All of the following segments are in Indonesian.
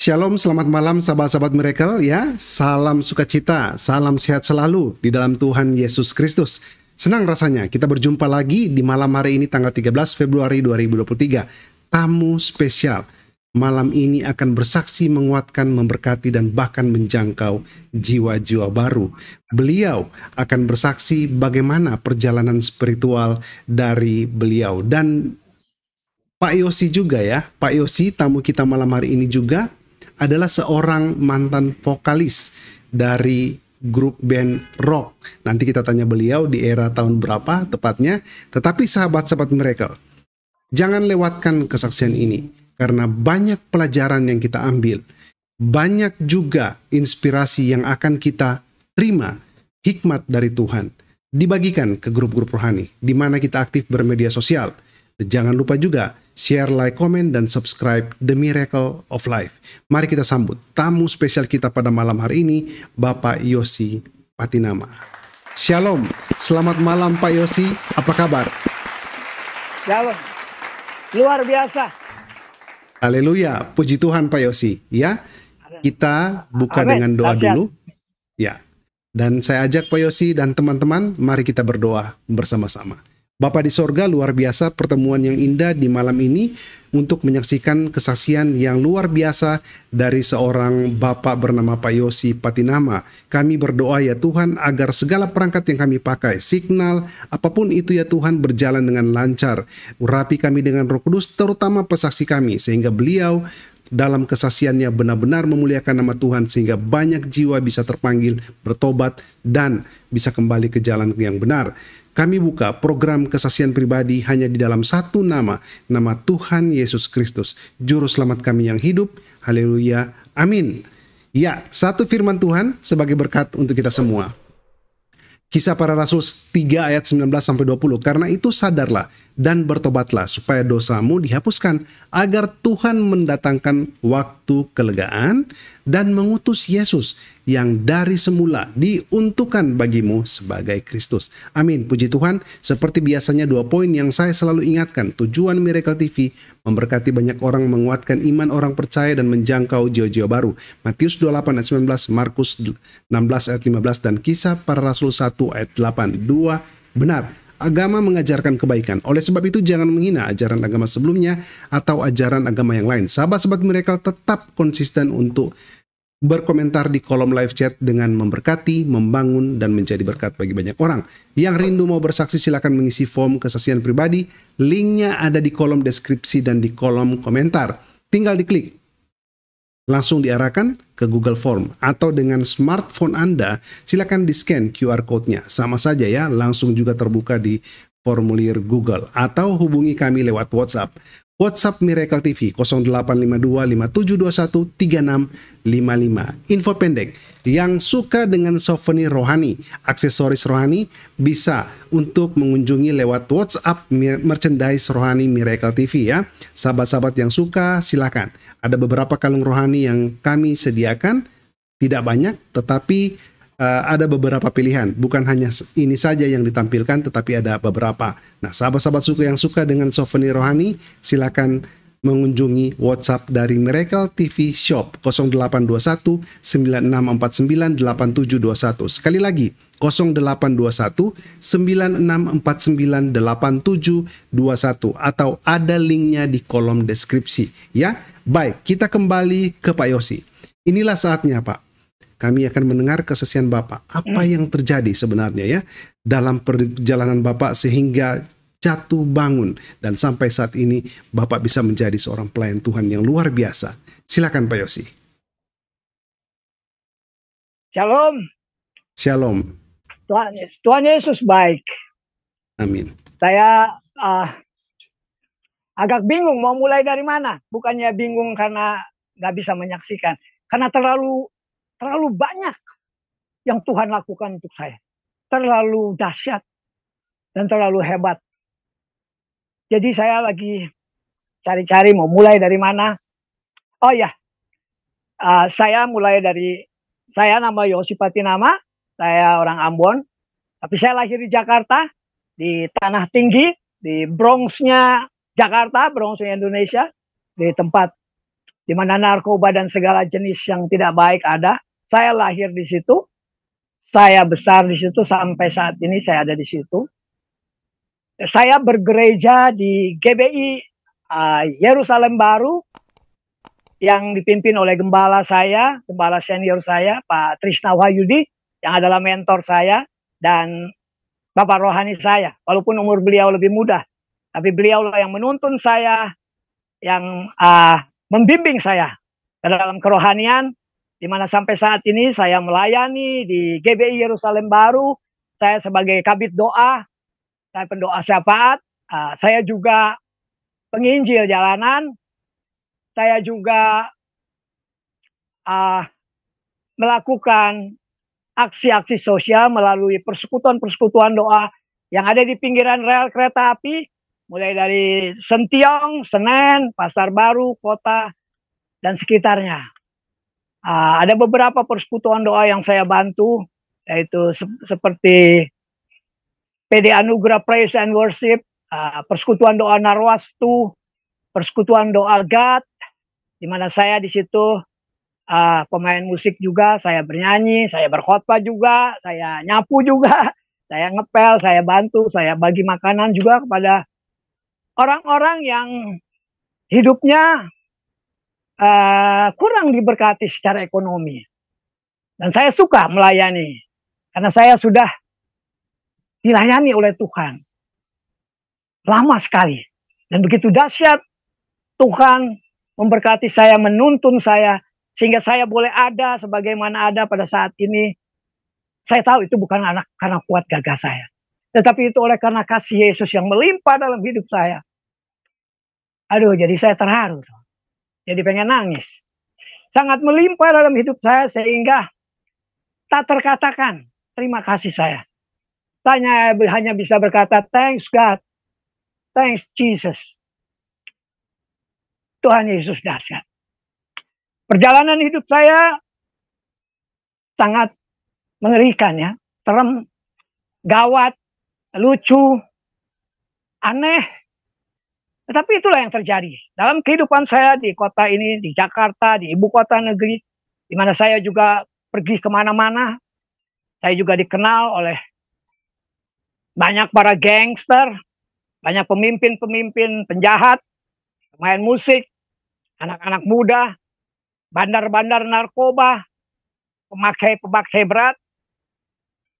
Shalom, selamat malam sahabat-sahabat miracle ya. Salam sukacita, salam sehat selalu di dalam Tuhan Yesus Kristus. Senang rasanya kita berjumpa lagi di malam hari ini tanggal 13 Februari 2023. Tamu spesial. Malam ini akan bersaksi, menguatkan, memberkati, dan bahkan menjangkau jiwa-jiwa baru. Beliau akan bersaksi bagaimana perjalanan spiritual dari beliau. Dan Pak Yosi juga ya, Pak Yosi tamu kita malam hari ini juga adalah seorang mantan vokalis dari grup band rock. Nanti kita tanya beliau di era tahun berapa tepatnya. Tetapi sahabat-sahabat mereka, jangan lewatkan kesaksian ini karena banyak pelajaran yang kita ambil. Banyak juga inspirasi yang akan kita terima hikmat dari Tuhan dibagikan ke grup-grup rohani di mana kita aktif bermedia sosial. Jangan lupa juga share, like, komen, dan subscribe The Miracle of Life. Mari kita sambut tamu spesial kita pada malam hari ini, Bapak Yosi Patinama. Shalom, selamat malam Pak Yosi, apa kabar? Shalom, luar biasa. Haleluya, puji Tuhan Pak Yosi. Ya, kita buka Amen. dengan doa dulu. Ya, dan saya ajak Pak Yosi dan teman-teman, mari kita berdoa bersama-sama. Bapak di sorga luar biasa pertemuan yang indah di malam ini untuk menyaksikan kesaksian yang luar biasa dari seorang Bapak bernama Pak Yosi Patinama. Kami berdoa ya Tuhan agar segala perangkat yang kami pakai, signal, apa pun itu ya Tuhan berjalan dengan lancar. Urapi kami dengan roh kudus terutama pesaksi kami sehingga beliau dalam kesaksiannya benar-benar memuliakan nama Tuhan sehingga banyak jiwa bisa terpanggil, bertobat, dan bisa kembali ke jalan yang benar. Kami buka program kesaksian pribadi hanya di dalam satu nama, nama Tuhan Yesus Kristus, Juru Selamat kami yang hidup. Haleluya. Amin. Ya, satu firman Tuhan sebagai berkat untuk kita semua. Kisah para Rasul 3 ayat 19 sampai 20. Karena itu sadarlah dan bertobatlah supaya dosamu dihapuskan agar Tuhan mendatangkan waktu kelegaan dan mengutus Yesus yang dari semula diuntukkan bagimu sebagai Kristus. Amin. Puji Tuhan, seperti biasanya dua poin yang saya selalu ingatkan. Tujuan Miracle TV memberkati banyak orang, menguatkan iman orang percaya dan menjangkau jiwa-jiwa baru. Matius 28 ayat 19, Markus 16 ayat 15 dan Kisah para Rasul 1 ayat 8. Dua benar. Agama mengajarkan kebaikan. Oleh sebab itu jangan menghina ajaran agama sebelumnya atau ajaran agama yang lain. Sahabat-sahabat mereka tetap konsisten untuk berkomentar di kolom live chat dengan memberkati, membangun, dan menjadi berkat bagi banyak orang. Yang rindu mau bersaksi silakan mengisi form kesaksian pribadi. Linknya ada di kolom deskripsi dan di kolom komentar. Tinggal diklik. Langsung diarahkan ke Google Form atau dengan smartphone Anda silakan di-scan QR code-nya. Sama saja ya, langsung juga terbuka di formulir Google atau hubungi kami lewat WhatsApp WhatsApp Miracle TV 085257213655. Info pendek, yang suka dengan souvenir rohani, aksesoris rohani bisa untuk mengunjungi lewat WhatsApp merchandise rohani Miracle TV ya. Sahabat-sahabat yang suka silakan. Ada beberapa kalung rohani yang kami sediakan, tidak banyak tetapi uh, ada beberapa pilihan. Bukan hanya ini saja yang ditampilkan, tetapi ada beberapa. Nah, sahabat-sahabat suka yang suka dengan souvenir rohani, silakan mengunjungi WhatsApp dari Miracle TV Shop 0821 9649 8721. Sekali lagi 0821 9649 8721 atau ada linknya di kolom deskripsi ya. Baik, kita kembali ke Pak Yosi. Inilah saatnya Pak kami akan mendengar kesaksian Bapak. Apa hmm. yang terjadi sebenarnya ya dalam perjalanan Bapak sehingga jatuh bangun dan sampai saat ini Bapak bisa menjadi seorang pelayan Tuhan yang luar biasa. Silakan Pak Yosi. Shalom. Shalom. Tuhan, Tuhan Yesus baik. Amin. Saya uh, agak bingung mau mulai dari mana. Bukannya bingung karena nggak bisa menyaksikan. Karena terlalu terlalu banyak yang Tuhan lakukan untuk saya. Terlalu dahsyat dan terlalu hebat. Jadi saya lagi cari-cari mau mulai dari mana. Oh ya, uh, saya mulai dari saya nama Yosi Patinama, saya orang Ambon, tapi saya lahir di Jakarta, di tanah tinggi, di Bronxnya Jakarta, Bronxnya Indonesia, di tempat di mana narkoba dan segala jenis yang tidak baik ada. Saya lahir di situ, saya besar di situ sampai saat ini saya ada di situ. Saya bergereja di GBI uh, Yerusalem Baru yang dipimpin oleh gembala saya, gembala senior saya, Pak Trisna Wahyudi, yang adalah mentor saya dan bapak rohani saya. Walaupun umur beliau lebih muda, tapi beliau yang menuntun saya, yang uh, membimbing saya dalam kerohanian, di mana sampai saat ini saya melayani di GBI Yerusalem Baru. Saya sebagai kabit doa, saya pendoa syafaat, uh, saya juga penginjil jalanan, saya juga uh, melakukan aksi-aksi sosial melalui persekutuan-persekutuan doa yang ada di pinggiran rel kereta api, mulai dari Sentiong, Senen, Pasar Baru, Kota, dan sekitarnya. Uh, ada beberapa persekutuan doa yang saya bantu, yaitu se seperti PD Anugerah Praise and Worship, uh, persekutuan doa Narwastu, persekutuan doa God, di mana saya di situ uh, pemain musik juga, saya bernyanyi, saya berkhotbah juga, saya nyapu juga, saya ngepel, saya bantu, saya bagi makanan juga kepada orang-orang yang hidupnya uh, kurang diberkati secara ekonomi. Dan saya suka melayani karena saya sudah dilayani oleh Tuhan lama sekali dan begitu dahsyat Tuhan memberkati saya, menuntun saya sehingga saya boleh ada sebagaimana ada pada saat ini. Saya tahu itu bukan anak karena kuat gagah saya. Tetapi itu oleh karena kasih Yesus yang melimpah dalam hidup saya. Aduh, jadi saya terharu. Jadi pengen nangis. Sangat melimpah dalam hidup saya sehingga tak terkatakan terima kasih saya. Tanya hanya bisa berkata thanks God. Thanks Jesus. Tuhan Yesus dahsyat. Perjalanan hidup saya sangat mengerikan ya, serem, gawat, lucu, aneh. Tetapi itulah yang terjadi dalam kehidupan saya di kota ini, di Jakarta, di ibu kota negeri, di mana saya juga pergi ke mana-mana. Saya juga dikenal oleh banyak para gangster, banyak pemimpin-pemimpin penjahat, pemain musik, anak-anak muda, bandar-bandar narkoba, pemakai-pemakai berat,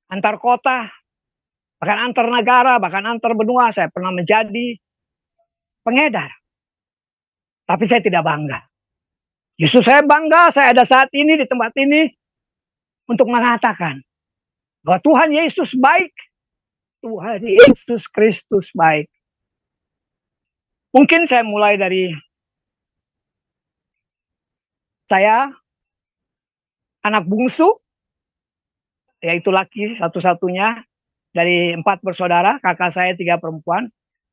antar kota, bahkan antar negara, bahkan antar benua. Saya pernah menjadi pengedar. Tapi saya tidak bangga. Justru saya bangga saya ada saat ini di tempat ini untuk mengatakan bahwa Tuhan Yesus baik. Tuhan Yesus Kristus baik. Mungkin saya mulai dari saya anak bungsu, yaitu laki satu-satunya dari empat bersaudara, kakak saya tiga perempuan.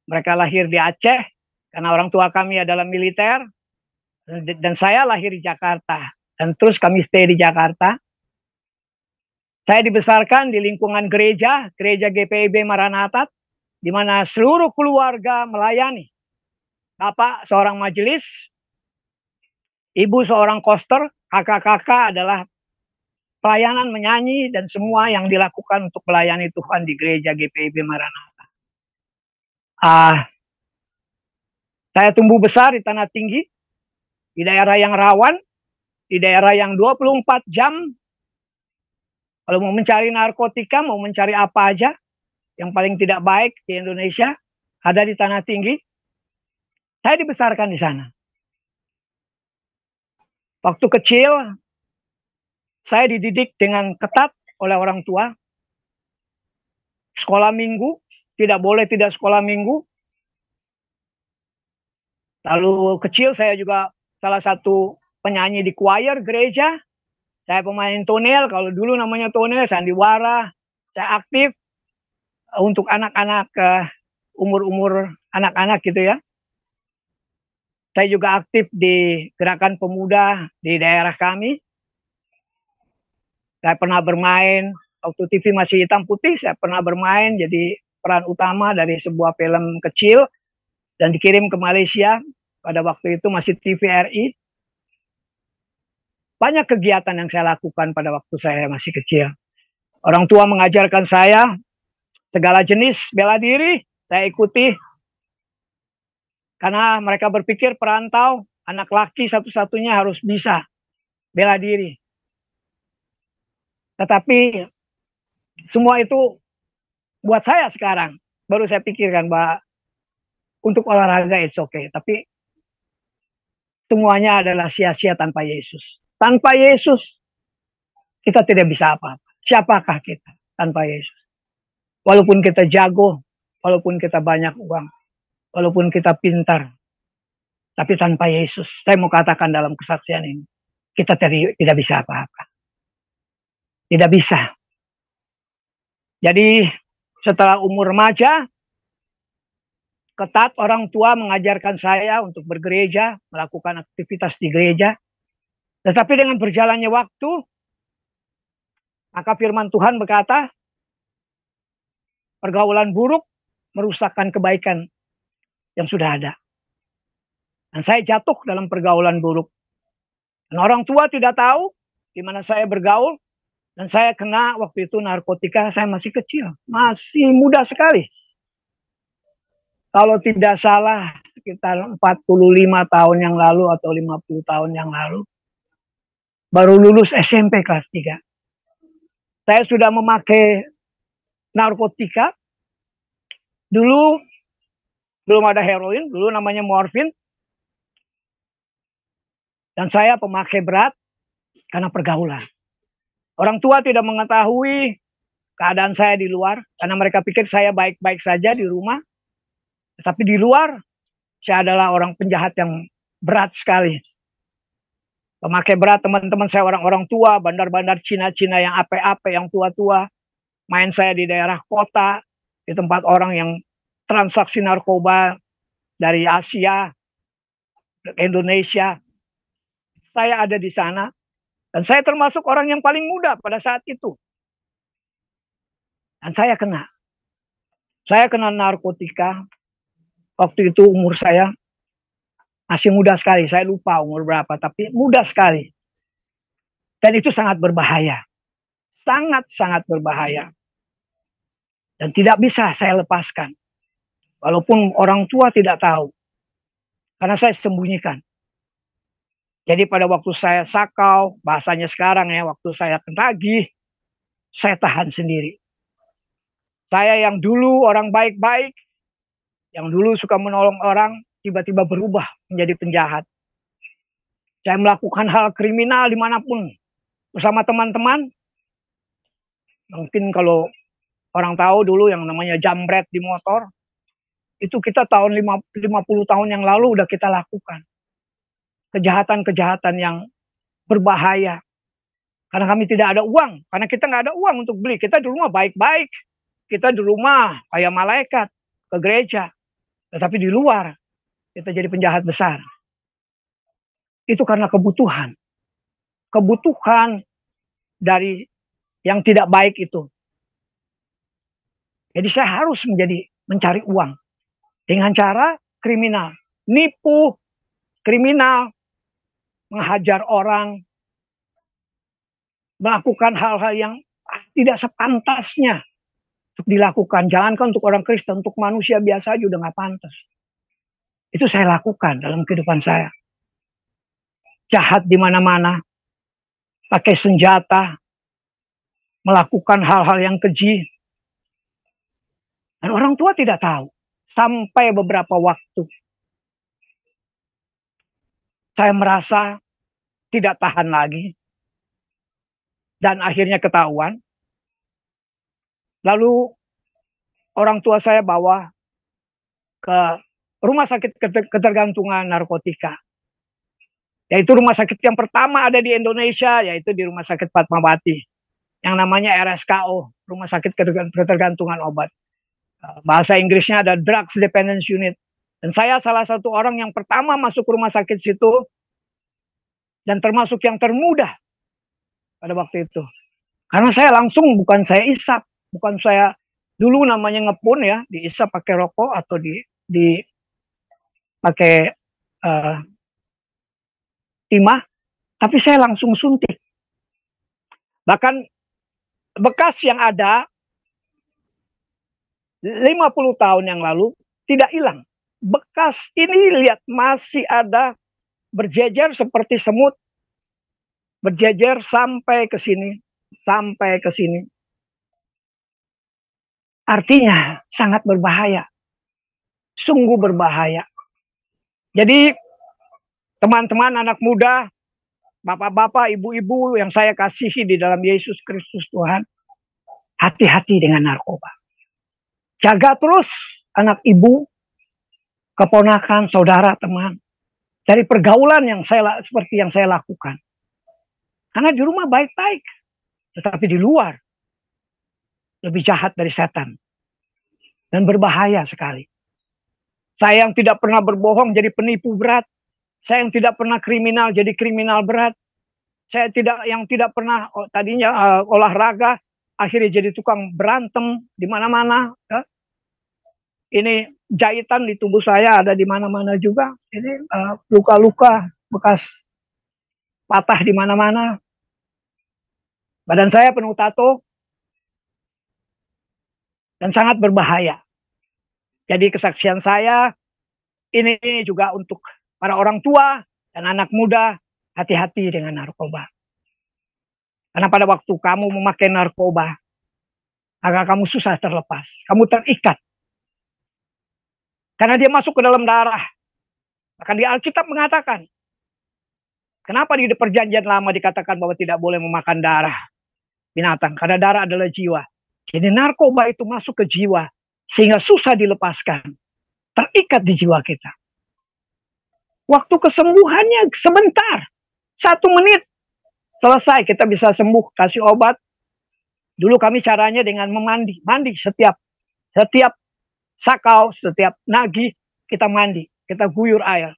Mereka lahir di Aceh karena orang tua kami adalah militer dan saya lahir di Jakarta dan terus kami stay di Jakarta. Saya dibesarkan di lingkungan gereja, gereja GPIB Maranatat, di mana seluruh keluarga melayani. Bapak seorang majelis, Ibu seorang koster, kakak-kakak adalah pelayanan menyanyi dan semua yang dilakukan untuk melayani Tuhan di gereja GPIB Maranatha. Uh, saya tumbuh besar di tanah tinggi, di daerah yang rawan, di daerah yang 24 jam. Kalau mau mencari narkotika, mau mencari apa aja, yang paling tidak baik di Indonesia, ada di tanah tinggi. Saya dibesarkan di sana. Waktu kecil, saya dididik dengan ketat oleh orang tua. Sekolah minggu, tidak boleh tidak sekolah minggu. Lalu kecil saya juga salah satu penyanyi di choir gereja. Saya pemain tonel, kalau dulu namanya tonel, sandiwara. Saya aktif untuk anak-anak uh, umur-umur anak-anak gitu ya. Saya juga aktif di gerakan pemuda di daerah kami. Saya pernah bermain waktu TV masih hitam putih, saya pernah bermain jadi peran utama dari sebuah film kecil dan dikirim ke Malaysia pada waktu itu masih TVRI. banyak kegiatan yang saya lakukan pada waktu saya masih kecil. Orang tua mengajarkan saya segala jenis bela diri, saya ikuti. Karena mereka berpikir perantau, anak laki satu-satunya harus bisa bela diri. Tetapi semua itu buat saya sekarang baru saya pikirkan bahwa untuk olahraga itu oke, okay. tapi semuanya adalah sia-sia tanpa Yesus. Tanpa Yesus kita tidak bisa apa-apa. Siapakah kita tanpa Yesus? Walaupun kita jago, walaupun kita banyak uang, walaupun kita pintar, tapi tanpa Yesus, saya mau katakan dalam kesaksian ini, kita tidak, bisa apa-apa. Tidak bisa. Jadi setelah umur remaja, ketat orang tua mengajarkan saya untuk bergereja, melakukan aktivitas di gereja. Tetapi dengan berjalannya waktu, maka firman Tuhan berkata, pergaulan buruk merusakkan kebaikan yang sudah ada. Dan saya jatuh dalam pergaulan buruk. Dan orang tua tidak tahu di mana saya bergaul, dan saya kena waktu itu narkotika, saya masih kecil, masih muda sekali. Kalau tidak salah sekitar 45 tahun yang lalu atau 50 tahun yang lalu. Baru lulus SMP kelas 3. Saya sudah memakai narkotika. Dulu belum ada heroin, dulu namanya morfin. Dan saya pemakai berat karena pergaulan. Orang tua tidak mengetahui keadaan saya di luar karena mereka pikir saya baik-baik saja di rumah. Tetapi di luar saya adalah orang penjahat yang berat sekali. Pemakai berat teman-teman saya orang-orang tua, bandar-bandar Cina-Cina yang ape-ape, yang tua-tua. Main saya di daerah kota, di tempat orang yang transaksi narkoba dari Asia, Indonesia. Saya ada di sana dan saya termasuk orang yang paling muda pada saat itu. Dan saya kena. Saya kena narkotika. Waktu itu umur saya masih muda sekali. Saya lupa umur berapa, tapi muda sekali. Dan itu sangat berbahaya. Sangat-sangat berbahaya. Dan tidak bisa saya lepaskan. Walaupun orang tua tidak tahu. Karena saya sembunyikan. Jadi pada waktu saya sakau, bahasanya sekarang ya, waktu saya kenagi, saya tahan sendiri. Saya yang dulu orang baik-baik, yang dulu suka menolong orang, tiba-tiba berubah menjadi penjahat. Saya melakukan hal kriminal di mana pun bersama teman-teman. Mungkin kalau orang tahu dulu yang namanya jambret di motor, itu kita tahun 50 tahun yang lalu udah kita lakukan kejahatan-kejahatan yang berbahaya. Karena kami tidak ada uang, karena kita nggak ada uang untuk beli. Kita di rumah baik-baik, kita di rumah kayak malaikat ke gereja, tetapi di luar kita jadi penjahat besar. Itu karena kebutuhan, kebutuhan dari yang tidak baik itu. Jadi saya harus menjadi mencari uang. Dengan cara kriminal, nipu, kriminal, menghajar orang, melakukan hal-hal yang tidak sepantasnya untuk dilakukan. Jangankan untuk orang Kristen, untuk manusia biasa aja udah nggak pantas. Itu saya lakukan dalam kehidupan saya. Jahat di mana-mana, pakai senjata, melakukan hal-hal yang keji. Dan orang tua tidak tahu. Sampai beberapa waktu saya merasa tidak tahan lagi. Dan akhirnya ketahuan. Lalu orang tua saya bawa ke rumah sakit ketergantungan narkotika. Yaitu rumah sakit yang pertama ada di Indonesia, yaitu di Rumah Sakit Fatmawati. Yang namanya RSKO, Rumah Sakit Ketergantungan Obat. Bahasa Inggrisnya ada Drugs Dependence Unit. Dan saya salah satu orang yang pertama masuk rumah sakit situ dan termasuk yang termuda pada waktu itu. Karena saya langsung bukan saya isap, bukan saya dulu namanya ngepun ya, diisap pakai rokok atau di di pakai uh, timah. Tapi saya langsung suntik. Bahkan bekas yang ada 50 tahun yang lalu tidak hilang. Bekas ini lihat masih ada berjejer seperti semut. Berjejer sampai ke sini, sampai ke sini. Artinya sangat berbahaya. Sungguh berbahaya. Jadi teman-teman anak muda, bapak-bapak, ibu-ibu yang saya kasihi di dalam Yesus Kristus Tuhan, hati-hati dengan narkoba. Jaga terus anak ibu, keponakan, saudara, teman. Dari pergaulan yang saya seperti yang saya lakukan. Karena di rumah baik-baik, tetapi di luar lebih jahat dari setan dan berbahaya sekali. Saya yang tidak pernah berbohong jadi penipu berat. Saya yang tidak pernah kriminal jadi kriminal berat. Saya tidak yang tidak pernah oh, tadinya uh, olahraga akhirnya jadi tukang berantem di mana-mana. Ya. Ini jahitan di tubuh saya ada di mana-mana juga. Ini uh, luka-luka bekas patah di mana-mana. Badan saya penuh tato dan sangat berbahaya. Jadi kesaksian saya ini juga untuk para orang tua dan anak muda hati-hati dengan narkoba. Karena pada waktu kamu memakai narkoba, agar kamu susah terlepas. Kamu terikat. Karena dia masuk ke dalam darah. Bahkan di Alkitab mengatakan, kenapa di perjanjian lama dikatakan bahwa tidak boleh memakan darah binatang? Karena darah adalah jiwa. Jadi narkoba itu masuk ke jiwa sehingga susah dilepaskan. Terikat di jiwa kita. Waktu kesembuhannya sebentar. Satu menit. Selesai kita bisa sembuh. Kasih obat. Dulu kami caranya dengan memandi. Mandi setiap setiap sakau, setiap nagi kita mandi. Kita guyur air.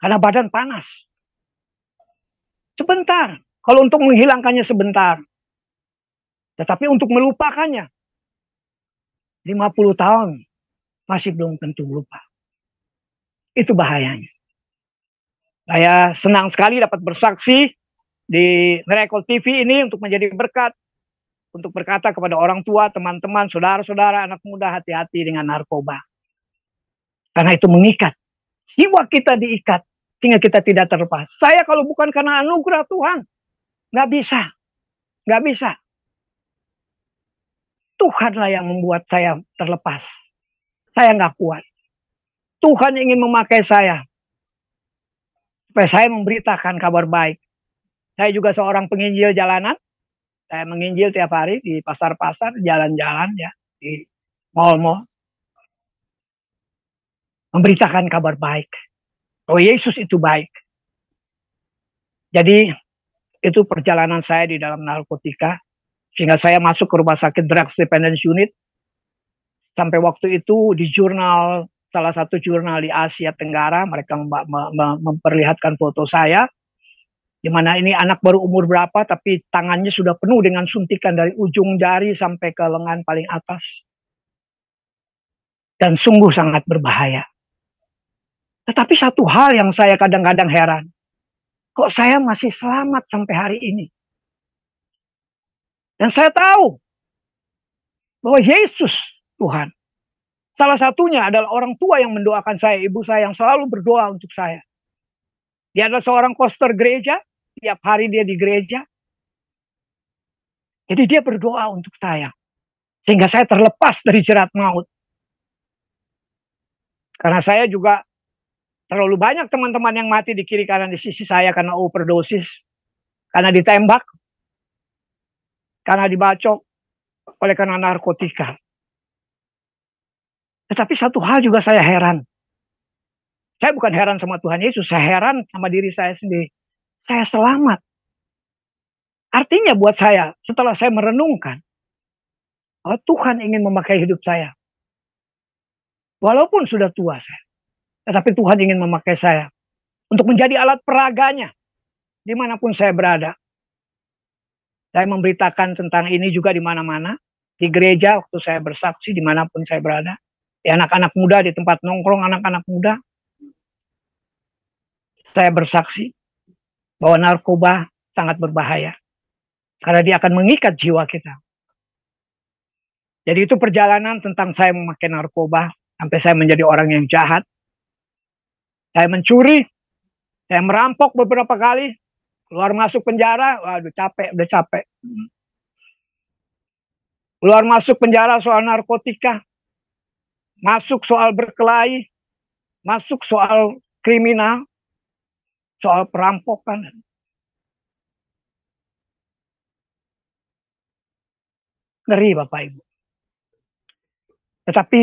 Karena badan panas. Sebentar. Kalau untuk menghilangkannya sebentar. Tetapi untuk melupakannya 50 tahun masih belum tentu lupa. Itu bahayanya. Saya senang sekali dapat bersaksi di Miracle TV ini untuk menjadi berkat untuk berkata kepada orang tua, teman-teman, saudara-saudara, anak muda hati-hati dengan narkoba. Karena itu mengikat. Jiwa kita diikat sehingga kita tidak terlepas. Saya kalau bukan karena anugerah Tuhan, nggak bisa, nggak bisa. Tuhanlah yang membuat saya terlepas. Saya nggak kuat. Tuhan ingin memakai saya. Supaya saya memberitakan kabar baik. Saya juga seorang penginjil jalanan. Saya menginjil tiap hari di pasar-pasar, jalan-jalan ya. Di mall-mall. Memberitakan kabar baik. Oh Yesus itu baik. Jadi itu perjalanan saya di dalam narkotika. Sehingga saya masuk ke rumah sakit Drugs Dependence Unit. Sampai waktu itu di jurnal, salah satu jurnal di Asia Tenggara, mereka mem mem memperlihatkan foto saya. Di mana ini anak baru umur berapa, tapi tangannya sudah penuh dengan suntikan dari ujung jari sampai ke lengan paling atas. Dan sungguh sangat berbahaya. Tetapi satu hal yang saya kadang-kadang heran. Kok saya masih selamat sampai hari ini? Dan saya tahu bahwa Yesus Tuhan. Salah satunya adalah orang tua yang mendoakan saya, ibu saya yang selalu berdoa untuk saya. Dia adalah seorang koster gereja, tiap hari dia di gereja. Jadi dia berdoa untuk saya. Sehingga saya terlepas dari jerat maut. Karena saya juga terlalu banyak teman-teman yang mati di kiri kanan di sisi saya karena overdosis. Karena ditembak, karena dibacok oleh karena narkotika. Tetapi satu hal juga saya heran. Saya bukan heran sama Tuhan Yesus, saya heran sama diri saya sendiri. Saya selamat. Artinya buat saya, setelah saya merenungkan, bahwa Tuhan ingin memakai hidup saya. Walaupun sudah tua saya. Tetapi Tuhan ingin memakai saya. Untuk menjadi alat peraganya. Di mana pun saya berada. Saya memberitakan tentang ini juga di mana-mana. Di gereja waktu saya bersaksi di mana pun saya berada. Di anak-anak muda, di tempat nongkrong anak-anak muda. Saya bersaksi. bahwa narkoba sangat berbahaya. Karena dia akan mengikat jiwa kita. Jadi itu perjalanan tentang saya memakai narkoba sampai saya menjadi orang yang jahat. Saya mencuri, saya merampok beberapa kali, keluar masuk penjara, waduh capek, udah capek. Keluar masuk penjara soal narkotika, masuk soal berkelahi, masuk soal kriminal, soal perampokan. Ngeri Bapak Ibu. Tetapi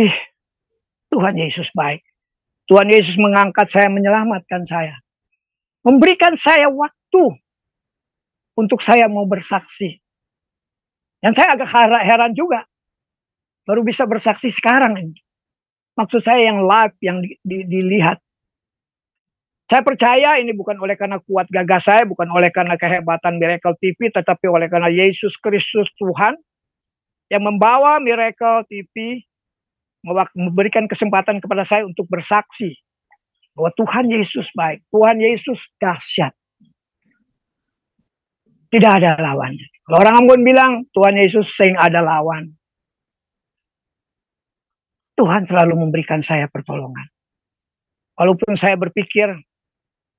Tuhan Yesus baik. Tuhan Yesus mengangkat saya, menyelamatkan saya. Memberikan saya waktu untuk saya mau bersaksi. Dan saya agak heran juga. Baru bisa bersaksi sekarang. Maksud saya yang live, yang di, di, dilihat. Saya percaya ini bukan oleh karena kuat gagah saya, bukan oleh karena kehebatan Miracle TV, tetapi oleh karena Yesus Kristus Tuhan yang membawa Miracle TV memberikan kesempatan kepada saya untuk bersaksi bahwa Tuhan Yesus baik, Tuhan Yesus dahsyat. Tidak ada lawan. Kalau orang Ambon bilang Tuhan Yesus sing ada lawan. Tuhan selalu memberikan saya pertolongan. Walaupun saya berpikir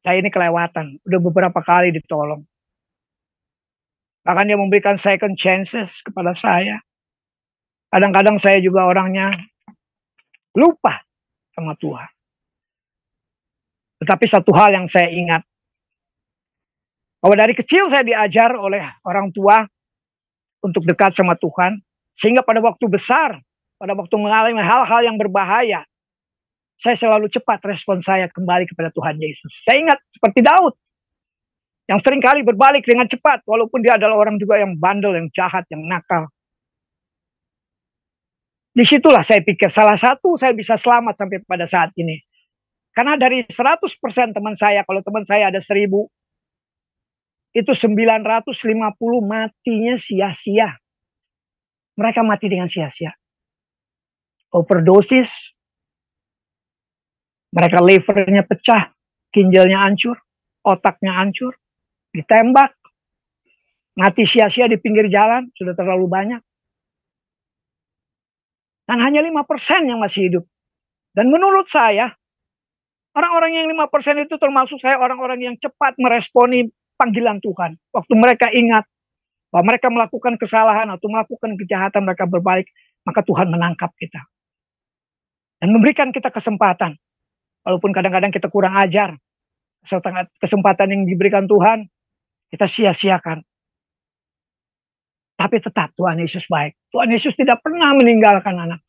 saya ini kelewatan. Udah beberapa kali ditolong. Bahkan dia memberikan second chances kepada saya. Kadang-kadang saya juga orangnya lupa sama Tuhan. Tetapi satu hal yang saya ingat. Bahwa dari kecil saya diajar oleh orang tua untuk dekat sama Tuhan. Sehingga pada waktu besar, pada waktu mengalami hal-hal yang berbahaya, saya selalu cepat respon saya kembali kepada Tuhan Yesus. Saya ingat seperti Daud yang sering kali berbalik dengan cepat walaupun dia adalah orang juga yang bandel, yang jahat, yang nakal. Di situlah saya pikir salah satu saya bisa selamat sampai pada saat ini. Karena dari 100% teman saya, kalau teman saya ada 1000, itu 950 matinya sia-sia. Mereka mati dengan sia-sia. Overdosis, mereka livernya pecah, ginjalnya hancur, otaknya hancur, ditembak, mati sia-sia di pinggir jalan, sudah terlalu banyak. Dan hanya lima persen yang masih hidup. Dan menurut saya, orang-orang yang lima persen itu termasuk saya orang-orang yang cepat meresponi panggilan Tuhan. Waktu mereka ingat bahwa mereka melakukan kesalahan atau melakukan kejahatan, mereka berbalik, maka Tuhan menangkap kita. Dan memberikan kita kesempatan Walaupun kadang-kadang kita kurang ajar, kesempatan yang diberikan Tuhan, kita sia-siakan. Tapi tetap Tuhan Yesus baik. Tuhan Yesus tidak pernah meninggalkan anak.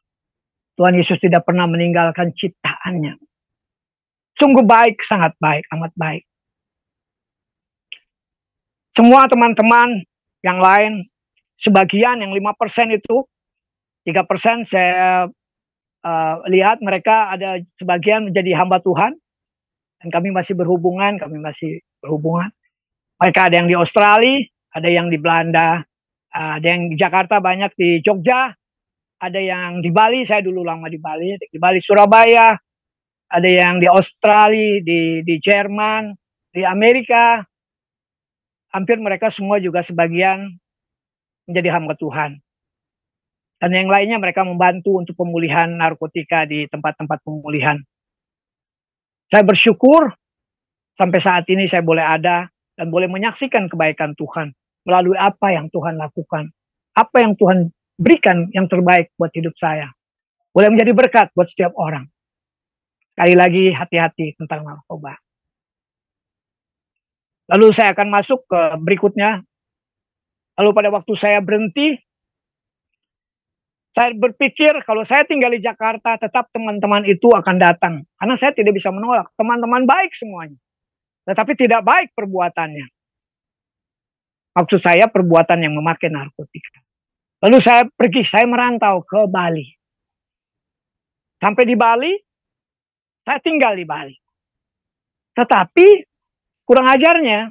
Tuhan Yesus tidak pernah meninggalkan ciptaannya. Sungguh baik, sangat baik, amat baik. Semua teman-teman yang lain, sebagian yang 5% itu, 3% saya uh, lihat mereka ada sebagian menjadi hamba Tuhan dan kami masih berhubungan, kami masih berhubungan. Mereka ada yang di Australia, ada yang di Belanda, ada yang di Jakarta, banyak di Jogja, ada yang di Bali, saya dulu lama di Bali, di Bali Surabaya, ada yang di Australia, di di Jerman, di Amerika. Hampir mereka semua juga sebagian menjadi hamba Tuhan. Dan yang lainnya mereka membantu untuk pemulihan narkotika di tempat-tempat pemulihan. Saya bersyukur sampai saat ini saya boleh ada dan boleh menyaksikan kebaikan Tuhan melalui apa yang Tuhan lakukan. Apa yang Tuhan berikan yang terbaik buat hidup saya. Boleh menjadi berkat buat setiap orang. Sekali lagi hati-hati tentang narkoba. Lalu saya akan masuk ke berikutnya. Lalu pada waktu saya berhenti, saya berpikir kalau saya tinggal di Jakarta, tetap teman-teman itu akan datang. Karena saya tidak bisa menolak. Teman-teman baik semuanya. Tetapi tidak baik perbuatannya. Maksud saya perbuatan yang memakai narkotika. Lalu saya pergi, saya merantau ke Bali. Sampai di Bali, saya tinggal di Bali. Tetapi kurang ajarnya,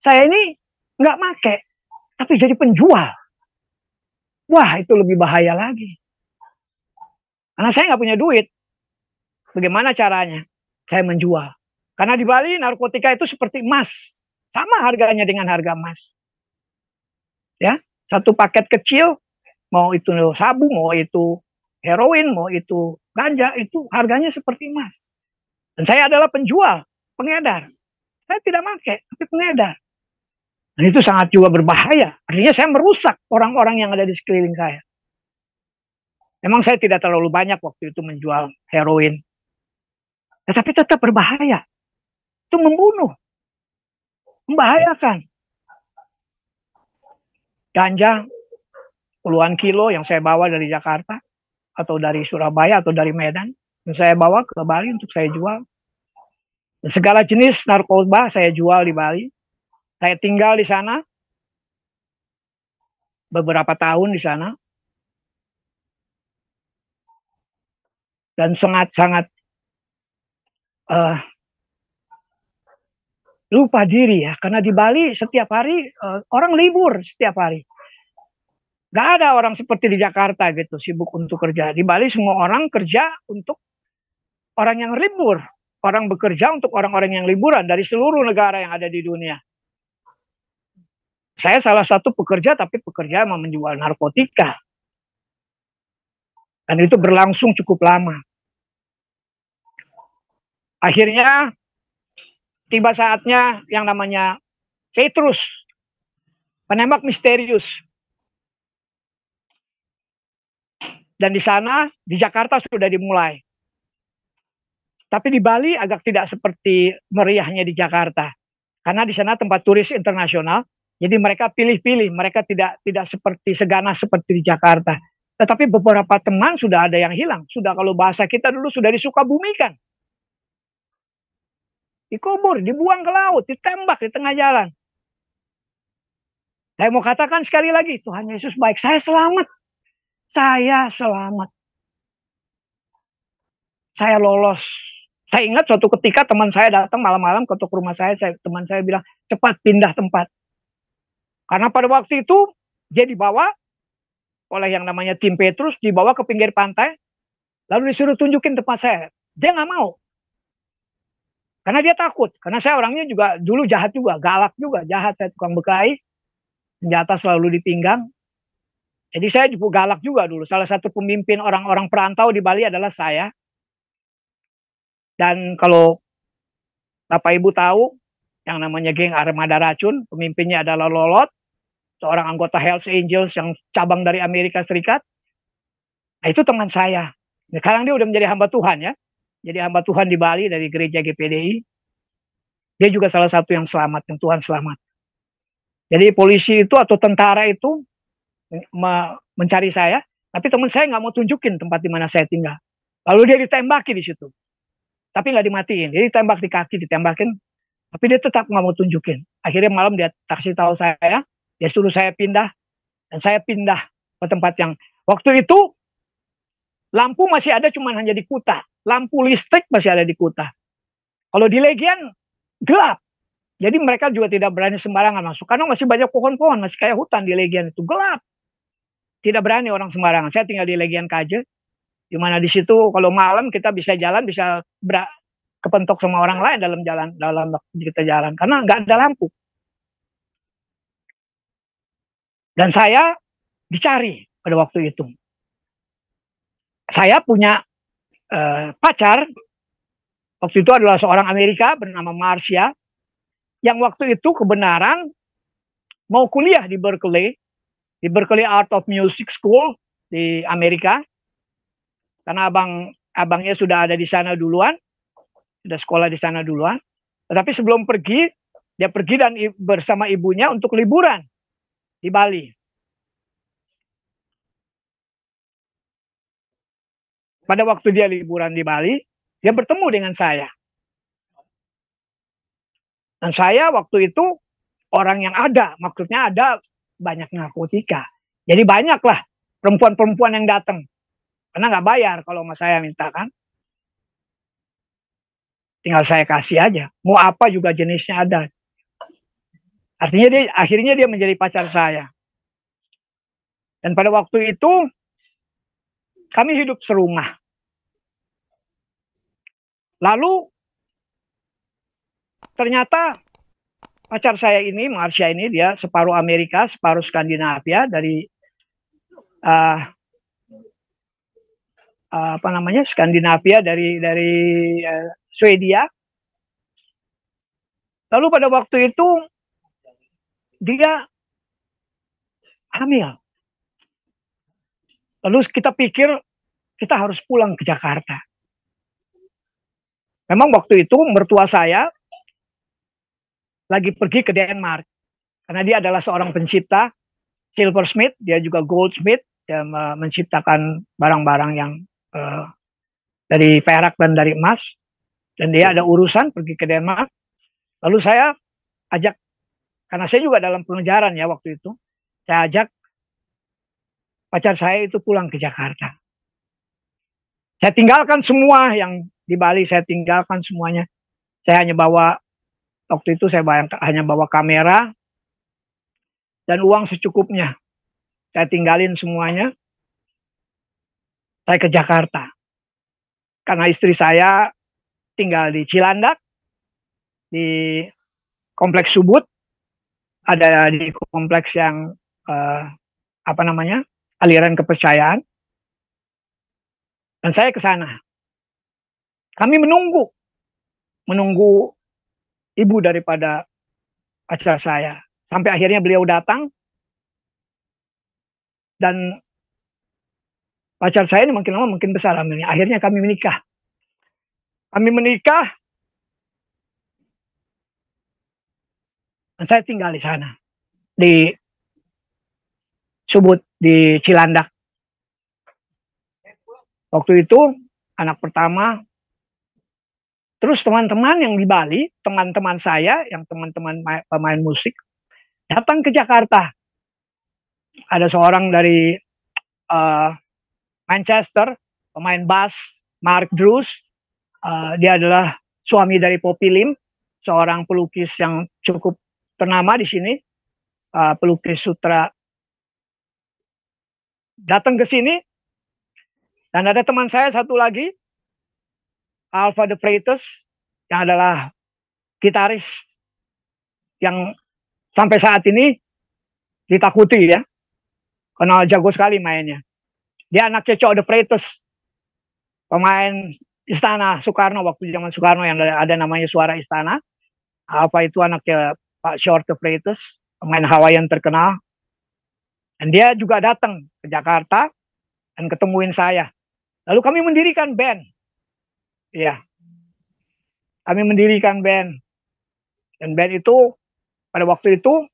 saya ini nggak make, tapi jadi penjual. Wah itu lebih bahaya lagi. Karena saya nggak punya duit. Bagaimana caranya? Saya menjual. Karena di Bali narkotika itu seperti emas. Sama harganya dengan harga emas. Ya, satu paket kecil mau itu sabu, mau itu heroin, mau itu ganja, itu harganya seperti emas. Dan saya adalah penjual, pengedar. Saya tidak pakai, tapi pengedar. Dan itu sangat juga berbahaya. Artinya saya merusak orang-orang yang ada di sekeliling saya. Memang saya tidak terlalu banyak waktu itu menjual heroin. Tetapi tetap berbahaya. Itu membunuh. Membahayakan. Ganja puluhan kilo yang saya bawa dari Jakarta atau dari Surabaya atau dari Medan. Dan saya bawa ke Bali untuk saya jual. Segala jenis narkoba saya jual di Bali. Saya tinggal di sana beberapa tahun di sana. Dan sangat-sangat uh, lupa diri ya, karena di Bali setiap hari uh, orang libur setiap hari. Gak ada orang seperti di Jakarta gitu sibuk untuk kerja. Di Bali semua orang kerja untuk orang yang libur, orang bekerja untuk orang-orang yang liburan dari seluruh negara yang ada di dunia. Saya salah satu pekerja tapi pekerja mau menjual narkotika. Dan itu berlangsung cukup lama. Akhirnya tiba saatnya yang namanya Petrus, penembak misterius. Dan di sana, di Jakarta sudah dimulai. Tapi di Bali agak tidak seperti meriahnya di Jakarta. Karena di sana tempat turis internasional, jadi mereka pilih-pilih, mereka tidak tidak seperti seganas seperti di Jakarta. Tetapi beberapa teman sudah ada yang hilang. Sudah kalau bahasa kita dulu sudah disuka bumikan. Dikubur, dibuang ke laut, ditembak di tengah jalan. Saya mau katakan sekali lagi, Tuhan Yesus baik. Saya selamat. Saya selamat. Saya lolos. Saya ingat suatu ketika teman saya datang malam-malam ke rumah saya, saya, teman saya bilang, cepat pindah tempat. Karena pada waktu itu dia dibawa oleh yang namanya tim Petrus, dibawa ke pinggir pantai, lalu disuruh tunjukin tempat saya. Dia nggak mau. Karena dia takut. Karena saya orangnya juga dulu jahat juga, galak juga, jahat. Saya tukang bekai, senjata selalu dipinggang. Jadi saya juga galak juga dulu. Salah satu pemimpin orang-orang perantau di Bali adalah saya. Dan kalau Bapak Ibu tahu, yang namanya geng Armada Racun, pemimpinnya adalah Lolot, seorang anggota Hells Angels yang cabang dari Amerika Serikat. Nah, itu teman saya. Sekarang dia udah menjadi hamba Tuhan ya. Jadi hamba Tuhan di Bali dari gereja GPDI. Dia juga salah satu yang selamat, yang Tuhan selamat. Jadi polisi itu atau tentara itu mencari saya, tapi teman saya nggak mau tunjukin tempat di mana saya tinggal. Lalu dia ditembaki di situ. Tapi nggak dimatiin. Jadi tembak di kaki, ditembakin. Tapi dia tetap nggak mau tunjukin. Akhirnya malam dia taksi tahu saya, dia suruh saya pindah, dan saya pindah ke tempat yang waktu itu lampu masih ada cuma hanya di Kuta, lampu listrik masih ada di Kuta. Kalau di Legian gelap, jadi mereka juga tidak berani sembarangan masuk karena masih banyak pohon-pohon, masih kayak hutan di Legian itu gelap. Tidak berani orang sembarangan. Saya tinggal di Legian Kaje, di mana di situ kalau malam kita bisa jalan, bisa kepentok sama orang lain dalam jalan dalam kita jalan karena nggak ada lampu. Dan saya dicari pada waktu itu. Saya punya uh, pacar waktu itu adalah seorang Amerika bernama Marcia yang waktu itu kebenaran mau kuliah di Berkeley di Berkeley Art of Music School di Amerika karena abang abangnya sudah ada di sana duluan sudah sekolah di sana duluan. Tetapi sebelum pergi, dia pergi dan bersama ibunya untuk liburan di Bali. Pada waktu dia liburan di Bali, dia bertemu dengan saya. Dan saya waktu itu orang yang ada, maksudnya ada banyak narkotika. Jadi banyaklah perempuan-perempuan yang datang. Karena nggak bayar kalau sama saya minta kan. Tinggal saya kasih aja. Mau apa juga jenisnya ada. Artinya dia akhirnya dia menjadi pacar saya. Dan pada waktu itu kami hidup serumah. Lalu ternyata pacar saya ini, Marsha ini, dia separuh Amerika, separuh Skandinavia dari uh, uh, apa namanya Skandinavia dari dari uh, Swedia. Lalu pada waktu itu dia hamil. Lalu kita pikir kita harus pulang ke Jakarta. Memang waktu itu mertua saya lagi pergi ke Denmark karena dia adalah seorang pencipta silversmith, dia juga goldsmith, dia menciptakan barang-barang yang uh, dari perak dan dari emas. Dan dia ada urusan pergi ke Denmark. Lalu saya ajak, karena saya juga dalam pengejaran ya waktu itu, saya ajak pacar saya itu pulang ke Jakarta. Saya tinggalkan semua yang di Bali, saya tinggalkan semuanya. Saya hanya bawa waktu itu saya bayang, hanya bawa kamera dan uang secukupnya. Saya tinggalin semuanya. Saya ke Jakarta. Karena istri saya tinggal di Cilandak, di kompleks Subut, ada di kompleks yang uh, apa namanya aliran kepercayaan. Dan saya ke sana. Kami menunggu, menunggu ibu daripada pacar saya. Sampai akhirnya beliau datang dan pacar saya ini makin lama makin besar hamilnya. Akhirnya kami menikah. Kami menikah dan saya tinggal di sana di Subut di Cilandak. Waktu itu anak pertama Terus teman-teman yang di Bali, teman-teman saya yang teman-teman pemain musik datang ke Jakarta. Ada seorang dari uh, Manchester, pemain bass, Mark Drews. Uh, dia adalah suami dari Poppy Lim, seorang pelukis yang cukup ternama di sini, uh, pelukis sutra. Datang ke sini, dan ada teman saya satu lagi, Alpha the Freitas yang adalah gitaris yang sampai saat ini ditakuti ya. Karena jago sekali mainnya. Dia anak Cecok the Freitas. Pemain Istana Soekarno waktu zaman Soekarno yang ada namanya Suara Istana. Alpha itu anaknya Pak Short the Freitas, pemain Hawaiian terkenal. Dan dia juga datang ke Jakarta dan ketemuin saya. Lalu kami mendirikan band Iya. Kami mendirikan band. Dan band itu pada waktu itu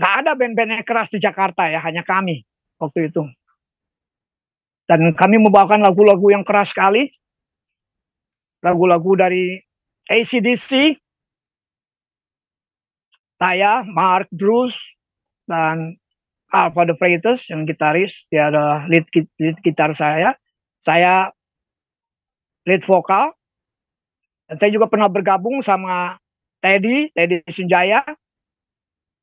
nggak ada band-band yang keras di Jakarta ya, hanya kami waktu itu. Dan kami membawakan lagu-lagu yang keras sekali. Lagu-lagu dari ACDC, saya, Mark Drews, dan Alpha the Freitas yang gitaris, dia adalah lead, lead gitar saya. Saya lead vokal. Dan saya juga pernah bergabung sama Teddy, Teddy Sunjaya,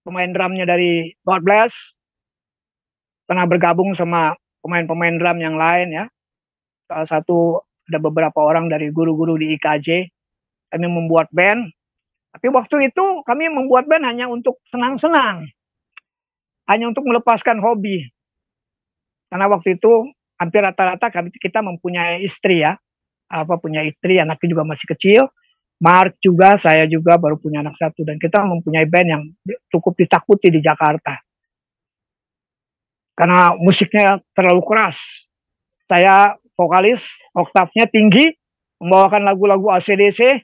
pemain drumnya dari God Bless. Pernah bergabung sama pemain-pemain drum yang lain ya. Salah satu ada beberapa orang dari guru-guru di IKJ. Kami membuat band. Tapi waktu itu kami membuat band hanya untuk senang-senang. Hanya untuk melepaskan hobi. Karena waktu itu hampir rata-rata kita mempunyai istri ya apa punya istri, anaknya juga masih kecil. Mark juga, saya juga baru punya anak satu dan kita mempunyai band yang cukup ditakuti di Jakarta. Karena musiknya terlalu keras. Saya vokalis, oktavnya tinggi, membawakan lagu-lagu ACDC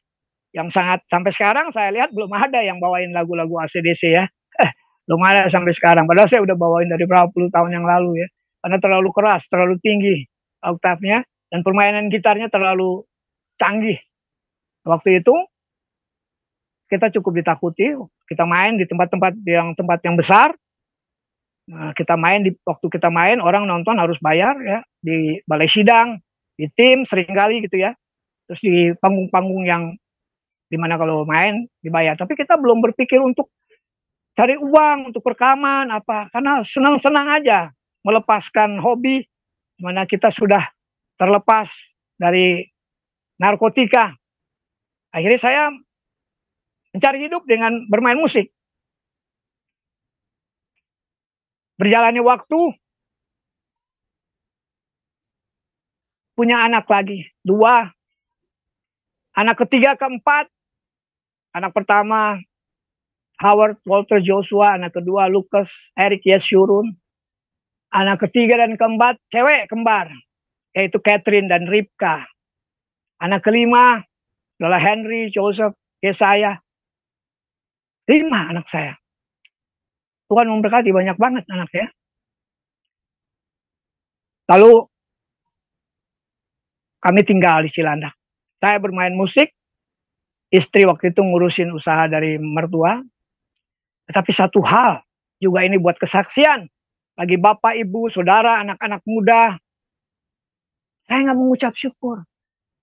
yang sangat sampai sekarang saya lihat belum ada yang bawain lagu-lagu ACDC ya. Eh, belum ada sampai sekarang. Padahal saya udah bawain dari berapa puluh tahun yang lalu ya. Karena terlalu keras, terlalu tinggi oktavnya dan permainan gitarnya terlalu canggih. Waktu itu kita cukup ditakuti, kita main di tempat-tempat yang tempat yang besar. Nah, kita main di waktu kita main orang nonton harus bayar ya di balai sidang, di tim sering kali gitu ya. Terus di panggung-panggung yang di mana kalau main dibayar. Tapi kita belum berpikir untuk cari uang untuk rekaman apa karena senang-senang aja melepaskan hobi mana kita sudah terlepas dari narkotika. Akhirnya saya mencari hidup dengan bermain musik. Berjalannya waktu, punya anak lagi, dua. Anak ketiga, keempat, anak pertama Howard Walter Joshua, anak kedua Lucas Eric Yesurun, anak ketiga dan keempat cewek kembar, yaitu Catherine dan Ripka. Anak kelima adalah Henry Joseph Yesaya. Lima anak saya. Tuhan memberkati banyak banget anak ya. Lalu kami tinggal di Cilandak. Saya bermain musik, istri waktu itu ngurusin usaha dari mertua. Tetapi satu hal juga ini buat kesaksian bagi bapak, ibu, saudara, anak-anak muda. Saya nggak mengucap syukur.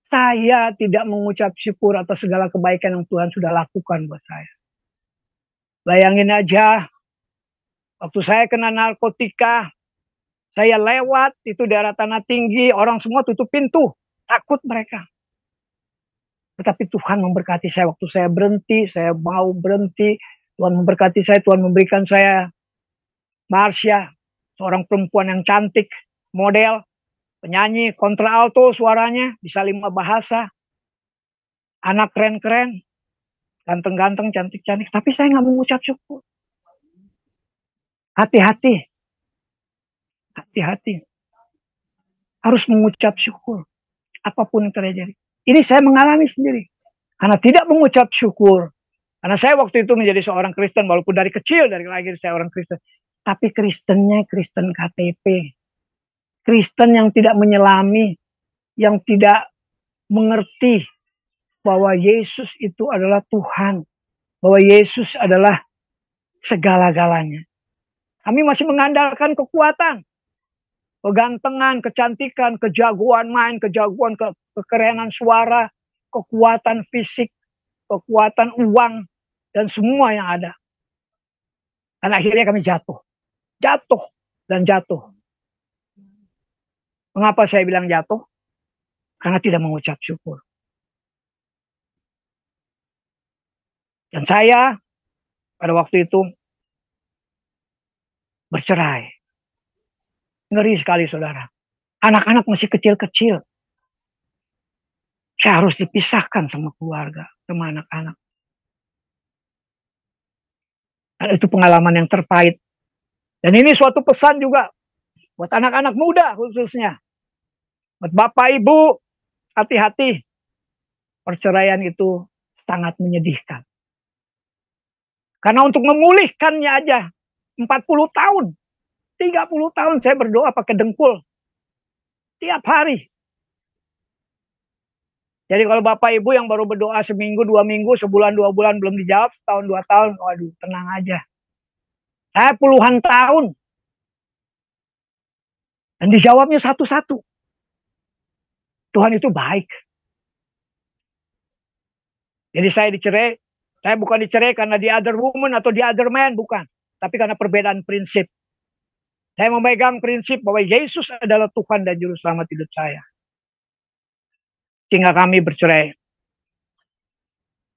Saya tidak mengucap syukur atas segala kebaikan yang Tuhan sudah lakukan buat saya. Bayangin aja, Waktu saya kena narkotika, saya lewat itu daerah tanah tinggi, orang semua tutup pintu, takut mereka. Tetapi Tuhan memberkati saya. Waktu saya berhenti, saya mau berhenti, Tuhan memberkati saya, Tuhan memberikan saya Marsha, seorang perempuan yang cantik, model, penyanyi, kontra alto suaranya, bisa lima bahasa, anak keren-keren, ganteng-ganteng, cantik-cantik, tapi saya nggak mengucap syukur. Hati-hati. Hati-hati. Harus mengucap syukur. Apa pun yang terjadi. Ini saya mengalami sendiri. Karena tidak mengucap syukur. Karena saya waktu itu menjadi seorang Kristen. Walaupun dari kecil, dari lahir saya orang Kristen. Tapi Kristennya Kristen KTP. Kristen yang tidak menyelami. Yang tidak mengerti bahwa Yesus itu adalah Tuhan. Bahwa Yesus adalah segala-galanya. Kami masih mengandalkan kekuatan. Kegantengan, kecantikan, kejagoan main, kejagoan, ke kekerenan suara, kekuatan fisik, kekuatan uang, dan semua yang ada. Dan akhirnya kami jatuh. Jatuh dan jatuh. Mengapa saya bilang jatuh? Karena tidak mengucap syukur. Dan saya pada waktu itu bercerai. Ngeri sekali saudara. Anak-anak masih kecil-kecil. Saya harus dipisahkan sama keluarga, sama anak-anak. Dan itu pengalaman yang terpahit. Dan ini suatu pesan juga buat anak-anak muda khususnya. Buat bapak ibu, hati-hati. Perceraian itu sangat menyedihkan. Karena untuk memulihkannya aja 40 tahun. 30 tahun saya berdoa pakai dengkul. Tiap hari. Jadi kalau Bapak Ibu yang baru berdoa seminggu, dua minggu, sebulan, dua bulan belum dijawab, setahun, dua tahun, waduh tenang aja. Saya puluhan tahun. Dan dijawabnya satu-satu. Tuhan itu baik. Jadi saya dicerai, saya bukan dicerai karena di other woman atau di other man, bukan tapi karena perbedaan prinsip. Saya memegang prinsip bahwa Yesus adalah Tuhan dan Juru Selamat hidup saya. Sehingga kami bercerai.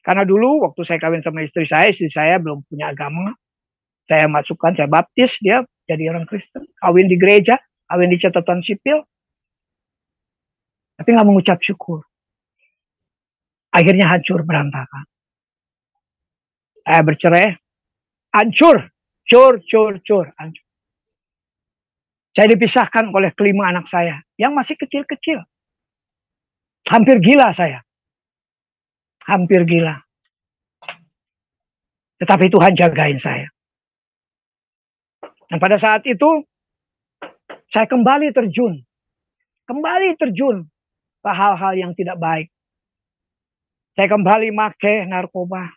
Karena dulu waktu saya kawin sama istri saya, istri saya belum punya agama. Saya masukkan, saya baptis, dia jadi orang Kristen. Kawin di gereja, kawin di catatan sipil. Tapi nggak mengucap syukur. Akhirnya hancur berantakan. Saya bercerai, hancur Cur, cur, cur. Hancur. Saya dipisahkan oleh kelima anak saya yang masih kecil-kecil. Hampir gila saya. Hampir gila. Tetapi Tuhan jagain saya. Dan pada saat itu saya kembali terjun. Kembali terjun ke hal-hal yang tidak baik. Saya kembali make narkoba.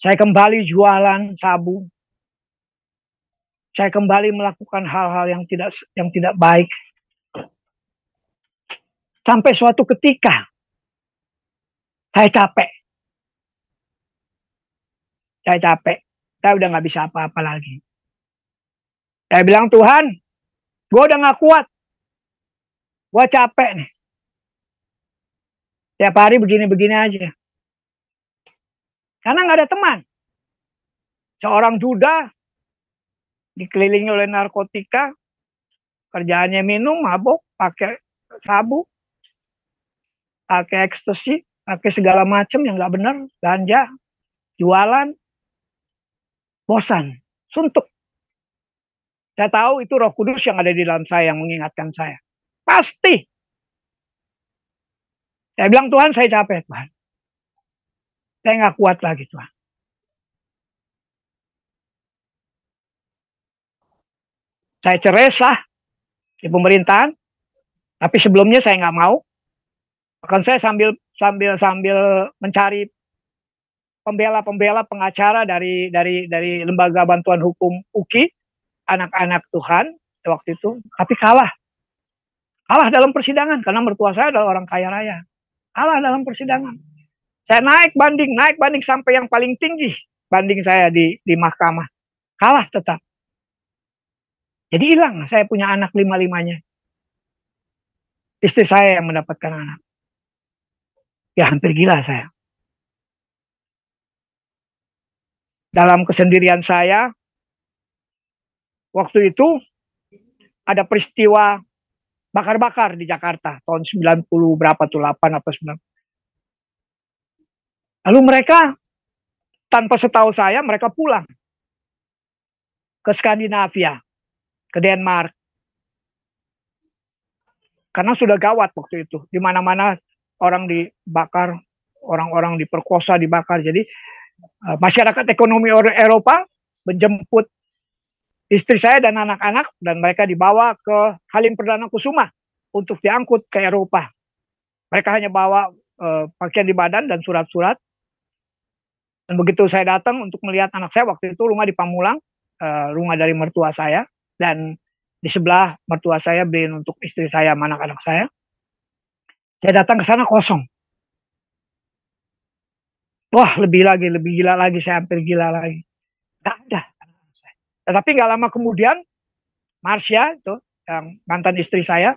Saya kembali jualan sabu. Saya kembali melakukan hal-hal yang tidak yang tidak baik. Sampai suatu ketika saya capek. Saya capek. Saya udah nggak bisa apa-apa lagi. Saya bilang Tuhan, gue udah nggak kuat. Gue capek nih. Tiap hari begini-begini aja. Karena nggak ada teman. Seorang duda dikelilingi oleh narkotika, kerjaannya minum, mabuk, pakai sabu, pakai ekstasi, pakai segala macam yang nggak benar, ganja, jualan, bosan, suntuk. Saya tahu itu roh kudus yang ada di dalam saya yang mengingatkan saya. Pasti. Saya bilang, Tuhan saya capek Tuhan. Saya nggak kuat lagi Tuhan. Saya cerai sah di pemerintahan, tapi sebelumnya saya nggak mau. Bahkan saya sambil sambil sambil mencari pembela-pembela pengacara dari dari dari lembaga bantuan hukum UKI anak-anak Tuhan waktu itu, tapi kalah. Kalah dalam persidangan karena mertua saya adalah orang kaya raya. Kalah dalam persidangan. Saya naik banding, naik banding sampai yang paling tinggi banding saya di di mahkamah. Kalah tetap. Jadi hilang, saya punya anak lima-limanya. Istri saya yang mendapatkan anak. Ya hampir gila saya. Dalam kesendirian saya, waktu itu ada peristiwa bakar-bakar di Jakarta tahun 90 berapa tuh 8 apa 9. Lalu mereka tanpa setahu saya mereka pulang ke Skandinavia ke Denmark. Karena sudah gawat waktu itu. Di mana-mana orang dibakar, orang-orang diperkosa, dibakar. Jadi uh, masyarakat ekonomi Eropa menjemput istri saya dan anak-anak dan mereka dibawa ke Halim Perdana Kusuma untuk diangkut ke Eropa. Mereka hanya bawa uh, pakaian di badan dan surat-surat. Dan begitu saya datang untuk melihat anak saya waktu itu rumah di Pamulang, uh, rumah dari mertua saya dan di sebelah mertua saya beliin untuk istri saya sama anak-anak saya. Saya datang ke sana kosong. Wah, lebih lagi, lebih gila lagi, saya hampir gila lagi. Gak ada. Tetapi nggak lama kemudian, Marsha itu yang mantan istri saya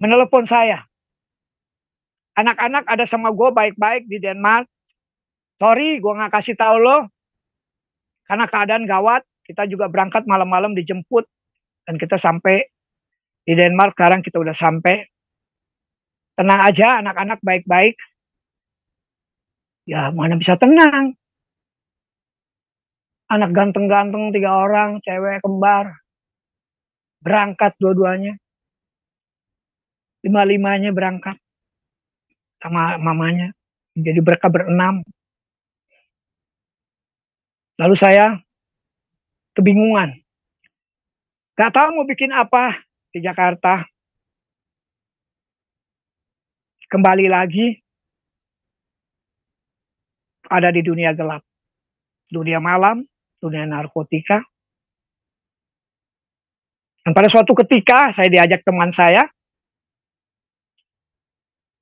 menelepon saya. Anak-anak ada sama gue baik-baik di Denmark. Sorry, gue nggak kasih tahu lo karena keadaan gawat. Kita juga berangkat malam-malam dijemput dan kita sampai di Denmark. Sekarang kita udah sampai. Tenang aja, anak-anak baik-baik. Ya mana bisa tenang. Anak ganteng-ganteng tiga orang, cewek kembar. Berangkat dua-duanya. Lima-limanya berangkat. Sama mamanya. Jadi mereka berenam. Lalu saya kebingungan. Gak tahu mau bikin apa di Jakarta. Kembali lagi ada di dunia gelap. Dunia malam, dunia narkotika. Dan pada suatu ketika saya diajak teman saya,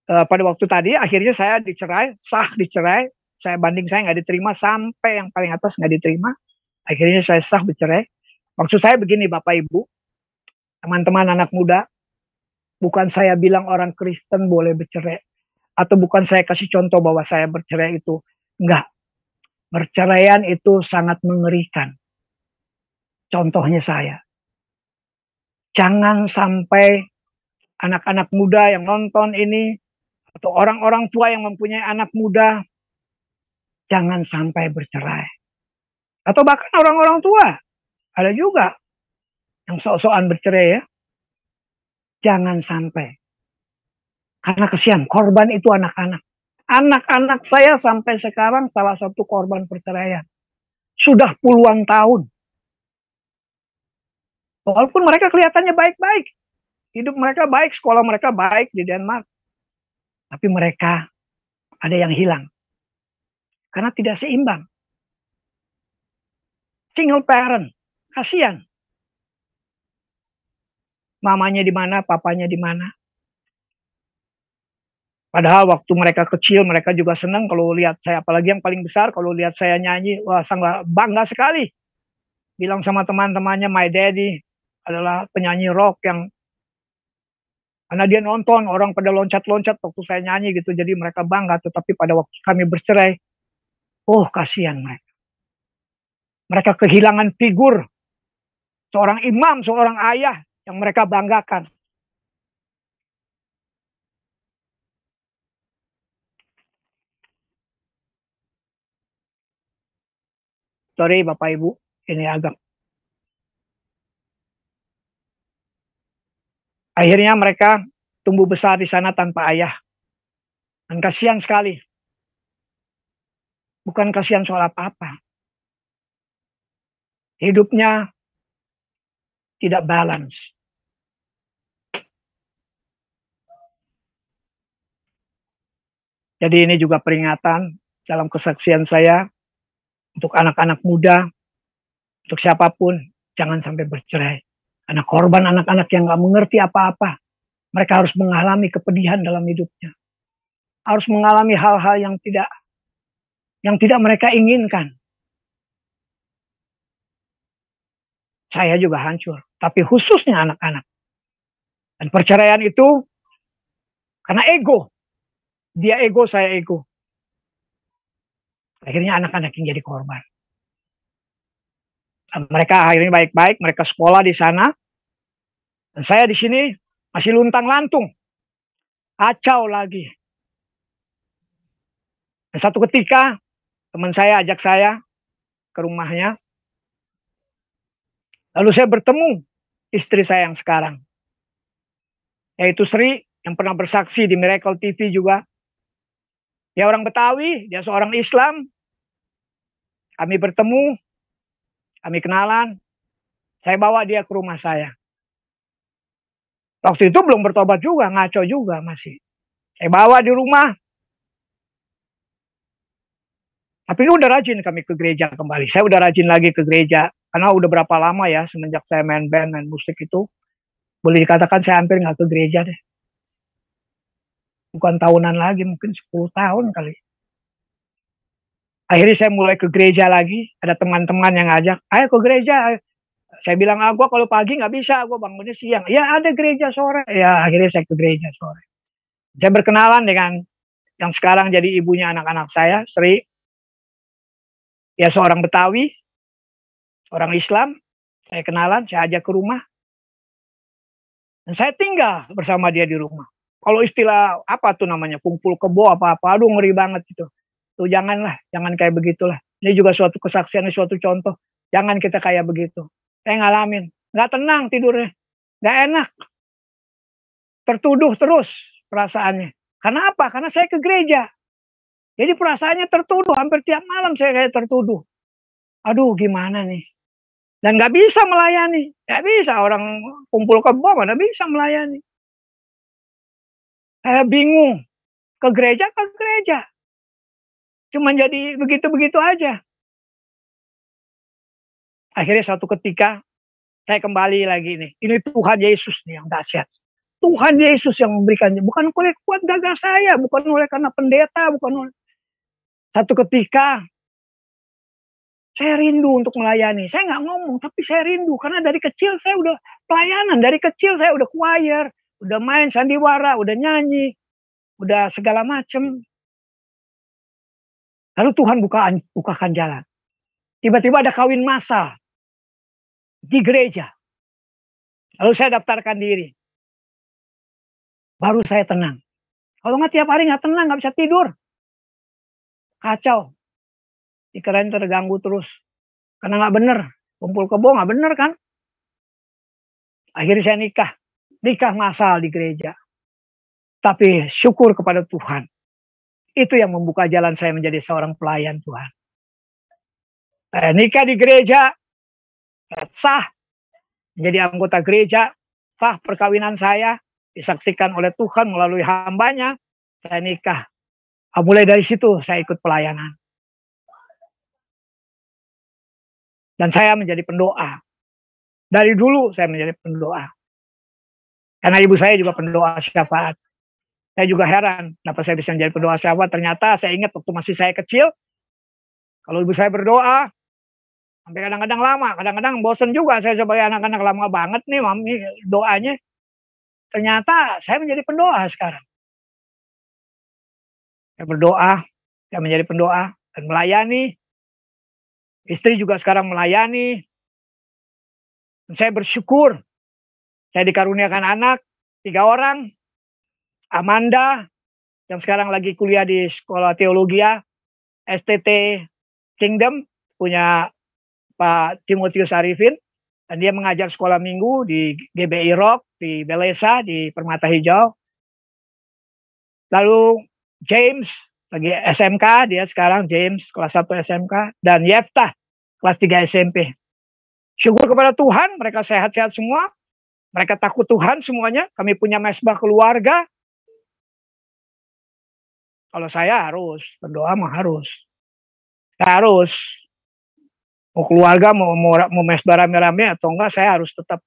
uh, pada waktu tadi akhirnya saya dicerai, sah dicerai, saya banding saya nggak diterima sampai yang paling atas nggak diterima. Akhirnya saya sah bercerai. Maksud saya begini Bapak Ibu, teman-teman anak muda, bukan saya bilang orang Kristen boleh bercerai. Atau bukan saya kasih contoh bahwa saya bercerai itu. Enggak. Perceraian itu sangat mengerikan. Contohnya saya. Jangan sampai anak-anak muda yang nonton ini atau orang-orang tua yang mempunyai anak muda jangan sampai bercerai. Atau bahkan orang-orang tua. Ada juga yang sok-sokan bercerai ya. Jangan sampai. Karena kesian, korban itu anak-anak. Anak-anak saya sampai sekarang salah satu korban perceraian. Sudah puluhan tahun. Walaupun mereka kelihatannya baik-baik. Hidup mereka baik, sekolah mereka baik di Denmark. Tapi mereka ada yang hilang. Karena tidak seimbang single parent. Kasihan. Mamanya di mana, papanya di mana. Padahal waktu mereka kecil mereka juga senang kalau lihat saya apalagi yang paling besar kalau lihat saya nyanyi wah sangat bangga sekali. Bilang sama teman-temannya my daddy adalah penyanyi rock yang karena dia nonton orang pada loncat-loncat waktu saya nyanyi gitu jadi mereka bangga tetapi pada waktu kami bercerai Oh, kasihan mereka. Mereka kehilangan figur seorang imam, seorang ayah yang mereka banggakan. Sorry Bapak Ibu, ini agak Akhirnya mereka tumbuh besar di sana tanpa ayah. Dan kasihan sekali. Bukan kasihan soal apa-apa. Hidupnya tidak balance. Jadi ini juga peringatan dalam kesaksian saya untuk anak-anak muda, untuk siapa pun, jangan sampai bercerai. Karena korban anak-anak yang gak mengerti apa-apa, mereka harus mengalami kepedihan dalam hidupnya. Harus mengalami hal-hal yang tidak yang tidak mereka inginkan. Saya juga hancur, tapi khususnya anak-anak. Dan perceraian itu karena ego. Dia ego, saya ego. Akhirnya anak-anak yang jadi korban. Mereka akhirnya baik-baik, mereka sekolah di sana. Dan saya di sini masih luntang lantung. Kacau lagi. Dan satu ketika teman saya ajak saya ke rumahnya. Lalu saya bertemu istri saya yang sekarang. Yaitu Sri yang pernah bersaksi di Miracle TV juga. Dia orang Betawi, dia seorang Islam, kami bertemu, kami kenalan, saya bawa dia ke rumah saya. Waktu itu belum bertobat juga, ngaco juga masih. Saya bawa di rumah. Tapi udah rajin kami ke gereja kembali. Saya udah rajin lagi ke gereja. Karena udah berapa lama ya semenjak saya main band, main musik itu. Boleh dikatakan saya hampir nggak ke gereja deh. Bukan tahunan lagi, mungkin 10 tahun kali. Akhirnya saya mulai ke gereja lagi ada teman-teman yang ngajak ayo ke gereja. Saya bilang ah gue kalau pagi nggak bisa gue bangunnya siang. Ya ada gereja sore. Ya akhirnya saya ke gereja sore. Saya berkenalan dengan yang sekarang jadi ibunya anak-anak saya Sri. Ya seorang Betawi orang Islam saya kenalan saya ajak ke rumah dan saya tinggal bersama dia di rumah kalau istilah apa tuh namanya kumpul kebo apa apa aduh ngeri banget itu Tuh janganlah, jangan kayak begitulah. Ini juga suatu kesaksian, suatu contoh. Jangan kita kayak begitu. Saya ngalamin, nggak tenang tidurnya, nggak enak. Tertuduh terus perasaannya. Karena apa? Karena saya ke gereja. Jadi perasaannya tertuduh, hampir tiap malam saya kayak tertuduh. Aduh gimana nih. Dan nggak bisa melayani. Nggak bisa orang kumpul ke bawah, mana bisa melayani. Saya bingung. Ke gereja, ke gereja. Cuma jadi begitu-begitu aja. Akhirnya suatu ketika saya kembali lagi nih. Ini Tuhan Yesus nih yang dahsyat. Tuhan Yesus yang memberikannya. Bukan oleh kuat gagah saya. Bukan oleh karena pendeta. Bukan oleh... Satu ketika saya rindu untuk melayani. Saya nggak ngomong, tapi saya rindu. Karena dari kecil saya udah pelayanan. Dari kecil saya udah choir. Udah main sandiwara, udah nyanyi. Udah segala macem. Lalu Tuhan buka, bukakan jalan. Tiba-tiba ada kawin massa di gereja. Lalu saya daftarkan diri. Baru saya tenang. Kalau nggak tiap hari nggak tenang, nggak bisa tidur. Kacau. Pikiran terganggu terus. Karena nggak bener. Kumpul kebo nggak bener kan. Akhirnya saya nikah. Nikah masal di gereja. Tapi syukur kepada Tuhan. Itu yang membuka jalan saya menjadi seorang pelayan Tuhan. Saya nikah di gereja, sah menjadi anggota gereja, sah perkawinan saya, disaksikan oleh Tuhan melalui hambanya, saya nikah. Ah, mulai dari situ saya ikut pelayanan. Dan saya menjadi pendoa. Dari dulu saya menjadi pendoa. Karena ibu saya juga pendoa syafaat. Saya juga heran, kenapa saya bisa menjadi pendoa sahabat. Ternyata saya ingat waktu masih saya kecil, kalau ibu saya berdoa, sampai kadang-kadang lama, kadang-kadang bosen juga saya sebagai anak-anak lama banget nih mami doanya. Ternyata saya menjadi pendoa sekarang. Saya berdoa, saya menjadi pendoa, dan melayani. Istri juga sekarang melayani. Saya bersyukur saya dikaruniakan anak tiga orang. Amanda yang sekarang lagi kuliah di sekolah teologi STT Kingdom punya Pak Timotius Arifin dan dia mengajar sekolah minggu di GBI Rock di Belesa di Permata Hijau. Lalu James lagi SMK dia sekarang James kelas 1 SMK dan Yefta kelas 3 SMP. Syukur kepada Tuhan mereka sehat-sehat semua. Mereka takut Tuhan semuanya. Kami punya mesbah keluarga. Kalau saya harus berdoa mah harus. Saya harus mau keluarga mau mau, mau mesbah rame-rame atau enggak saya harus tetap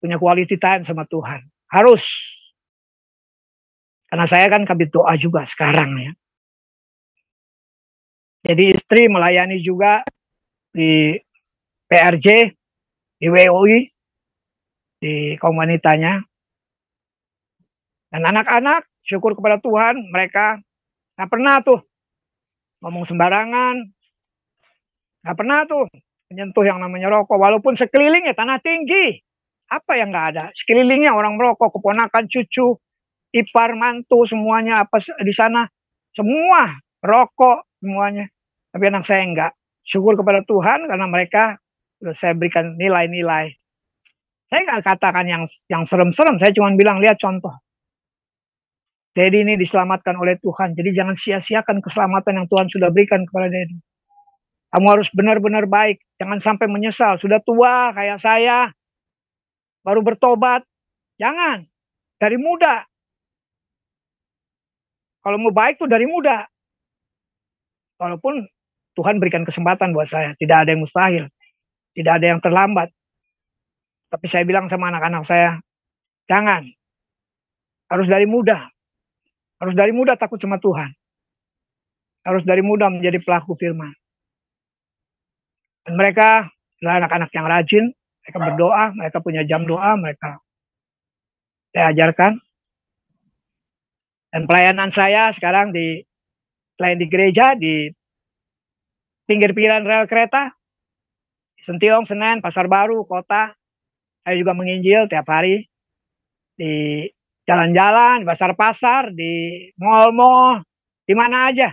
punya time sama Tuhan. Harus. Karena saya kan kabit doa juga sekarang ya. Jadi istri melayani juga di PRJ, di WOI, di kaum wanitanya. Dan anak-anak, syukur kepada Tuhan, mereka nggak pernah tuh ngomong sembarangan, nggak pernah tuh menyentuh yang namanya rokok, walaupun sekelilingnya tanah tinggi. Apa yang nggak ada? Sekelilingnya orang merokok, keponakan, cucu, ipar, mantu, semuanya apa di sana, semua rokok semuanya. Tapi anak saya enggak. Syukur kepada Tuhan karena mereka saya berikan nilai-nilai. Saya nggak katakan yang yang serem-serem, saya cuma bilang lihat contoh. Dedi ini diselamatkan oleh Tuhan. Jadi jangan sia-siakan keselamatan yang Tuhan sudah berikan kepada Dedi. Kamu harus benar-benar baik. Jangan sampai menyesal. Sudah tua kayak saya. Baru bertobat. Jangan. Dari muda. Kalau mau baik tuh dari muda. Walaupun Tuhan berikan kesempatan buat saya. Tidak ada yang mustahil. Tidak ada yang terlambat. Tapi saya bilang sama anak-anak saya. Jangan. Harus dari muda. Harus dari muda takut sama Tuhan. Harus dari muda menjadi pelaku firman. Dan mereka adalah anak-anak yang rajin, mereka berdoa, mereka punya jam doa, mereka saya ajarkan. Dan pelayanan saya sekarang di selain di gereja, di pinggir-pinggiran rel kereta, Sentiong, Senen, Pasar Baru, kota, saya juga menginjil tiap hari di jalan-jalan, pasar-pasar, di mall-mall, di mana aja.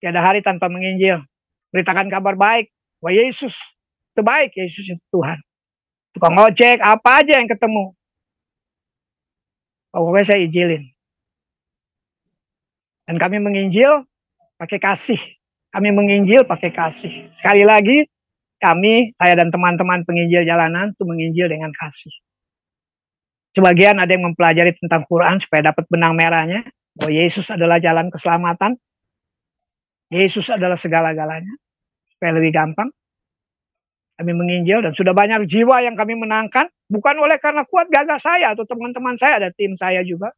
Tiada hari tanpa menginjil. Beritakan kabar baik, Wah Yesus itu baik, Yesus itu Tuhan. Tukang ojek, apa aja yang ketemu. Pokoknya saya injilin. Dan kami menginjil pakai kasih. Kami menginjil pakai kasih. Sekali lagi, kami, saya dan teman-teman penginjil jalanan itu menginjil dengan kasih. Sebagian ada yang mempelajari tentang Quran supaya dapat benang merahnya. Bahwa Yesus adalah jalan keselamatan. Yesus adalah segala-galanya supaya lebih gampang. Kami menginjil dan sudah banyak jiwa yang kami menangkan. Bukan oleh karena kuat gagah saya atau teman-teman saya, ada tim saya juga.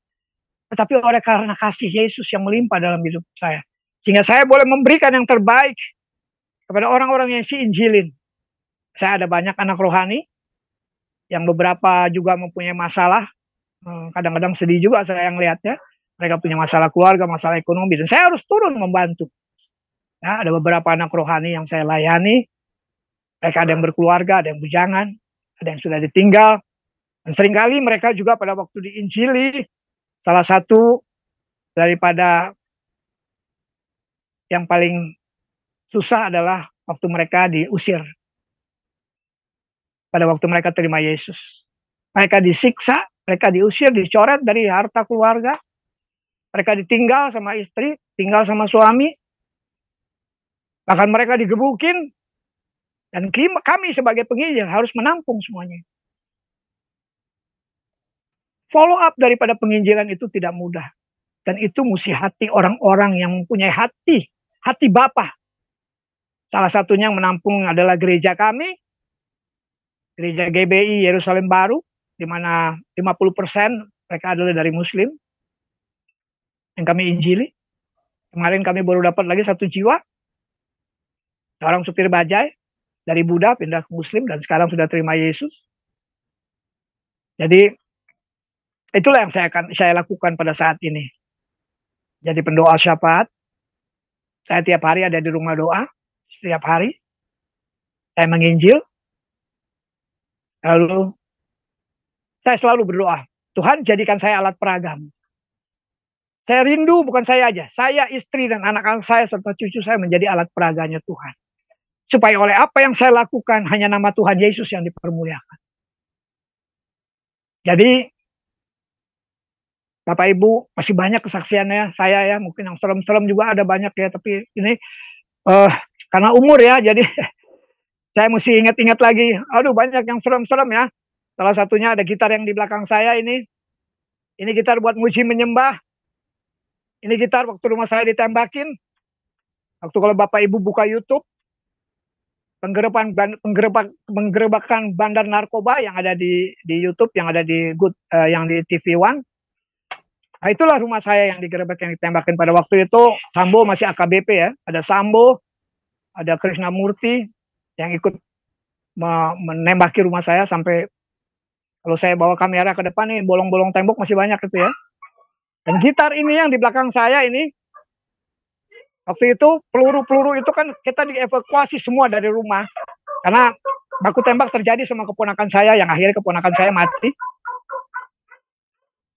Tetapi oleh karena kasih Yesus yang melimpah dalam hidup saya. Sehingga saya boleh memberikan yang terbaik kepada orang-orang yang si injilin. Saya ada banyak anak rohani yang beberapa juga mempunyai masalah. Eh, kadang-kadang sedih juga saya yang lihatnya. Mereka punya masalah keluarga, masalah ekonomi. Dan saya harus turun membantu. Ya, ada beberapa anak rohani yang saya layani. Mereka ada yang berkeluarga, ada yang bujangan, ada yang sudah ditinggal. Dan sering kali mereka juga pada waktu diinjili, salah satu daripada yang paling susah adalah waktu mereka diusir. Pada waktu mereka terima Yesus. Mereka disiksa, mereka diusir, dicoret dari harta keluarga. Mereka ditinggal sama istri, tinggal sama suami, Bahkan mereka digebukin. Dan kami sebagai penginjil harus menampung semuanya. Follow up daripada penginjilan itu tidak mudah. Dan itu mesti hati orang-orang yang mempunyai hati. Hati Bapa. Salah satunya yang menampung adalah gereja kami. Gereja GBI Yerusalem Baru. Di mana 50% mereka adalah dari Muslim. Yang kami injili. Kemarin kami baru dapat lagi satu jiwa Seorang supir bajai dari Buddha pindah ke Muslim dan sekarang sudah terima Yesus. Jadi itulah yang saya akan saya lakukan pada saat ini. Jadi pendoa syafaat Saya tiap hari ada di rumah doa, setiap hari. Saya menginjil. Lalu saya selalu berdoa, Tuhan jadikan saya alat peragam. Saya rindu bukan saya aja, saya istri dan anak-anak saya serta cucu saya menjadi alat peraganya Tuhan. Supaya oleh apa yang saya lakukan hanya nama Tuhan Yesus yang dipermuliakan. Jadi Bapak Ibu masih banyak kesaksiannya saya ya mungkin yang serem-serem juga ada banyak ya tapi ini uh, karena umur ya jadi saya mesti ingat-ingat lagi. Aduh banyak yang serem-serem ya. Salah satunya ada gitar yang di belakang saya ini. Ini gitar buat muji menyembah. Ini gitar waktu rumah saya ditembakin. Waktu kalau Bapak Ibu buka YouTube penggereban penggerebak penggerebakan bandar narkoba yang ada di di YouTube yang ada di good uh, yang di TV One Nah, itulah rumah saya yang digerebek yang ditembakin pada waktu itu. Sambo masih AKBP ya. Ada Sambo, ada Krishna Murti yang ikut menembaki rumah saya sampai kalau saya bawa kamera ke depan nih bolong-bolong tembok masih banyak itu ya. Dan gitar ini yang di belakang saya ini waktu itu peluru-peluru itu kan kita dievakuasi semua dari rumah karena baku tembak terjadi sama keponakan saya yang akhirnya keponakan saya mati.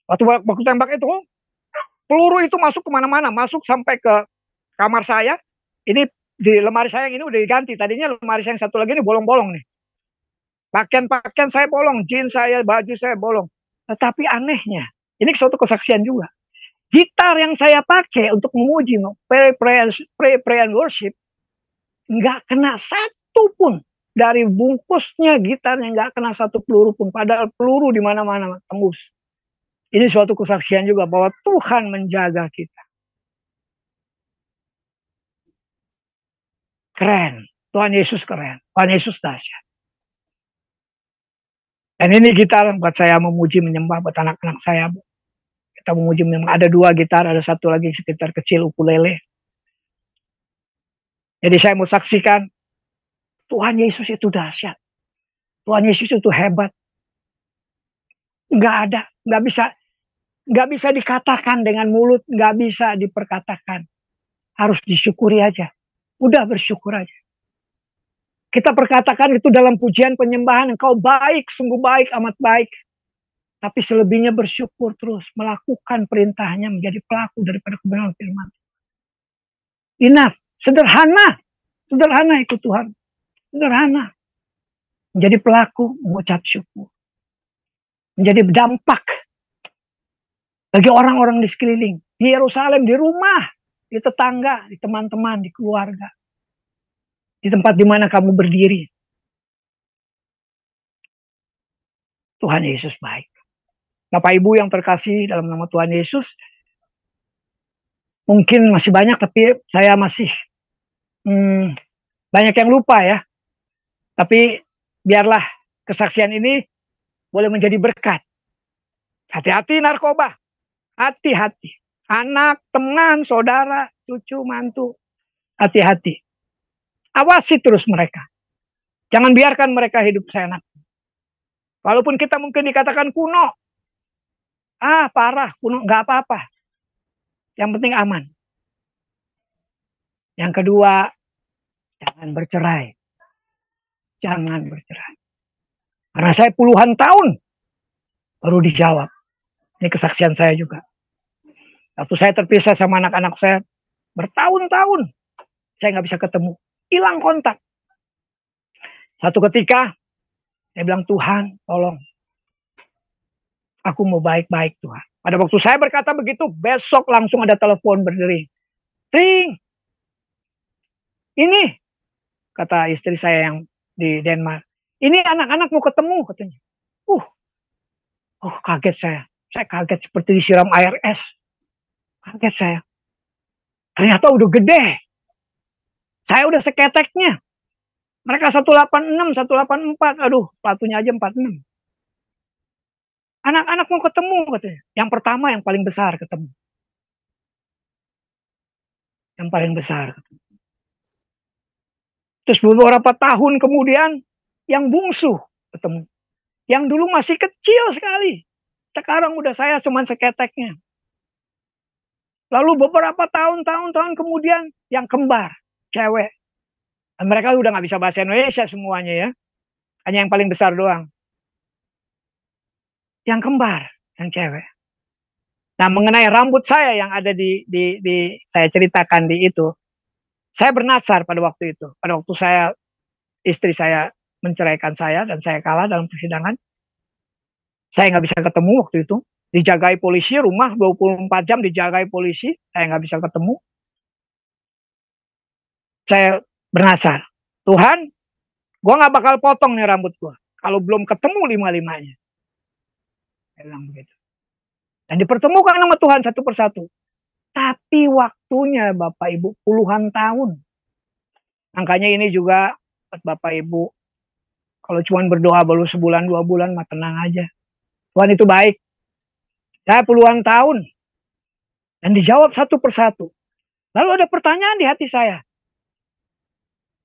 Waktu waktu tembak itu, peluru itu masuk ke mana-mana, masuk sampai ke kamar saya. Ini di lemari saya yang ini udah diganti. Tadinya lemari saya yang satu lagi ini bolong-bolong nih. Pakaian-pakaian saya bolong, jeans saya, baju saya bolong. Tetapi anehnya, ini suatu kesaksian juga. Gitar yang saya pakai untuk memuji, pray, pray, pray, pray and worship, nggak kena satu pun dari bungkusnya gitarnya nggak kena satu peluru pun. Padahal peluru di mana-mana tembus. Ini suatu kesaksian juga bahwa Tuhan menjaga kita. Keren. Tuhan Yesus keren. Tuhan Yesus dahsyat. Dan ini gitar buat saya memuji menyembah buat anak-anak saya. Kita memuji menyembah. Ada dua gitar, ada satu lagi sekitar kecil ukulele. Jadi saya mau saksikan Tuhan Yesus itu dahsyat. Tuhan Yesus itu hebat. Nggak ada, nggak bisa nggak bisa dikatakan dengan mulut, nggak bisa diperkatakan. Harus disyukuri aja. Udah bersyukur aja. Kita perkatakan itu dalam pujian penyembahan. Engkau baik, sungguh baik, amat baik. Tapi selebihnya bersyukur terus. Melakukan perintahnya menjadi pelaku daripada kebenaran firman. Enough. Sederhana. Sederhana ikut Tuhan. Sederhana. Menjadi pelaku mengucap syukur. Menjadi dampak bagi orang-orang di sekeliling, di Yerusalem, di rumah, di tetangga, di teman-teman, di keluarga, di tempat di mana kamu berdiri. Tuhan Yesus baik. Bapak Ibu yang terkasih dalam nama Tuhan Yesus, mungkin masih banyak tapi saya masih hmm, banyak yang lupa ya. Tapi biarlah kesaksian ini boleh menjadi berkat. Hati-hati narkoba. Hati-hati. Anak, teman, saudara, cucu, mantu. Hati-hati. Awasi terus mereka. Jangan biarkan mereka hidup seenak. Walaupun kita mungkin dikatakan kuno. Ah, parah, kuno, nggak apa-apa. Yang penting aman. Yang kedua, jangan bercerai. Jangan bercerai. Karena saya puluhan tahun baru dijawab. Ini kesaksian saya juga. Waktu saya terpisah sama anak-anak saya bertahun-tahun, saya nggak bisa ketemu, hilang kontak. Satu ketika, saya bilang Tuhan, tolong, aku mau baik-baik Tuhan. Pada waktu saya berkata begitu, besok langsung ada telepon berdering. Ring, ini kata istri saya yang di Denmark. Ini anak-anak mau ketemu katanya. Uh, oh kaget saya. Saya kaget seperti disiram air es. Kaget saya. Ternyata udah gede. Saya udah seketeknya. Mereka 186, 184. Aduh, patunya aja 46. Anak-anak mau ketemu katanya. Yang pertama yang paling besar ketemu. Yang paling besar. Terus beberapa tahun kemudian yang bungsu ketemu. Yang dulu masih kecil sekali. Sekarang udah saya cuman seketeknya. Lalu beberapa tahun-tahun tahun kemudian yang kembar, cewek. Dan mereka udah nggak bisa bahasa Indonesia semuanya ya. Hanya yang paling besar doang. Yang kembar, yang cewek. Nah, mengenai rambut saya yang ada di, di, di saya ceritakan di itu, saya bernasar pada waktu itu. Pada waktu saya istri saya menceraikan saya dan saya kalah dalam persidangan, saya nggak bisa ketemu waktu itu. Dijagai polisi rumah 24 jam dijagai polisi saya nggak bisa ketemu. Saya bernasar. Tuhan gua nggak bakal potong nih rambut gua. Kalau belum ketemu lima limanya bilang begitu. Dan dipertemukan sama Tuhan satu persatu. Tapi waktunya Bapak Ibu puluhan tahun. Angkanya ini juga Bapak Ibu kalau cuma berdoa baru sebulan dua bulan mah tenang aja Tuhan itu baik saya puluhan tahun. Dan dijawab satu persatu. Lalu ada pertanyaan di hati saya.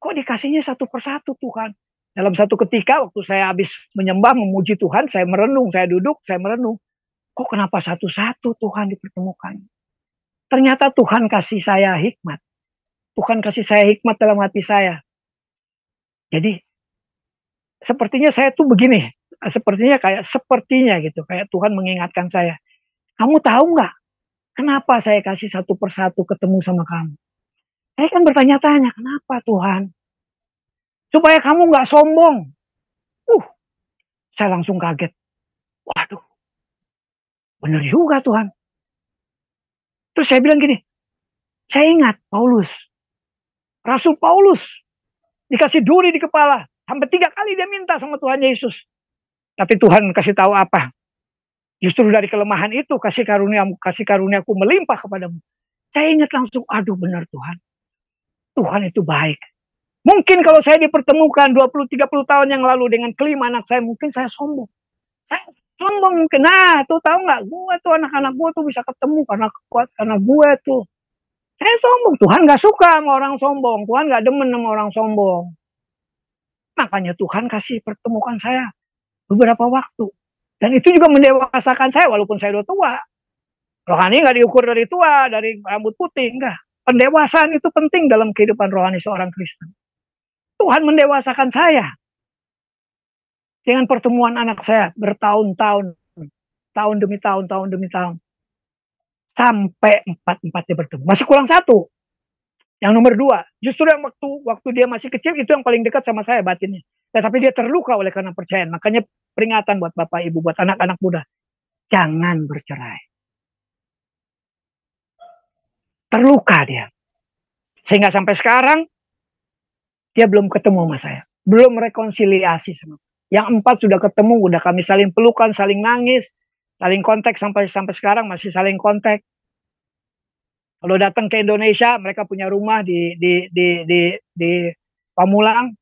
Kok dikasihnya satu persatu Tuhan? Dalam satu ketika waktu saya habis menyembah, memuji Tuhan, saya merenung, saya duduk, saya merenung. Kok kenapa satu-satu Tuhan dipertemukan? Ternyata Tuhan kasih saya hikmat. Tuhan kasih saya hikmat dalam hati saya. Jadi sepertinya saya tuh begini, sepertinya kayak sepertinya gitu, kayak Tuhan mengingatkan saya. Kamu tahu nggak kenapa saya kasih satu persatu ketemu sama kamu? Saya kan bertanya-tanya, kenapa Tuhan? Supaya kamu nggak sombong. Uh, saya langsung kaget. Waduh, benar juga Tuhan. Terus saya bilang gini, saya ingat Paulus. Rasul Paulus dikasih duri di kepala. Sampai tiga kali dia minta sama Tuhan Yesus. Tapi Tuhan kasih tahu apa? Justru dari kelemahan itu kasih karunia kasih karuniaku melimpah kepadamu. Saya ingat langsung, aduh benar Tuhan. Tuhan itu baik. Mungkin kalau saya dipertemukan 20-30 tahun yang lalu dengan kelima anak saya, mungkin saya sombong. Saya sombong mungkin. Nah, tuh tahu nggak? Gue tuh anak-anak gue tuh bisa ketemu karena kuat karena gue tuh. Saya sombong. Tuhan nggak suka sama orang sombong. Tuhan nggak demen sama orang sombong. Makanya Tuhan kasih pertemukan saya beberapa waktu. Dan itu juga mendewasakan saya walaupun saya udah tua. Rohani nggak diukur dari tua, dari rambut putih, enggak. Pendewasaan itu penting dalam kehidupan rohani seorang Kristen. Tuhan mendewasakan saya. Dengan pertemuan anak saya bertahun-tahun, tahun demi tahun, tahun demi tahun. Sampai empat-empatnya bertemu. Masih kurang satu. Yang nomor dua, justru yang waktu waktu dia masih kecil itu yang paling dekat sama saya batinnya. Tetapi dia terluka oleh karena percayaan. Makanya peringatan buat Bapak Ibu, buat anak-anak muda. Jangan bercerai. Terluka dia. Sehingga sampai sekarang dia belum ketemu sama saya. Belum rekonsiliasi sama saya. Yang empat sudah ketemu, udah kami saling pelukan, saling nangis, saling kontak sampai sampai sekarang masih saling kontak. Kalau datang ke Indonesia, mereka punya rumah di di di di, di Pamulang,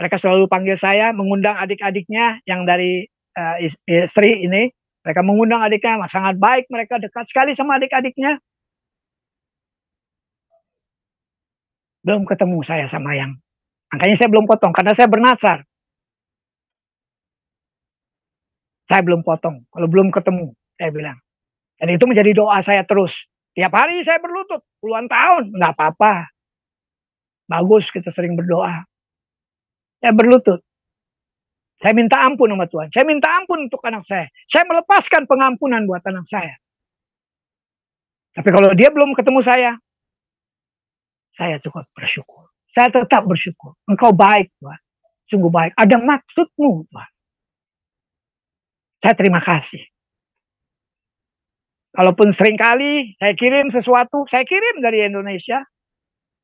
mereka selalu panggil saya, mengundang adik-adiknya yang dari uh, istri ini. Mereka mengundang adiknya, sangat baik mereka dekat sekali sama adik-adiknya. Belum ketemu saya sama yang. Makanya saya belum potong, karena saya bernasar. Saya belum potong, kalau belum ketemu, saya bilang. Dan itu menjadi doa saya terus. Tiap hari saya berlutut, puluhan tahun, nggak apa-apa. Bagus kita sering berdoa. Saya berlutut. Saya minta ampun sama Tuhan. Saya minta ampun untuk anak saya. Saya melepaskan pengampunan buat anak saya. Tapi kalau dia belum ketemu saya, saya cukup bersyukur. Saya tetap bersyukur. Engkau baik, Tuhan. Sungguh baik. Ada maksudmu, Tuhan. Saya terima kasih. Kalaupun sering kali saya kirim sesuatu, saya kirim dari Indonesia,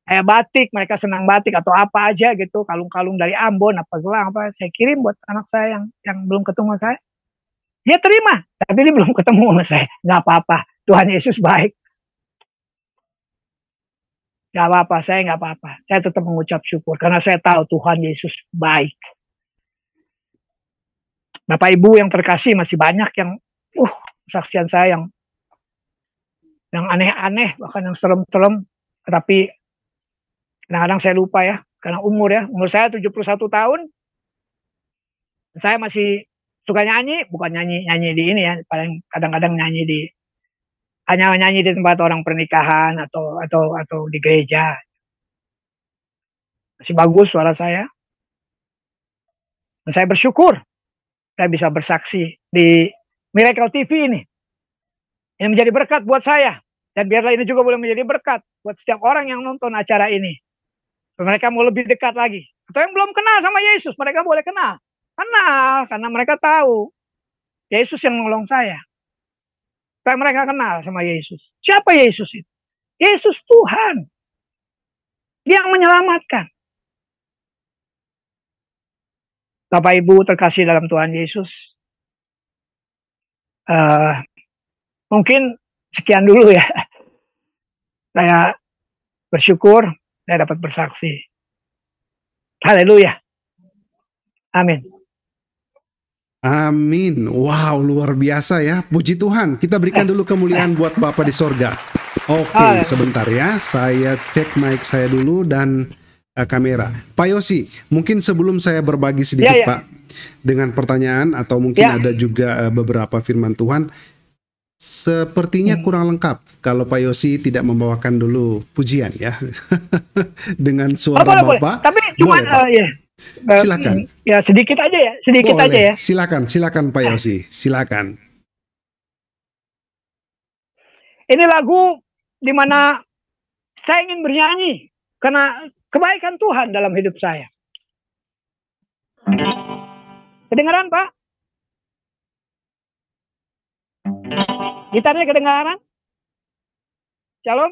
kayak batik, mereka senang batik atau apa aja gitu, kalung-kalung dari Ambon apa gelang apa, saya kirim buat anak saya yang yang belum ketemu saya. Dia terima, tapi dia belum ketemu sama saya. Nggak apa-apa, Tuhan Yesus baik. Nggak apa-apa, saya nggak apa-apa. Saya tetap mengucap syukur karena saya tahu Tuhan Yesus baik. Bapak Ibu yang terkasih masih banyak yang, uh, saksian saya yang yang aneh-aneh bahkan yang serem-serem, tetapi Kadang-kadang saya lupa ya, karena umur ya. Umur saya 71 tahun. Saya masih suka nyanyi, bukan nyanyi nyanyi di ini ya, paling kadang-kadang nyanyi di hanya nyanyi di tempat orang pernikahan atau atau atau di gereja. Masih bagus suara saya. Dan saya bersyukur saya bisa bersaksi di Miracle TV ini. Ini menjadi berkat buat saya. Dan biarlah ini juga boleh menjadi berkat buat setiap orang yang nonton acara ini. Mereka mau lebih dekat lagi. Atau yang belum kenal sama Yesus, mereka boleh kenal. Kenal, karena mereka tahu Yesus yang menolong saya. Supaya mereka kenal sama Yesus. Siapa Yesus itu? Yesus Tuhan. Dia yang menyelamatkan. Bapak Ibu terkasih dalam Tuhan Yesus. Uh, mungkin sekian dulu ya. Saya bersyukur saya dapat bersaksi. Haleluya. Amin. Amin. Wow, luar biasa ya. Puji Tuhan. Kita berikan dulu kemuliaan buat Bapak di sorga. Oke, okay, sebentar ya. Saya cek mic saya dulu dan uh, kamera. Pak Yosi, mungkin sebelum saya berbagi sedikit ya, ya. Pak dengan pertanyaan atau mungkin ya. ada juga uh, beberapa firman Tuhan, sepertinya hmm. kurang lengkap kalau Pak Yosi tidak membawakan dulu pujian ya dengan suara oh, boleh, Bapak. Boleh. Tapi cuma uh, ya. Silakan. Ya sedikit aja ya, sedikit boleh. aja ya. Silakan, silakan Pak Yosi, silakan. Ini lagu di mana saya ingin bernyanyi karena kebaikan Tuhan dalam hidup saya. Kedengaran, Pak? Gitarnya kedengaran? Shalom?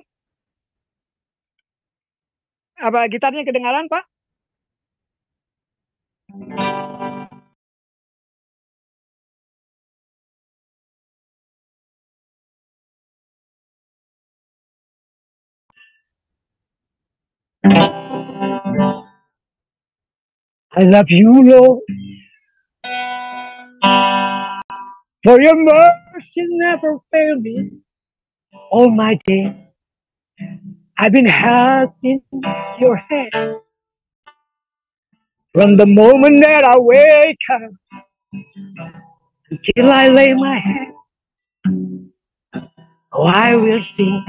Apa gitarnya kedengaran, Pak? I love you, Lord. For your mercy never failed me oh, my day. I've been held in your hand from the moment that I wake up until I lay my head. Oh, I will sing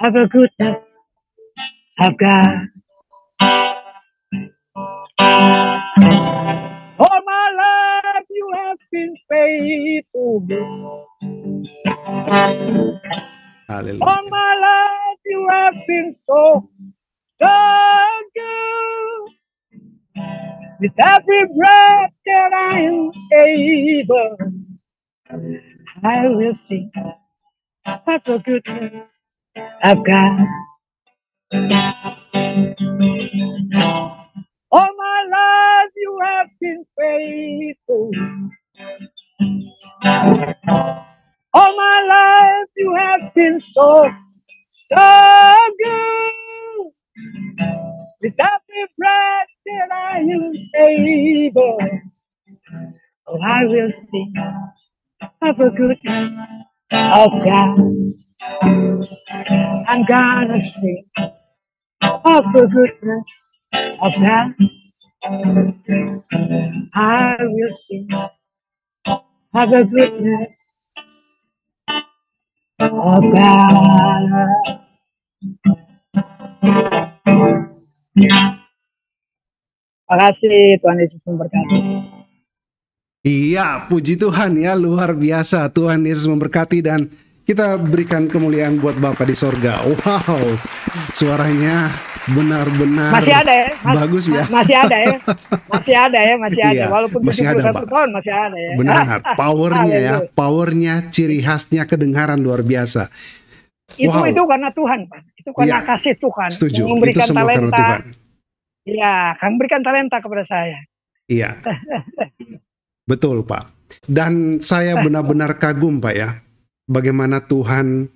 of the goodness of God. Been faithful. Hallelujah. All my life you have been so, so good. With every breath that I am able, I will sing of the goodness of God. All my life you have been faithful. All my life you have been so, so good. With every breath that I am able, oh, I will sing of the goodness of God. I'm gonna sing of the goodness of that I will sing of the goodness of God. Terima kasih Tuhan Yesus memberkati. Iya, puji Tuhan ya luar biasa Tuhan Yesus memberkati dan kita berikan kemuliaan buat Bapak di sorga. Wow, suaranya benar-benar. Masih ada ya? Mas, bagus ya. masih ada ya? Masih ada ya? Masih ada. Iya, walaupun masih ada Pak. tahun masih ada ya. Benar. Powernya ya. Powernya ciri khasnya kedengaran luar biasa. Itu wow. itu karena Tuhan Pak. Itu karena ya, kasih Tuhan. Setuju. yang memberikan itu talenta. Tuhan. ya kan memberikan talenta kepada saya. Iya. Betul Pak. Dan saya benar-benar kagum Pak ya. Bagaimana Tuhan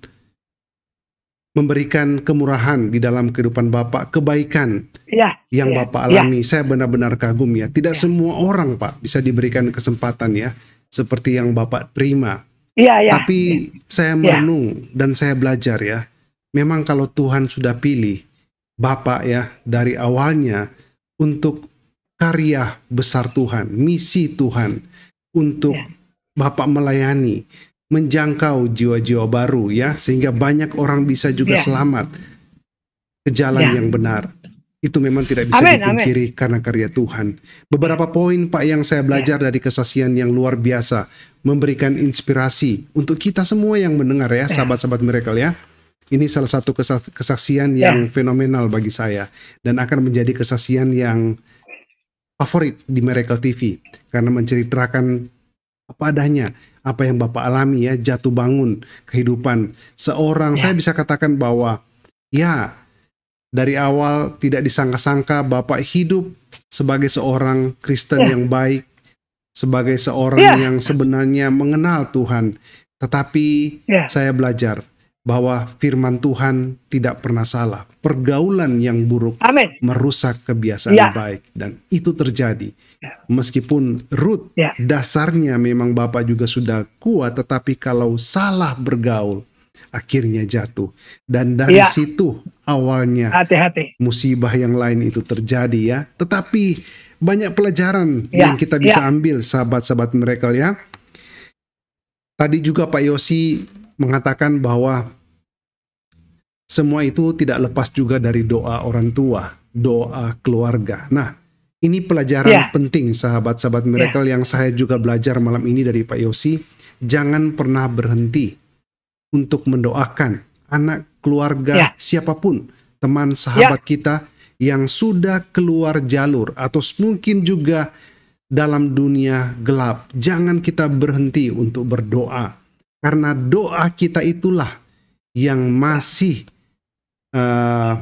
memberikan kemurahan di dalam kehidupan Bapak, kebaikan ya, yang ya, Bapak iya. alami. Ya. Saya benar-benar kagum ya. Tidak ya. semua orang Pak bisa diberikan kesempatan ya, seperti yang Bapak terima. Ya, ya, Tapi ya. saya merenung ya. dan saya belajar ya. Memang kalau Tuhan sudah pilih Bapak ya dari awalnya untuk karya besar Tuhan, misi Tuhan untuk ya. Bapak melayani, menjangkau jiwa-jiwa baru ya sehingga banyak orang bisa juga yeah. selamat ke jalan yeah. yang benar. Itu memang tidak bisa amen, dipungkiri amen. karena karya Tuhan. Beberapa poin Pak yang saya belajar yeah. dari kesaksian yang luar biasa memberikan inspirasi untuk kita semua yang mendengar ya, sahabat-sahabat miracle ya. Ini salah satu kesaksian yang fenomenal bagi saya dan akan menjadi kesaksian yang favorit di Miracle TV karena menceritakan apa adanya, apa yang Bapak alami ya, jatuh bangun kehidupan seorang. Ya. Saya bisa katakan bahwa ya dari awal tidak disangka-sangka Bapak hidup sebagai seorang Kristen ya. yang baik, sebagai seorang ya. yang sebenarnya mengenal Tuhan. Tetapi ya. saya belajar bahwa firman Tuhan tidak pernah salah. Pergaulan yang buruk Amen. merusak kebiasaan ya. baik dan itu terjadi. Meskipun root ya. dasarnya memang Bapak juga sudah kuat tetapi kalau salah bergaul akhirnya jatuh. Dan dari ya. situ awalnya hati-hati musibah yang lain itu terjadi ya. Tetapi banyak pelajaran ya. yang kita bisa ya. ambil sahabat-sahabat mereka ya. Tadi juga Pak Yosi mengatakan bahwa semua itu tidak lepas juga dari doa orang tua, doa keluarga. Nah, ini pelajaran yeah. penting sahabat-sahabat miracle yeah. yang saya juga belajar malam ini dari Pak Yosi. Jangan pernah berhenti untuk mendoakan anak keluarga yeah. siapa pun, teman sahabat yeah. kita yang sudah keluar jalur atau mungkin juga dalam dunia gelap. Jangan kita berhenti untuk berdoa karena doa kita itulah yang masih uh,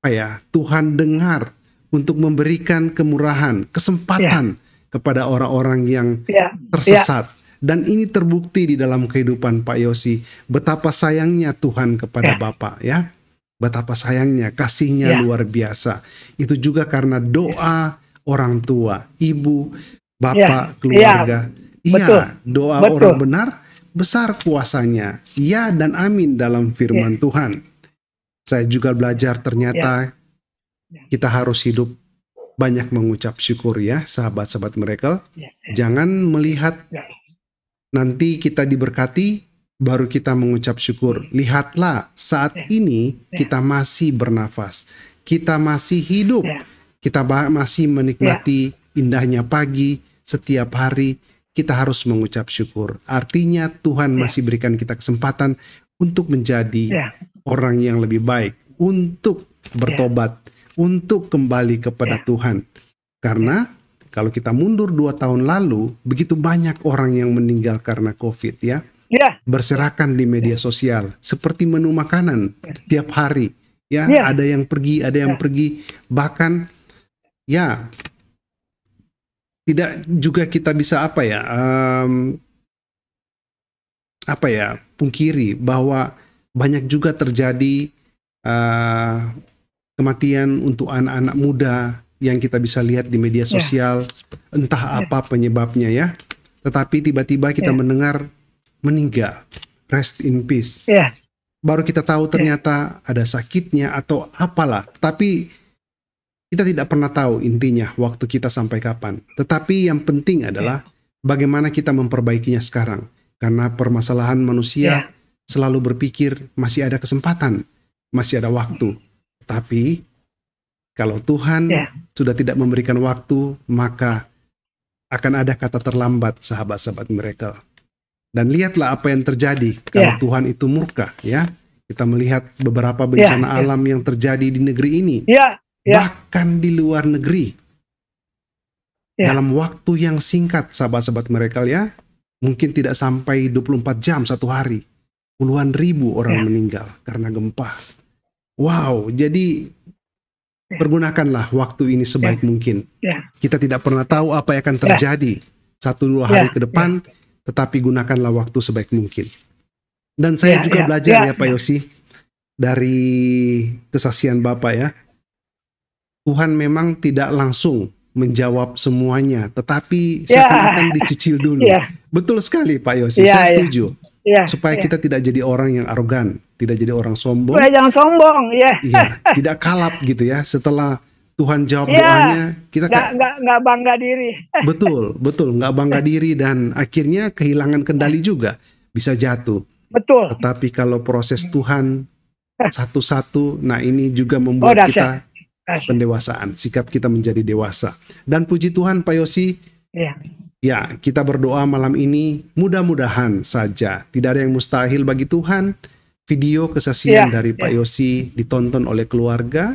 apa ya Tuhan dengar untuk memberikan kemurahan, kesempatan yeah. kepada orang-orang yang yeah. tersesat. Yeah. Dan ini terbukti di dalam kehidupan Pak Yosi betapa sayangnya Tuhan kepada yeah. Bapak ya. Betapa sayangnya kasihnya yeah. luar biasa. Itu juga karena doa orang tua, ibu, bapak, yeah. keluarga. Iya, yeah. doa Betul. orang benar besar kuasanya. Ya dan amin dalam firman yeah. Tuhan. Saya juga belajar ternyata yeah. Kita harus hidup banyak mengucap syukur ya sahabat-sahabat mereka. Yeah. Jangan melihat nanti kita diberkati baru kita mengucap syukur. Lihatlah saat ini kita masih bernafas. Kita masih hidup. Kita masih menikmati indahnya pagi setiap hari kita harus mengucap syukur. Artinya Tuhan masih berikan kita kesempatan untuk menjadi orang yang lebih baik, untuk bertobat, yeah. Untuk kembali kepada yeah. Tuhan. Karena kalau kita mundur dua tahun lalu, begitu banyak orang yang meninggal karena COVID ya. Yeah. Berserakan di media sosial, seperti menu makanan yeah. tiap hari. Ya, yeah. ada yang pergi, ada yang yeah. pergi, bahkan ya tidak juga kita bisa apa ya um, apa ya pungkiri bahwa banyak juga terjadi uh, kematian untuk anak-anak muda yang kita bisa lihat di media ya. sosial yeah. entah yeah. apa penyebabnya ya tetapi tiba-tiba kita yeah. mendengar meninggal rest in peace yeah. baru kita tahu ya. ternyata yeah. ada sakitnya atau apalah tapi kita tidak pernah tahu intinya waktu kita sampai kapan. Tetapi yang penting adalah bagaimana kita memperbaikinya sekarang. Karena permasalahan manusia yeah. selalu berpikir masih ada kesempatan, masih ada waktu. Tapi kalau Tuhan yeah. sudah tidak memberikan waktu, maka akan ada kata terlambat sahabat-sahabat mereka. Dan lihatlah apa yang terjadi kalau yeah. Tuhan itu murka ya. Kita melihat beberapa bencana yeah, yeah. alam yang terjadi di negeri ini. Yeah ya. bahkan di luar negeri. Ya. Dalam waktu yang singkat, sahabat-sahabat mereka ya, mungkin tidak sampai 24 jam satu hari. Puluhan ribu orang ya. meninggal karena gempa. Wow, jadi ya. pergunakanlah waktu ini sebaik ya. mungkin. Ya. Kita tidak pernah tahu apa yang akan ya. terjadi satu dua hari ya. ke depan, ya. tetapi gunakanlah waktu sebaik mungkin. Dan saya ya, juga belajar ya, ya Pak Yosi dari kesaksian Bapak ya. Tuhan memang tidak langsung menjawab semuanya, tetapi yeah. saya akan dicicil dulu. Yeah. Betul sekali Pak Yosi, yeah, saya ya. setuju. Yeah. Supaya yeah. kita tidak jadi orang yang arogan, tidak jadi orang sombong. Jangan sombong, ya. Iya, tidak kalap gitu ya. Setelah Tuhan jawab yeah. doanya, kita nggak, nggak, nggak bangga diri. betul, betul, nggak bangga diri dan akhirnya kehilangan kendali juga. bisa jatuh. Betul. Tetapi kalau proses Tuhan satu-satu, nah ini juga membuat Oh, kita pendewasaan, sikap kita menjadi dewasa. Dan puji Tuhan Pak Yosi, Iya. ya kita berdoa malam ini mudah-mudahan saja tidak ada yang mustahil bagi Tuhan. Video kesaksian Iya, dari Pak iya. Yosi ditonton oleh keluarga,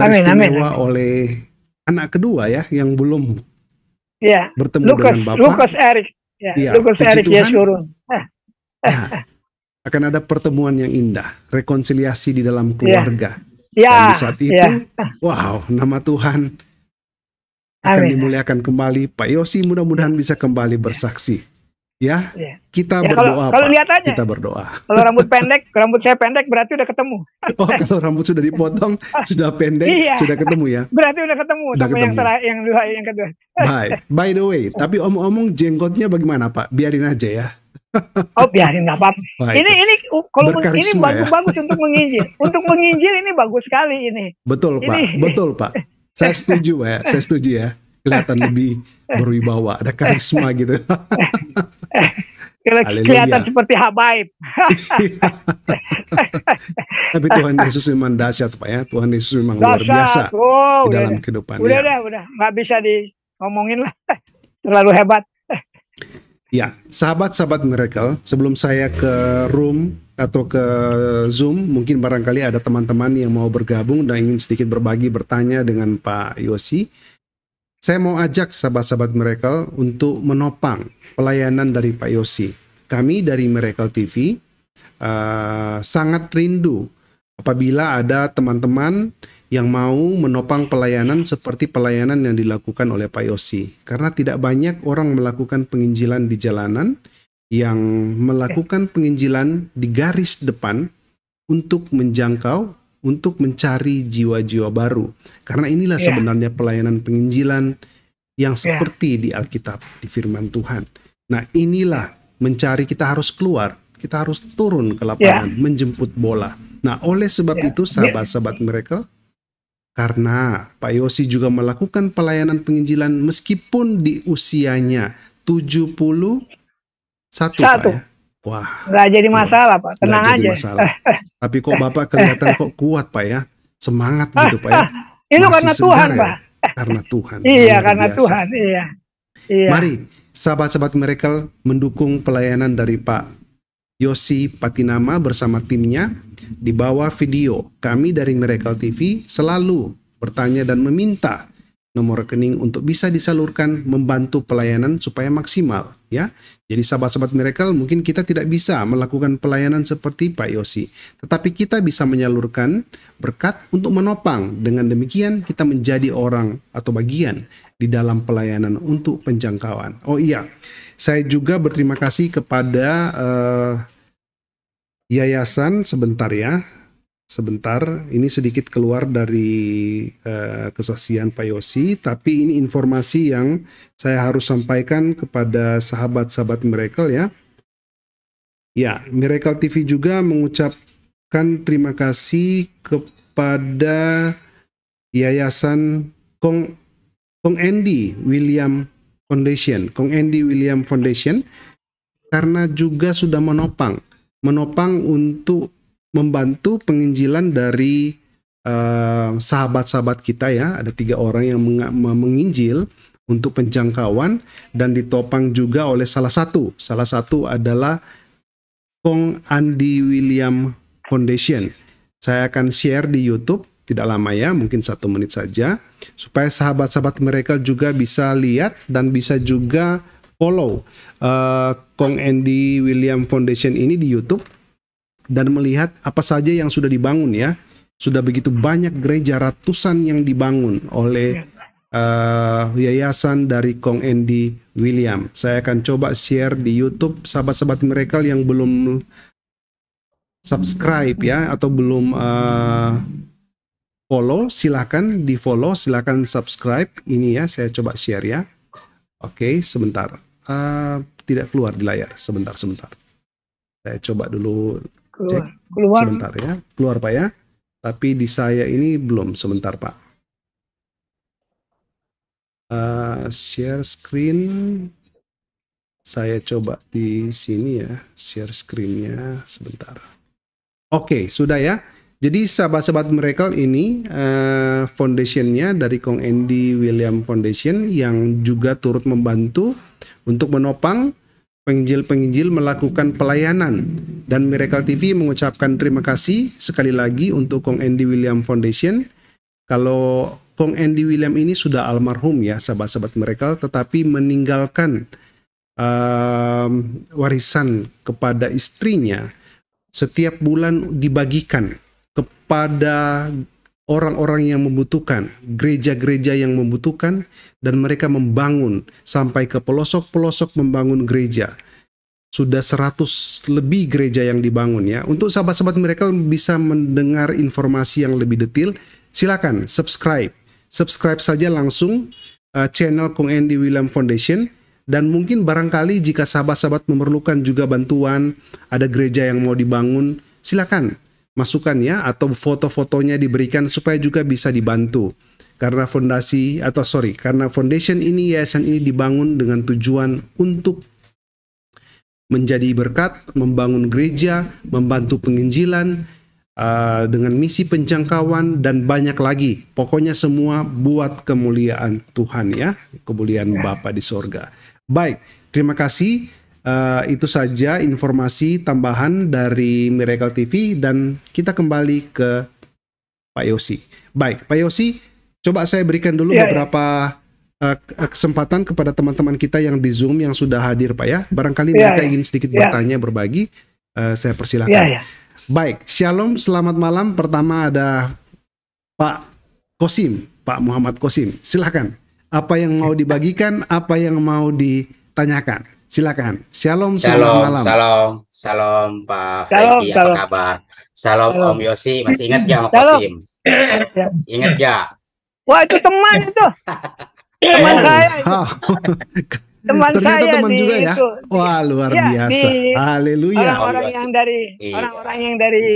Amin, amin, teristimewa oleh anak kedua ya yang belum Iya. bertemu Lukas, dengan Bapak. Lukas Erik. Ya, Iya, Lukas Erik. Yesurun. Ya, akan ada pertemuan yang indah, rekonsiliasi di dalam keluarga. Dan Ya, di saat itu, ya. wow, nama Tuhan akan Amin. dimuliakan kembali. Pak Yosi mudah-mudahan bisa kembali bersaksi. Ya, Iya. kita Ya, berdoa, kalau, kalau Pak. lihat aja, Kita berdoa. kalau rambut pendek, rambut saya pendek berarti udah ketemu. Oh, kalau rambut sudah dipotong, sudah pendek, Iya. sudah ketemu ya. Berarti udah ketemu Udah sama yang ketemu. terakhir, yang dua, yang kedua. Baik. By the way, tapi omong-omong jenggotnya bagaimana, Pak? Biarin aja ya. Oh biarin nggak apa-apa. Ini ini kalau ini ya. bagus-bagus untuk menginjil. Untuk menginjil ini bagus sekali ini. Betul, Pak. Ini- Betul, Pak. Saya setuju, Pak. ya. Saya setuju ya. Kelihatan lebih berwibawa, ada karisma gitu. Kelihatan seperti habaib. Tapi Tuhan Yesus memang dahsyat, Pak ya. Tuhan Yesus memang luar biasa Oh, di udah, dalam deh. kehidupan. udah, ya. udah, udah. Nggak bisa diomongin lah. Terlalu hebat. Ya, sahabat-sahabat Miracle, sebelum saya ke room atau ke Zoom, mungkin barangkali ada teman-teman yang mau bergabung dan ingin sedikit berbagi, bertanya dengan Pak Yosi. Saya mau ajak sahabat-sahabat Miracle untuk menopang pelayanan dari Pak Yosi. Kami dari Miracle TV eh, sangat rindu apabila ada teman-teman yang mau menopang pelayanan seperti pelayanan yang dilakukan oleh Pak Yosi. Karena tidak banyak orang melakukan penginjilan di jalanan yang melakukan penginjilan di garis depan untuk menjangkau, untuk mencari jiwa-jiwa baru. Karena inilah Ya. sebenarnya pelayanan penginjilan yang Ya. seperti di Alkitab, di firman Tuhan. Nah inilah mencari kita harus keluar, kita harus turun ke lapangan, menjemput bola. Nah oleh sebab Ya. itu sahabat-sahabat mereka, karena Pak Yosi juga melakukan pelayanan penginjilan meskipun di usianya 71 Pak Satu. ya. Wah, Nggak jadi masalah, Pak. Tenang aja. masalah. Tapi kok Bapak kelihatan kok kuat Pak ya. Semangat gitu Pak ya. Itu karena segar Tuhan, ya? Pak. Karena Tuhan. Iya, karena biasa. Tuhan. Iya. Iya. Mari sahabat-sahabat Miracle mendukung pelayanan dari Pak Yosi Patinama bersama timnya di bawah video kami dari Miracle TV selalu bertanya dan meminta nomor rekening untuk bisa disalurkan membantu pelayanan supaya maksimal ya. Jadi sahabat-sahabat Miracle mungkin kita tidak bisa melakukan pelayanan seperti Pak Yosi, tetapi kita bisa menyalurkan berkat untuk menopang. Dengan demikian kita menjadi orang atau bagian di dalam pelayanan untuk penjangkauan. Oh iya, saya juga berterima kasih kepada eh, yayasan sebentar ya. Sebentar, ini sedikit keluar dari eh, kesaksian Pak Yosi, tapi ini informasi yang saya harus sampaikan kepada sahabat-sahabat Miracle ya. Ya, Miracle TV juga mengucapkan terima kasih kepada Yayasan Kong Kong Andy William Foundation, Kong Andy William Foundation karena juga sudah menopang, menopang untuk membantu penginjilan dari eh, sahabat-sahabat kita ya, ada tiga orang yang menga- menginjil untuk penjangkauan dan ditopang juga oleh salah satu, salah satu adalah Kong Andy William Foundation. Saya akan share di YouTube tidak lama ya, mungkin satu menit saja, supaya sahabat-sahabat mereka juga bisa lihat dan bisa juga follow uh, Kong Andy William Foundation ini di YouTube dan melihat apa saja yang sudah dibangun ya. Sudah begitu banyak gereja ratusan yang dibangun oleh uh, yayasan dari Kong Andy William. Saya akan coba share di YouTube sahabat-sahabat mereka yang belum subscribe ya atau belum uh, follow silahkan di follow silahkan subscribe. Ini ya saya coba share ya. Oke sebentar. Uh, tidak keluar di layar. Sebentar sebentar. Saya coba dulu Keluar. Keluar. sebentar ya keluar pak ya tapi di saya ini belum sebentar pak Uh, share screen Saya coba di sini ya, share screen-nya sebentar. Oke, sudah ya. Jadi sahabat-sahabat Miracle ini uh, foundationnya dari Kong Andy William Foundation yang juga turut membantu untuk menopang penginjil-penginjil melakukan pelayanan dan Miracle TV mengucapkan terima kasih sekali lagi untuk Kong Andy William Foundation. Kalau Kong Andy William ini sudah almarhum ya sahabat-sahabat Miracle tetapi meninggalkan um, warisan kepada istrinya setiap bulan dibagikan kepada orang-orang yang membutuhkan, gereja-gereja yang membutuhkan, dan mereka membangun sampai ke pelosok-pelosok membangun gereja. Sudah 100 lebih gereja yang dibangun ya. Untuk sahabat-sahabat mereka bisa mendengar informasi yang lebih detail, silakan subscribe. Subscribe saja langsung uh, channel Kong Andy William Foundation dan mungkin barangkali jika sahabat-sahabat memerlukan juga bantuan, ada gereja yang mau dibangun, silakan masukan ya atau foto-fotonya diberikan supaya juga bisa dibantu karena fondasi atau sorry karena foundation ini yayasan ini dibangun dengan tujuan untuk menjadi berkat, membangun gereja, membantu penginjilan uh, dengan misi pencangkawan dan banyak lagi. Pokoknya semua buat kemuliaan Tuhan ya, kemuliaan Bapa di sorga. Baik, terima kasih. Uh, itu saja informasi tambahan dari Miracle TV dan kita kembali ke Pak Yosi. Baik, Pak Yosi, coba saya berikan dulu ya, beberapa ya. Uh, kesempatan kepada teman-teman kita yang di Zoom yang sudah hadir, Pak ya. Barangkali ya, mereka ya. ingin sedikit ya. bertanya, berbagi. Uh, saya persilahkan. Ya, ya. Baik, Shalom, selamat malam. Pertama ada Pak Kosim, Pak Muhammad Kosim. Silahkan. Apa yang mau dibagikan, apa yang mau ditanyakan? Silakan. Shalom, shalom, malam. Shalom, shalom Pak Franky, apa kabar? Shalom, shalom Om Yosi, masih ingat gak Om Kosim? ingat gak? Wah itu teman itu. teman saya itu. teman Ternyata saya teman juga ya. Itu. Wah luar ya, biasa. Haleluya. Orang-orang yang dari iya. orang-orang yang dari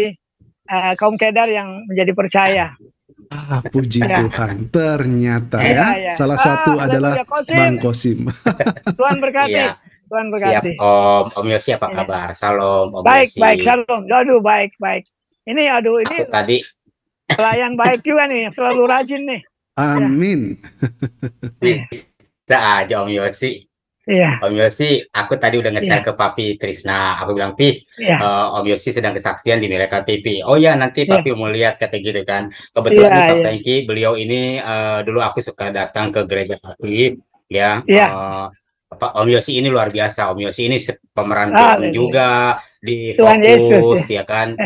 uh, kaum kedar yang menjadi percaya. Ah, puji ya. Tuhan. Ternyata ya, ya, ya. salah ah, satu adalah Bang Kosim. Tuhan berkati. Ya. Tuhan berkati. Siap Om, Om Yosi apa kabar? Salam Om baik, Yosi. Baik, Salam. Aduh, baik, baik. Ini aduh ini Aku tadi pelayan baik juga nih, selalu rajin nih. Amin. Bisa aja Om Yosi. Iya. Om Yosi, aku tadi udah nge-share iya. ke Papi Trisna. Aku bilang, Pi, iya. uh, Om Yosi sedang kesaksian di Miracle TV. Oh ya, nanti iya. Papi mau lihat kata gitu kan. Kebetulan iya, nih, Pak iya. Franky, beliau ini uh, dulu aku suka datang ke gereja Katolik, ya. Iya. Uh, Pak Om Yosi ini luar biasa. Om Yosi ini pemeran ah, juga di Tuhan Yesus ya kan.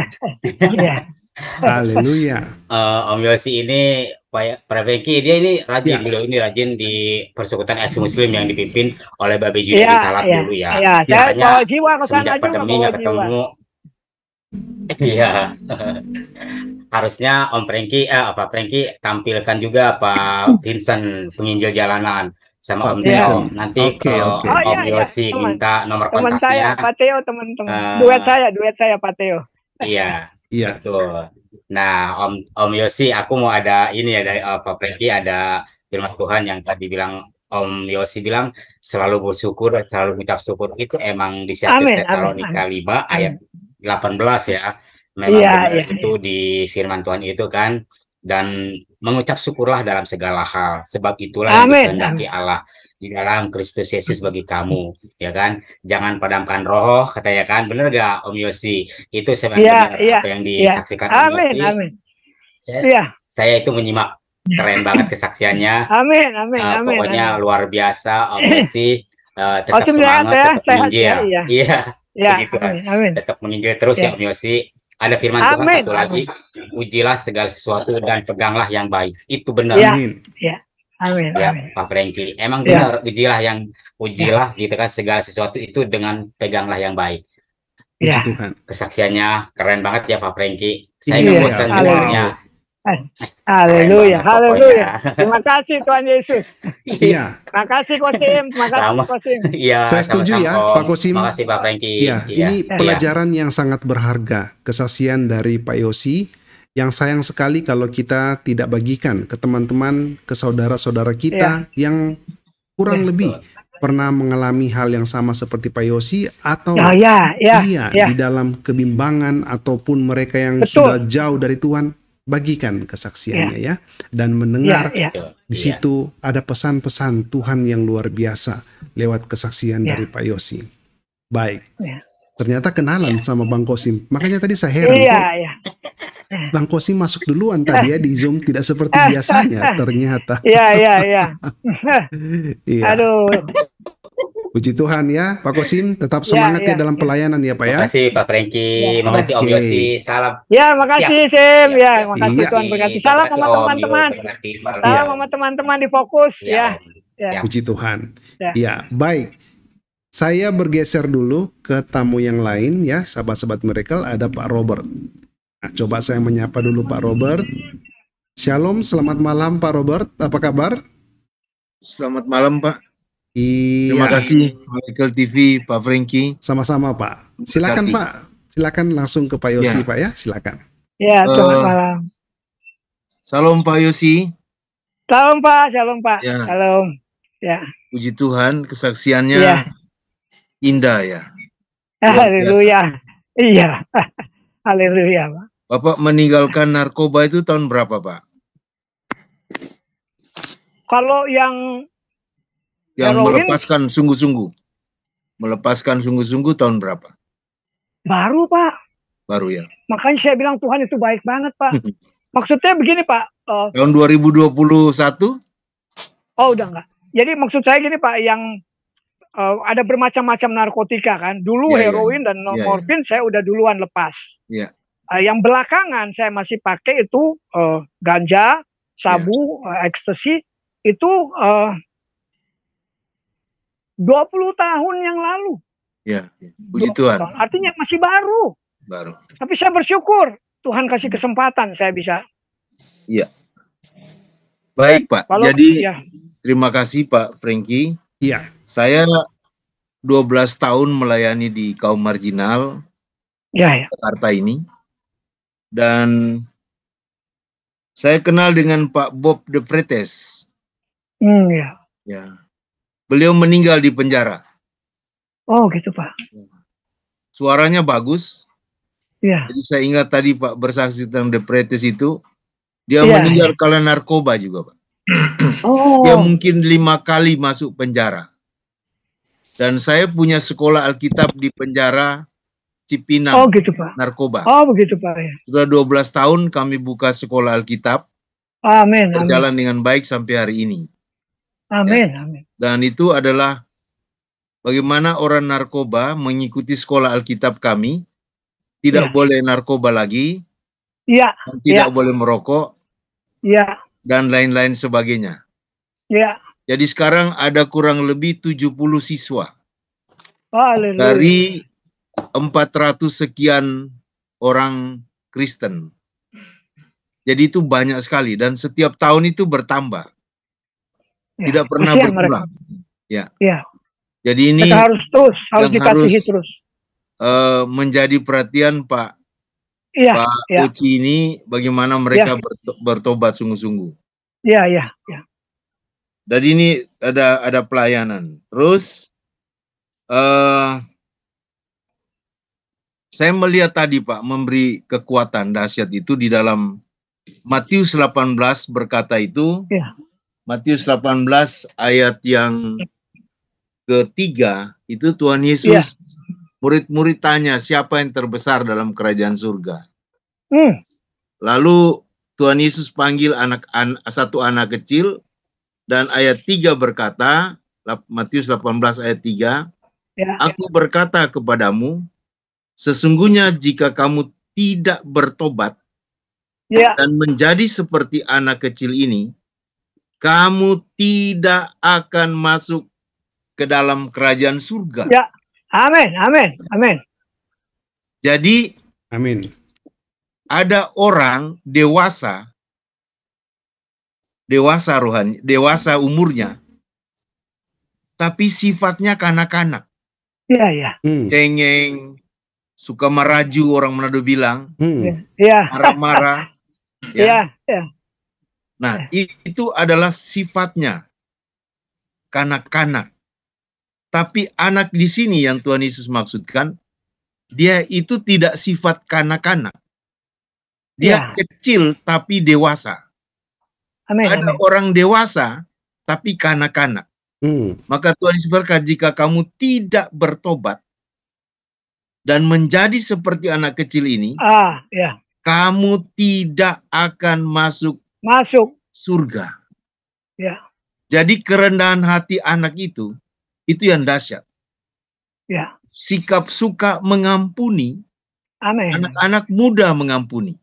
Iya. Haleluya. uh, Om Yosi ini Pak Praveki dia ini rajin, ya. beliau ini rajin di persekutuan ex muslim yang dipimpin oleh Babe Judi ya, Salat ya, dulu ya. Iya, saya jiwa ke pandemi nggak ketemu. Iya. Harusnya Om Franky eh apa Franky tampilkan juga Pak Vincent penginjil jalanan sama Om Teo. Nanti okay, kalau okay. Om oh, iya, Yosi iya. minta nomor teman kontaknya. Teman saya, Pak Teo, teman-teman. Uh, duet saya, duet saya, Pak Teo. Iya, iya. Betul. Nah, Om Om Yosi, aku mau ada ini ya dari uh, Pak Freddy ada firman Tuhan yang tadi bilang Om Yosi bilang selalu bersyukur dan selalu mengucap syukur itu emang di satu Tesalonika 5 ayat 18 ya. Memang iya, benar iya, itu iya. di firman Tuhan itu kan dan mengucap syukurlah dalam segala hal. Sebab itulah yang dikehendaki Allah di dalam Kristus Yesus bagi kamu ya kan? Jangan padamkan roh katanya kan? Bener gak Om Yosi? Itu sebenarnya ya, ya, apa yang iya. disaksikan ya. Om Yosi. Amin. Saya, ya. saya itu menyimak. Keren banget kesaksiannya. Amin Amin uh, Amin pokoknya amin. luar biasa Om Yosi. Uh, tetap oh, semangat ya, tetap menginjil iya iya ya, begitu. amin, amin. tetap menginjil terus ya, ya. Om Yosi ada firman Amin. Tuhan satu lagi, ujilah segala sesuatu dan peganglah yang baik. Itu benar. Ya, ya. Amin. Ya, Amin. Pak Franky. Emang ya. benar ujilah yang ujilah ya. gitu kan segala sesuatu itu dengan peganglah yang baik. Ya. Kesaksiannya keren banget ya Pak Franky. Saya iya. bosan dengarnya. Haleluya, haleluya. Terima kasih Tuhan Yesus. Iya. Terima kasih Kosim, terima kasih Kosim. Iya. Saya setuju ya, Pak Kosim. Terima kasih Pak Franky. Iya, ya. ini ya. pelajaran yang sangat berharga, kesaksian dari Pak Yosi. Yang sayang sekali kalau kita tidak bagikan ke teman-teman, ke saudara-saudara kita ya. yang kurang ya. lebih pernah mengalami hal yang sama seperti Pak Yosi atau Ya, ya, ya, iya ya. di dalam kebimbangan ataupun mereka yang Betul. sudah jauh dari Tuhan bagikan kesaksiannya ya dan ya, mendengar ya. di Iya. situ ada pesan-pesan Tuhan yang luar biasa lewat kesaksian Ya. dari Pak Yosi. Baik. Ya. Ternyata kenalan sama Bang Kosim. Makanya tadi saya heran Iya, kok iya. Bang Kosim masuk duluan tadi ya di Zoom tidak seperti biasanya ternyata. Iya, iya, iya. Iya. Aduh. Puji Tuhan ya, Pak Kosim tetap Ya, semangat ya, ya, dalam ya. pelayanan ya Pak ya. Terima kasih Pak Franky, Ya. terima kasih Om Oke. Yosi, salam. Ya, makasih Sim. Siap, Ya, siap. makasih Iya. Tuhan berkati. Salam sama teman-teman. Salam sama teman-teman di fokus Ya, ya. Ya. Ya. Puji Tuhan. Ya. Ya, baik. Saya bergeser dulu ke tamu yang lain ya, sahabat-sahabat Miracle ada Pak Robert. Nah, coba saya menyapa dulu Pak Robert. Shalom, selamat malam Pak Robert. Apa kabar? Selamat malam Pak. Iya. Terima kasih Michael TV Pak Franky. Sama-sama Pak. Silakan Pak. Silakan langsung ke Pak Yosi Ya. Pak ya. Silakan. Ya, selamat Eh, malam. Salam Pak Yosi. Salam Pak, shalom Pak. Ya. Salam. Puji Tuhan kesaksiannya Iya. indah ya. Haleluya. Iya. Haleluya, Pak. Bapak meninggalkan narkoba itu tahun berapa Pak? Kalau yang Yang Heroin? melepaskan sungguh-sungguh. Melepaskan sungguh-sungguh tahun berapa? baru Pak, Baru ya. makanya saya bilang Tuhan itu baik banget Pak. Maksudnya begini Pak, eh, Tahun 2021? oh udah enggak. Jadi maksud saya gini Pak, yang eh, ada bermacam-macam narkotika kan. Dulu Iya, iya. heroin dan Iya, iya. morfin saya udah duluan lepas. Iya. Eh, yang belakangan saya masih pakai itu eh, ganja, sabu, Iya. eh, ekstasi itu eh, 20 tahun yang lalu. Ya. ya. Puji 20 Tuhan. tahun. Artinya masih baru. Baru. Tapi saya bersyukur Tuhan kasih kesempatan saya bisa. Baik Pak. Kalau Jadi ya, terima kasih Pak Franky. Iya. Saya 12 tahun melayani di kaum marginal ya, ya. Jakarta ini. Dan saya kenal dengan Pak Bob De Pretes. Hmm, ya. Ya. Beliau meninggal di penjara. Oh gitu Pak. Suaranya bagus. Ya. Jadi saya ingat tadi Pak bersaksi tentang De Pretes itu. Dia Iya, meninggal karena narkoba juga Pak. Oh. Dia mungkin lima kali masuk penjara. Dan saya punya sekolah Alkitab di penjara Cipinang, Oh gitu Pak. narkoba. Oh begitu Pak ya. Sudah 12 tahun kami buka sekolah Alkitab, Amin. Amin. berjalan dengan baik sampai hari ini. Amin. Amin. Dan itu adalah bagaimana orang narkoba mengikuti sekolah Alkitab kami, tidak Ya. boleh narkoba lagi, Iya. dan tidak boleh merokok, Iya. dan lain-lain sebagainya. Iya. Jadi sekarang ada kurang lebih 70 siswa Haleluya. dari 400 sekian orang Kristen. Jadi itu banyak sekali dan setiap tahun itu bertambah. Ya, Tidak pernah kasihan berkurang. mereka. Ya. Ya. Jadi ini Mereka harus terus, harus dikasihi harus- terus. eh, menjadi perhatian Pak Iya. Pak ya. Uci ini bagaimana mereka berto- bertobat sungguh-sungguh. Iya. Iya. Ya. Dan ini ada ada pelayanan. Terus eh saya melihat tadi Pak memberi kekuatan dahsyat itu di dalam Matius 18 berkata itu. Ya. Matius 18 ayat yang ketiga itu Tuhan Yesus murid-murid tanya siapa yang terbesar dalam kerajaan surga. Hmm. Lalu Tuhan Yesus panggil anak an, satu anak kecil dan ayat 3 berkata Matius 18 ayat 3 Ya. Aku berkata kepadamu sesungguhnya jika kamu tidak bertobat Ya. dan menjadi seperti anak kecil ini kamu tidak akan masuk ke dalam kerajaan surga. Ya. Amin. Amin. Amin. Jadi Amin. ada orang dewasa dewasa rohani, dewasa umurnya tapi sifatnya kanak-kanak, Iya. Iya. Hmm. cengeng, suka meraju orang Manado bilang, Hmm. Iya. marah-marah. Iya. Iya. Nah, i- itu adalah sifatnya kanak-kanak. Tapi anak di sini yang Tuhan Yesus maksudkan, dia itu tidak sifat kanak-kanak. Dia ya. kecil tapi dewasa. Amin, Ada amin. orang dewasa tapi kanak-kanak. Hmm. Maka Tuhan Yesus berkata, jika kamu tidak bertobat dan menjadi seperti anak kecil ini, ah, ya. kamu tidak akan masuk masuk surga. Ya. Jadi kerendahan hati anak itu, itu yang dahsyat. Ya. Sikap suka mengampuni. Anak-anak muda mengampuni.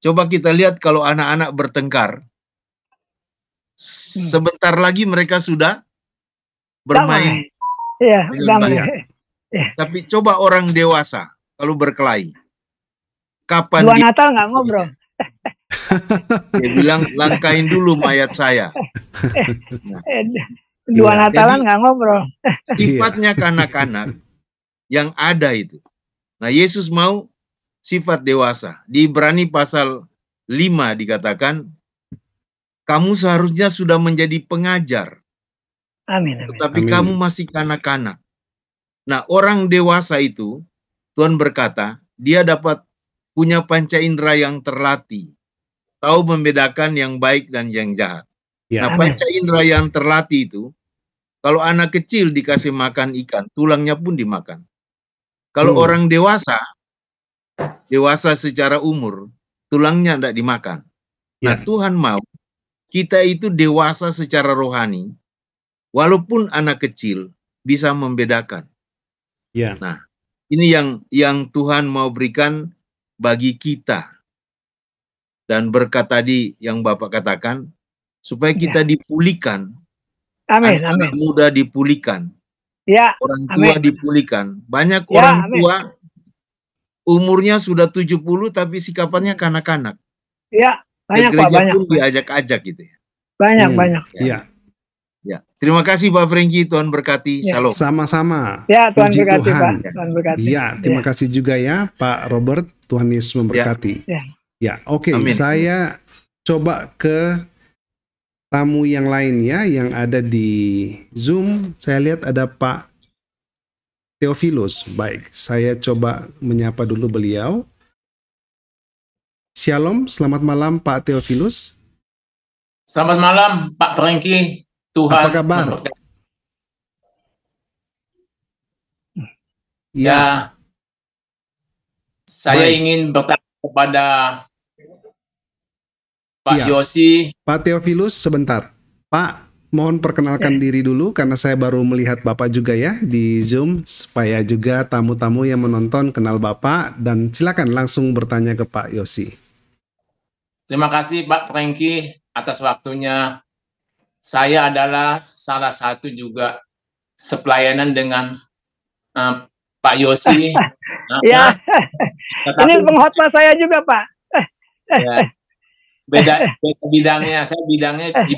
Coba kita lihat kalau anak-anak bertengkar, hmm. sebentar lagi mereka sudah bermain. Iya. Ya. Tapi coba orang dewasa kalau berkelahi. Kapan Dua Natal nggak ngobrol. Dia bilang langkain dulu mayat saya. Eh, dua ya, Natalan nggak ngobrol. Sifatnya kanak-kanak yang ada itu. Nah Yesus mau sifat dewasa. Di Ibrani pasal 5 dikatakan, kamu seharusnya sudah menjadi pengajar Amin. amin. Tapi amin. kamu masih kanak-kanak. Nah, orang dewasa itu, Tuhan berkata, dia dapat punya panca indera yang terlatih. Tahu membedakan yang baik dan yang jahat. Ya. Nah, panca indera yang terlatih itu, kalau anak kecil dikasih makan ikan, tulangnya pun dimakan. Kalau hmm. orang dewasa, dewasa secara umur, tulangnya tidak dimakan. Nah, ya. Tuhan mau kita itu dewasa secara rohani, walaupun anak kecil bisa membedakan. Ya. Nah, ini yang yang Tuhan mau berikan bagi kita. Dan berkat tadi yang Bapak katakan supaya kita ya. dipulihkan. Amin, anak amin. muda dipulihkan. Ya. Orang tua amin. dipulihkan. Banyak ya, orang amin. tua umurnya sudah 70 tapi sikapannya kanak-kanak. Ya, banyak Pak, banyak. pun diajak-ajak gitu ya. Banyak, hmm. banyak. Ya. Ya, terima kasih Pak Franky, Tuhan berkati. Ya. Shalom. Sama-sama. Ya, Tuhan Puji berkati Tuhan. Pak. Tuhan berkati. Ya, terima ya. kasih juga ya Pak Robert. Tuhan Yesus memberkati. Ya, ya. Oke. Okay. Saya coba ke tamu yang lain ya, yang ada di Zoom. Saya lihat ada Pak Theophilus. Baik, saya coba menyapa dulu beliau. Shalom, selamat malam Pak Theophilus. Selamat malam Pak Franky. Tuhan Apa kabar? Ya. ya. Saya Baik. ingin bertanya kepada Pak ya. Yosi. Pak Teofilus, sebentar. Pak, mohon perkenalkan ya. diri dulu karena saya baru melihat Bapak juga ya di Zoom supaya juga tamu-tamu yang menonton kenal Bapak dan silakan langsung bertanya ke Pak Yosi. Terima kasih Pak Franky atas waktunya saya adalah salah satu juga sepelayanan dengan uh, Pak Yosi. ya, ini pengkhotbah saya juga Pak. ya, beda, beda bidangnya. Saya bidangnya di,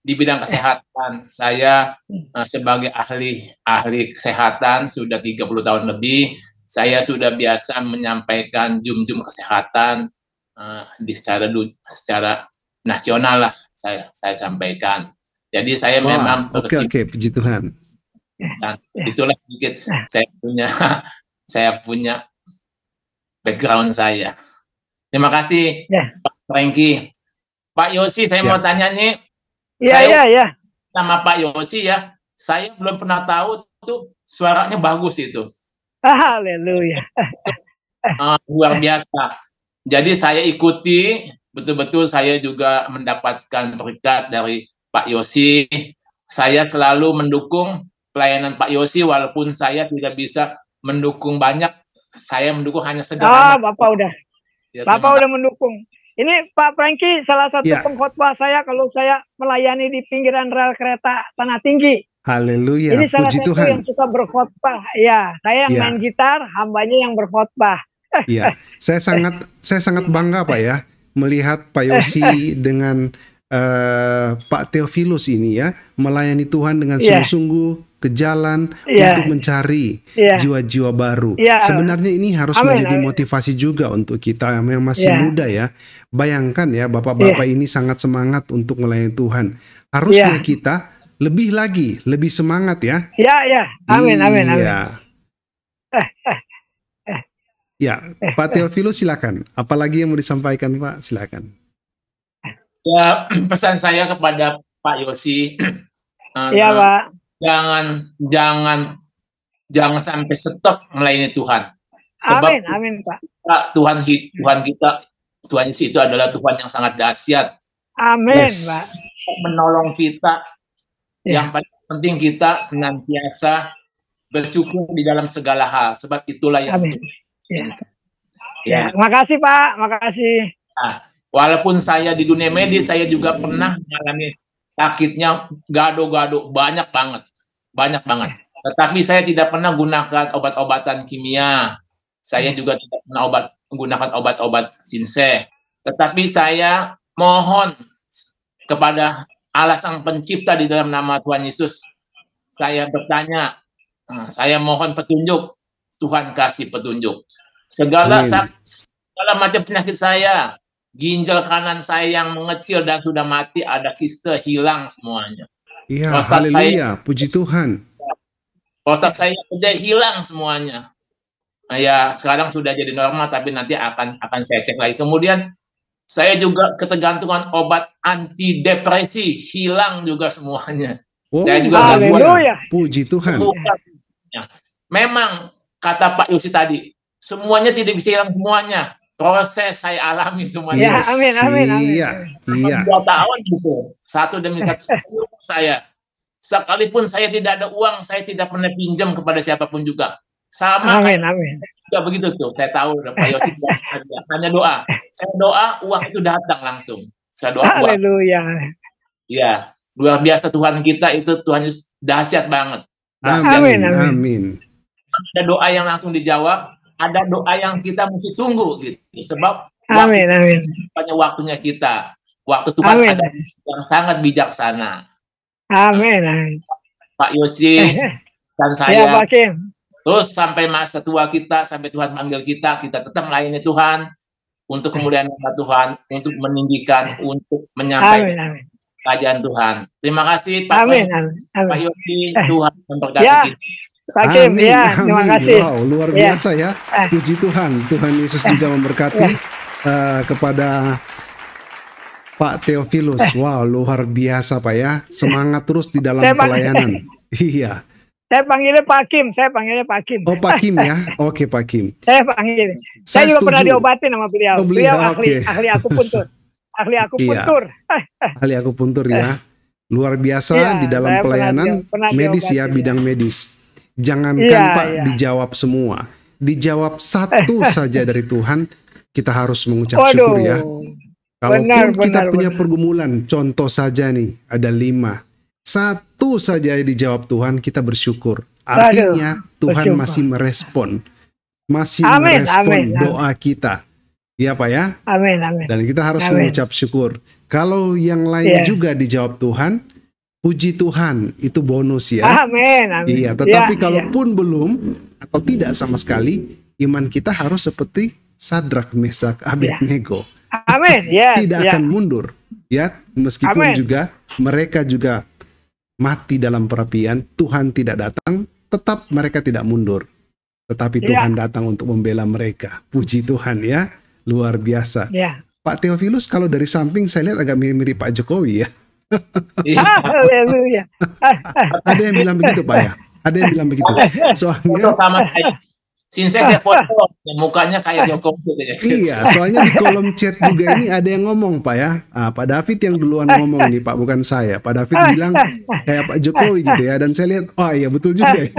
di bidang kesehatan. Saya uh, sebagai ahli ahli kesehatan sudah 30 tahun lebih. Saya sudah biasa menyampaikan jum-jum kesehatan uh, di secara secara nasional lah saya saya sampaikan. Jadi saya oh, memang oke okay, oke okay, puji Tuhan. Dan itulah sedikit saya punya saya punya background saya. Terima kasih ya. Pak Franky. Pak Yosi saya ya. mau tanya nih. Iya iya iya. Sama Pak Yosi ya. Saya belum pernah tahu tuh suaranya bagus itu. Haleluya. uh, luar biasa. Jadi saya ikuti betul-betul saya juga mendapatkan berkat dari Pak Yosi. Saya selalu mendukung pelayanan Pak Yosi walaupun saya tidak bisa mendukung banyak. Saya mendukung hanya sederhana. Ah, Bapak udah. Ya, Bapak udah mendukung. Ini Pak Franky salah satu ya. pengkhotbah saya kalau saya melayani di pinggiran rel kereta Tanah Tinggi. Haleluya. Ini salah Puji satu Tuhan. yang suka berkhotbah. Ya, saya yang ya. main gitar, hambanya yang berkhotbah. Iya, saya sangat saya sangat bangga Pak ya melihat Pak Yosi dengan uh, Pak Theophilus ini ya melayani Tuhan dengan iya. sungguh-sungguh yeah. ke jalan yeah. untuk mencari jiwa jiwa-jiwa baru. Yeah. Sebenarnya ini harus Amen. menjadi motivasi juga untuk kita yang masih yeah. muda ya. Bayangkan ya bapak-bapak yeah. ini sangat semangat untuk melayani Tuhan. Harusnya yeah. kita lebih lagi, lebih semangat ya. Ya, ya. Amin, amin, amin. Iya. Ya, Pak Teofilus silakan. Apalagi yang mau disampaikan Pak? Silakan. Ya, pesan saya kepada Pak Yosi, Iya, eh, Pak. jangan jangan jangan sampai stop melayani Tuhan. Sebab Amin, amin, Pak. Tuhan Tuhan kita Tuhan Yesus itu adalah Tuhan yang sangat dahsyat, Amin, Yes. Pak. menolong kita. Ya. Yang paling penting kita senantiasa bersyukur di dalam segala hal, sebab itulah yang Amin. Inginkan. Ya, Ya, makasih Pak, makasih. walaupun saya di dunia medis saya juga pernah mengalami sakitnya gado-gado banyak banget, banyak banget. Tetapi saya tidak pernah gunakan obat-obatan kimia. Saya juga tidak pernah obat menggunakan obat-obat sinse. Tetapi saya mohon kepada Allah Sang Pencipta di dalam nama Tuhan Yesus. Saya bertanya, eh, saya mohon petunjuk. Tuhan kasih petunjuk. Segala sak- segala macam penyakit saya, ginjal kanan saya yang mengecil dan sudah mati ada kiste hilang semuanya. Iya, haleluya. Puji Tuhan. Prostat saya udah hilang semuanya. Nah, ya sekarang sudah jadi normal tapi nanti akan akan saya cek lagi. Kemudian saya juga ketergantungan obat antidepresi hilang juga semuanya. Oh, Saya juga. Haleluya. Puji Tuhan. Ya. Memang kata Pak Yosi tadi, semuanya tidak bisa hilang semuanya. Proses saya alami semuanya. Ya, amin, amin, amin. Iya, iya. dua tahun gitu satu demi satu saya sekalipun saya tidak ada uang saya tidak pernah pinjam kepada siapa pun juga sama Amin, amin. juga begitu tuh saya tahu udah Pak Yosi hanya doa saya doa uang itu datang langsung saya doa uang Haleluya. iya luar biasa Tuhan kita itu Tuhan Yesus dahsyat banget dahsyat. Amin, Amin, amin. ada doa yang langsung dijawab ada doa yang kita mesti tunggu gitu sebab Amin, amin. waktunya waktunya kita waktu Tuhan Amin. ada yang sangat bijaksana Amin, amin. Pak Yosi dan Ya, saya Pak Kim. Terus sampai masa tua kita sampai Tuhan manggil kita kita tetap melayani Tuhan untuk kemuliaan nama Tuhan untuk meninggikan untuk menyampaikan amin. kerajaan Tuhan terima kasih Pak Amin, amin. Pak. Yosi Tuhan memberkati Ya. kita Pak Kim, Amin, ya, terima kasih. Wow, luar Ya. biasa ya. Eh. Puji Tuhan. Tuhan Yesus juga memberkati eh, kepada Pak Theophilus. Wow, luar biasa Pak ya. Semangat terus di dalam pelayanan. Iya. Saya panggilnya Pak Kim, saya panggilnya Pak Kim. Oh Pak Kim ya. Oke Pak Kim. Saya panggil. Saya, juga pernah setuju. diobatin sama beliau. Oh, beliau, beliau ahli ahli akupuntur. ahli Iya. akupuntur. Ahli akupuntur ya. Luar biasa Iya, di dalam saya pernah pelayanan pernah medis ya, bidang medis. Jangankan Iya, Pak iya. dijawab semua. Dijawab satu saja dari Tuhan, kita harus mengucap Waduh. syukur ya. Kalaupun Benar, kita benar, punya benar. pergumulan, contoh saja nih, ada lima. Satu saja yang dijawab Tuhan, kita bersyukur. Artinya Tuhan bersyukur. masih merespon. Masih Amin, merespon amin, amin. doa kita. Ya Pak ya? Amin, amin. Dan kita harus Amin. mengucap syukur. Kalau yang lain Iya. juga dijawab Tuhan, puji Tuhan, itu bonus ya. Amin, amin. Iya, tetapi Ya, kalaupun belum atau tidak sama sekali, iman kita harus seperti Sadrak, Mesak, Abednego. ya. Amin, ya. Tidak ya. akan mundur. Ya, meskipun Amin. juga mereka juga mati dalam perapian, Tuhan tidak datang, tetap mereka tidak mundur. Tetapi Iya. Tuhan datang untuk membela mereka. Puji Tuhan ya, luar biasa. Ya. Pak Theophilus kalau dari samping saya lihat agak mirip Pak Jokowi ya. Iya. Haleluya. Ada yang bilang begitu Pak ya? Ada yang bilang begitu. foto Soalnya sama saya Sinse saya foto mukanya kayak Jokowi iya, soalnya di kolom chat juga ini ada yang ngomong Pak ya. Ah, Pak David yang duluan ngomong nih Pak, bukan saya. Pak David bilang kayak Pak Jokowi gitu ya. Dan saya lihat, oh iya betul juga ya.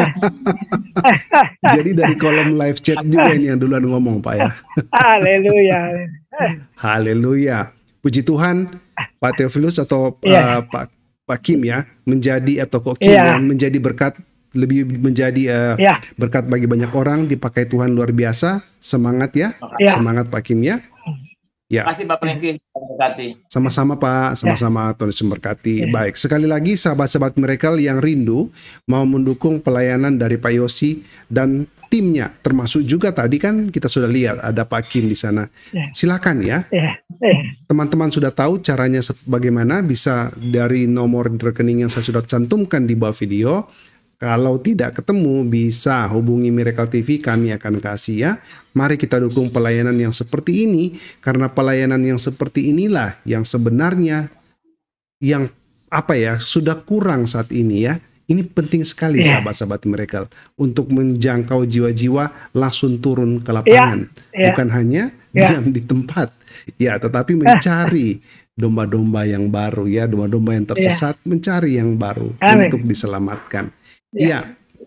Jadi dari kolom live chat juga ini yang duluan ngomong Pak ya. Haleluya. Haleluya. Puji Tuhan, Pak Theophilus atau Iya. uh, Pak Pak Kim ya menjadi atau kok Kim Iya. ya menjadi berkat lebih menjadi uh, Ya. berkat bagi banyak orang dipakai Tuhan luar biasa. Semangat ya. Ya. Semangat Pak Kim ya. Ya, Terima kasih Pak berkati. sama-sama Pak, sama-sama Tuhan Yesus memberkati. Ya. Baik, sekali lagi sahabat-sahabat mereka yang rindu mau mendukung pelayanan dari Pak Yosi dan timnya, termasuk juga tadi kan kita sudah lihat ada Pak Kim di sana. Ya. Silakan ya, Ya, ya. teman-teman sudah tahu caranya bagaimana bisa dari nomor rekening yang saya sudah cantumkan di bawah video. Kalau tidak ketemu bisa hubungi Miracle TV kami akan kasih ya. Mari kita dukung pelayanan yang seperti ini karena pelayanan yang seperti inilah yang sebenarnya yang apa ya sudah kurang saat ini ya. Ini penting sekali Iya. sahabat-sahabat Miracle untuk menjangkau jiwa-jiwa langsung turun ke lapangan, Iya. bukan hanya Iya. diam di tempat, ya, tetapi mencari domba-domba yang baru ya, domba-domba yang tersesat mencari yang baru Iya. Amin. untuk diselamatkan. Iya.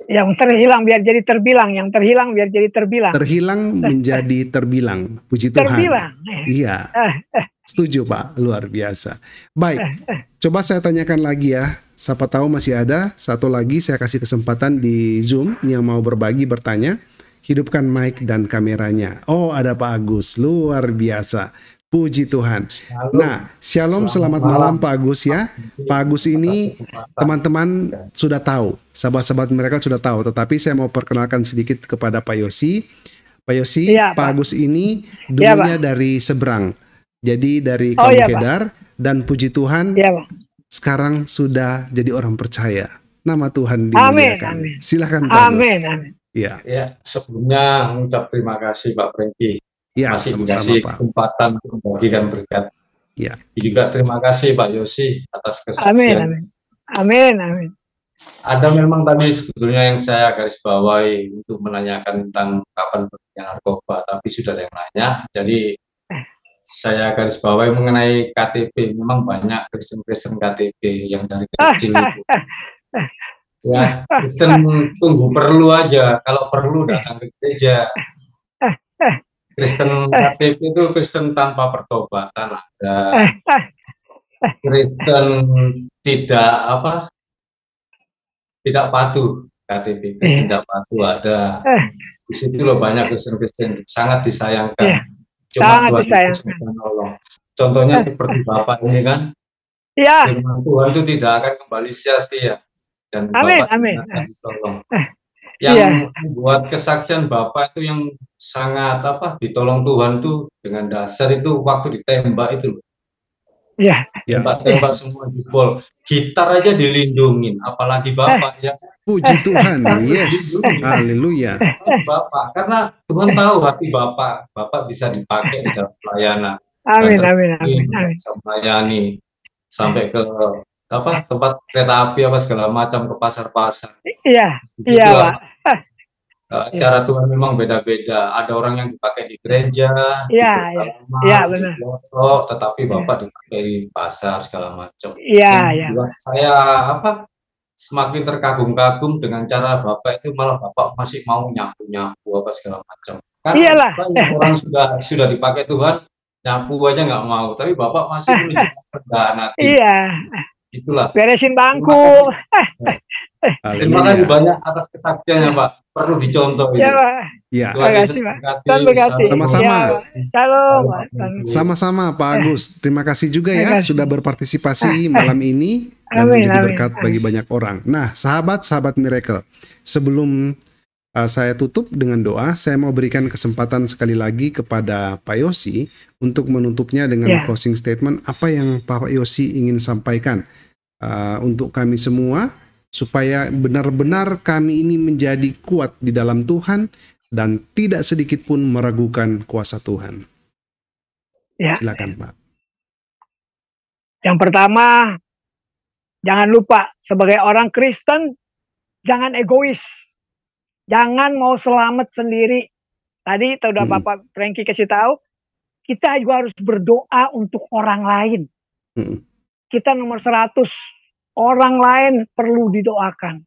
Iya, Yang terhilang biar jadi terbilang, yang terhilang biar jadi terbilang. terhilang menjadi terbilang. Puji Tuhan. Terbilang. Iya, Eh, setuju Pak, luar biasa. Baik, coba saya tanyakan lagi ya. Siapa tahu masih ada satu lagi saya kasih kesempatan di Zoom yang mau berbagi bertanya. Hidupkan mic dan kameranya. Oh, ada Pak Agus, luar biasa. Puji Tuhan. Nah, shalom, selamat malam Pak Agus ya. Pak Agus ini teman-teman sudah tahu, sahabat-sahabat mereka sudah tahu, tetapi saya mau perkenalkan sedikit kepada Pak Yosi. Pak Yosi, Iya, Pak Pak. Agus ini Iya, dulunya dari seberang. Jadi dari Oh, Pak. Kedar dan puji Tuhan ya, Pak. sekarang sudah jadi orang percaya. Nama Tuhan dimuliakan. amin. Silakan Pak Agus. Amin, amin. Iya, Ya, sebelumnya mengucap terima kasih Pak Franky ya, masih sama-sama dikasih Pak. kesempatan untuk membagikan berkat. Ya. Juga terima kasih Pak Yosi atas Amin, kesaksian. amin. Amin, amin. Ada memang tadi sebetulnya yang saya garis bawahi untuk menanyakan tentang kapan berhenti narkoba, tapi sudah ada yang nanya. Jadi saya garis bawahi mengenai KTP. Memang banyak Kristen-Kristen KTP yang dari kecil itu. Ya, Kristen tunggu perlu aja. Kalau perlu datang ke gereja. Kristen KTP itu Kristen tanpa pertobatan ada. Kristen tidak apa? Tidak patuh KTP. Kristen tidak patuh ada. Di situ loh banyak Kristen-Kristen sangat disayangkan. Iya, Cuma sangat Tuhan disayangkan. Nolong. Contohnya seperti Bapak ini kan, Ya, Tuhan itu tidak akan kembali sia-sia dan Amin, Bapak amin. akan ditolong. Eh, Yang iya. buat kesaksian Bapak itu yang sangat apa ditolong Tuhan tuh dengan dasar itu waktu ditembak itu loh. ya. Ya. tembak-tembak semua jebol. Gitar aja dilindungin, apalagi Bapak ya. Puji Tuhan. Yes. Haleluya. Bapak karena Tuhan tahu hati Bapak, Bapak bisa dipakai di dalam pelayanan. Amin, amin, amin, melayani sampai ke apa tempat kereta api apa segala macam ke pasar-pasar. Iya, iya, Itulah, Pak. Eh, cara Tuhan memang beda-beda. Ada orang yang dipakai di gereja, Iya, di pedalaman, Iya, di benar. pelosok, tetapi Bapak dipakai di pasar segala macam. Iya, iya. saya apa semakin terkagum-kagum dengan cara Bapak itu malah Bapak masih mau nyapu-nyapu apa segala macam. Kan Iyalah. orang sudah sudah dipakai Tuhan nyapu aja nggak mau, tapi Bapak masih menunjukkan hati. Iya, Itulah. beresin bangku. Terima kasih banyak atas kesaksiannya Pak. Perlu dicontoh Ya, itu. Pak. Ya. Terima kasih, Pak. Sama-sama. Ya. Tuhan- Sama-sama Pak Agus. Terima kasih juga ya kasih. sudah berpartisipasi malam ini dan Amin, menjadi amin, berkat bagi banyak orang. Nah, sahabat-sahabat Miracle, sebelum uh, saya tutup dengan doa, saya mau berikan kesempatan sekali lagi kepada Pak Yosi untuk menutupnya dengan Ya. closing statement apa yang Pak Yosi ingin sampaikan uh, untuk kami semua supaya benar-benar kami ini menjadi kuat di dalam Tuhan dan tidak sedikit pun meragukan kuasa Tuhan. Ya. Silakan Pak. Yang pertama, jangan lupa sebagai orang Kristen jangan egois. Jangan mau selamat sendiri. Tadi sudah Hmm. Bapak Franky kasih tahu, kita juga harus berdoa untuk orang lain. Hmm. Kita nomor 100, orang lain perlu didoakan.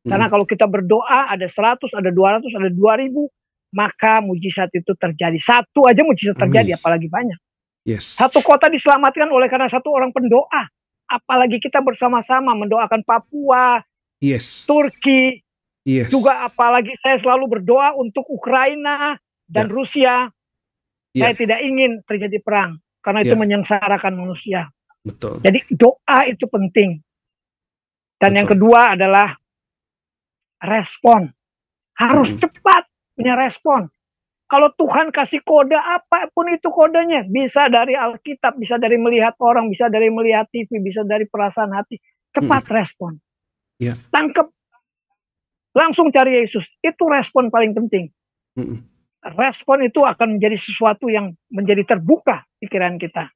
Karena Hmm. kalau kita berdoa ada 100, ada 200, ada 2000, maka mujizat itu terjadi. Satu aja mujizat terjadi, Amin. apalagi banyak. Yes. Satu kota diselamatkan oleh karena satu orang pendoa. Apalagi kita bersama-sama mendoakan Papua, Yes. Turki, Yes. juga apalagi saya selalu berdoa untuk Ukraina dan Ya. Rusia. Ya. Saya tidak ingin terjadi perang karena itu Ya. menyengsarakan manusia. Betul. Jadi doa itu penting. Dan yang Betul. kedua adalah respon. Harus Mm. cepat. punya respon. Kalau Tuhan kasih kode apa pun itu kodenya, bisa dari Alkitab, bisa dari melihat orang, bisa dari melihat TV, bisa dari perasaan hati, cepat hmm. respon. Ya. Tangkep, langsung cari Yesus. Itu respon paling penting. Hmm. Respon itu akan menjadi sesuatu yang menjadi terbuka pikiran kita.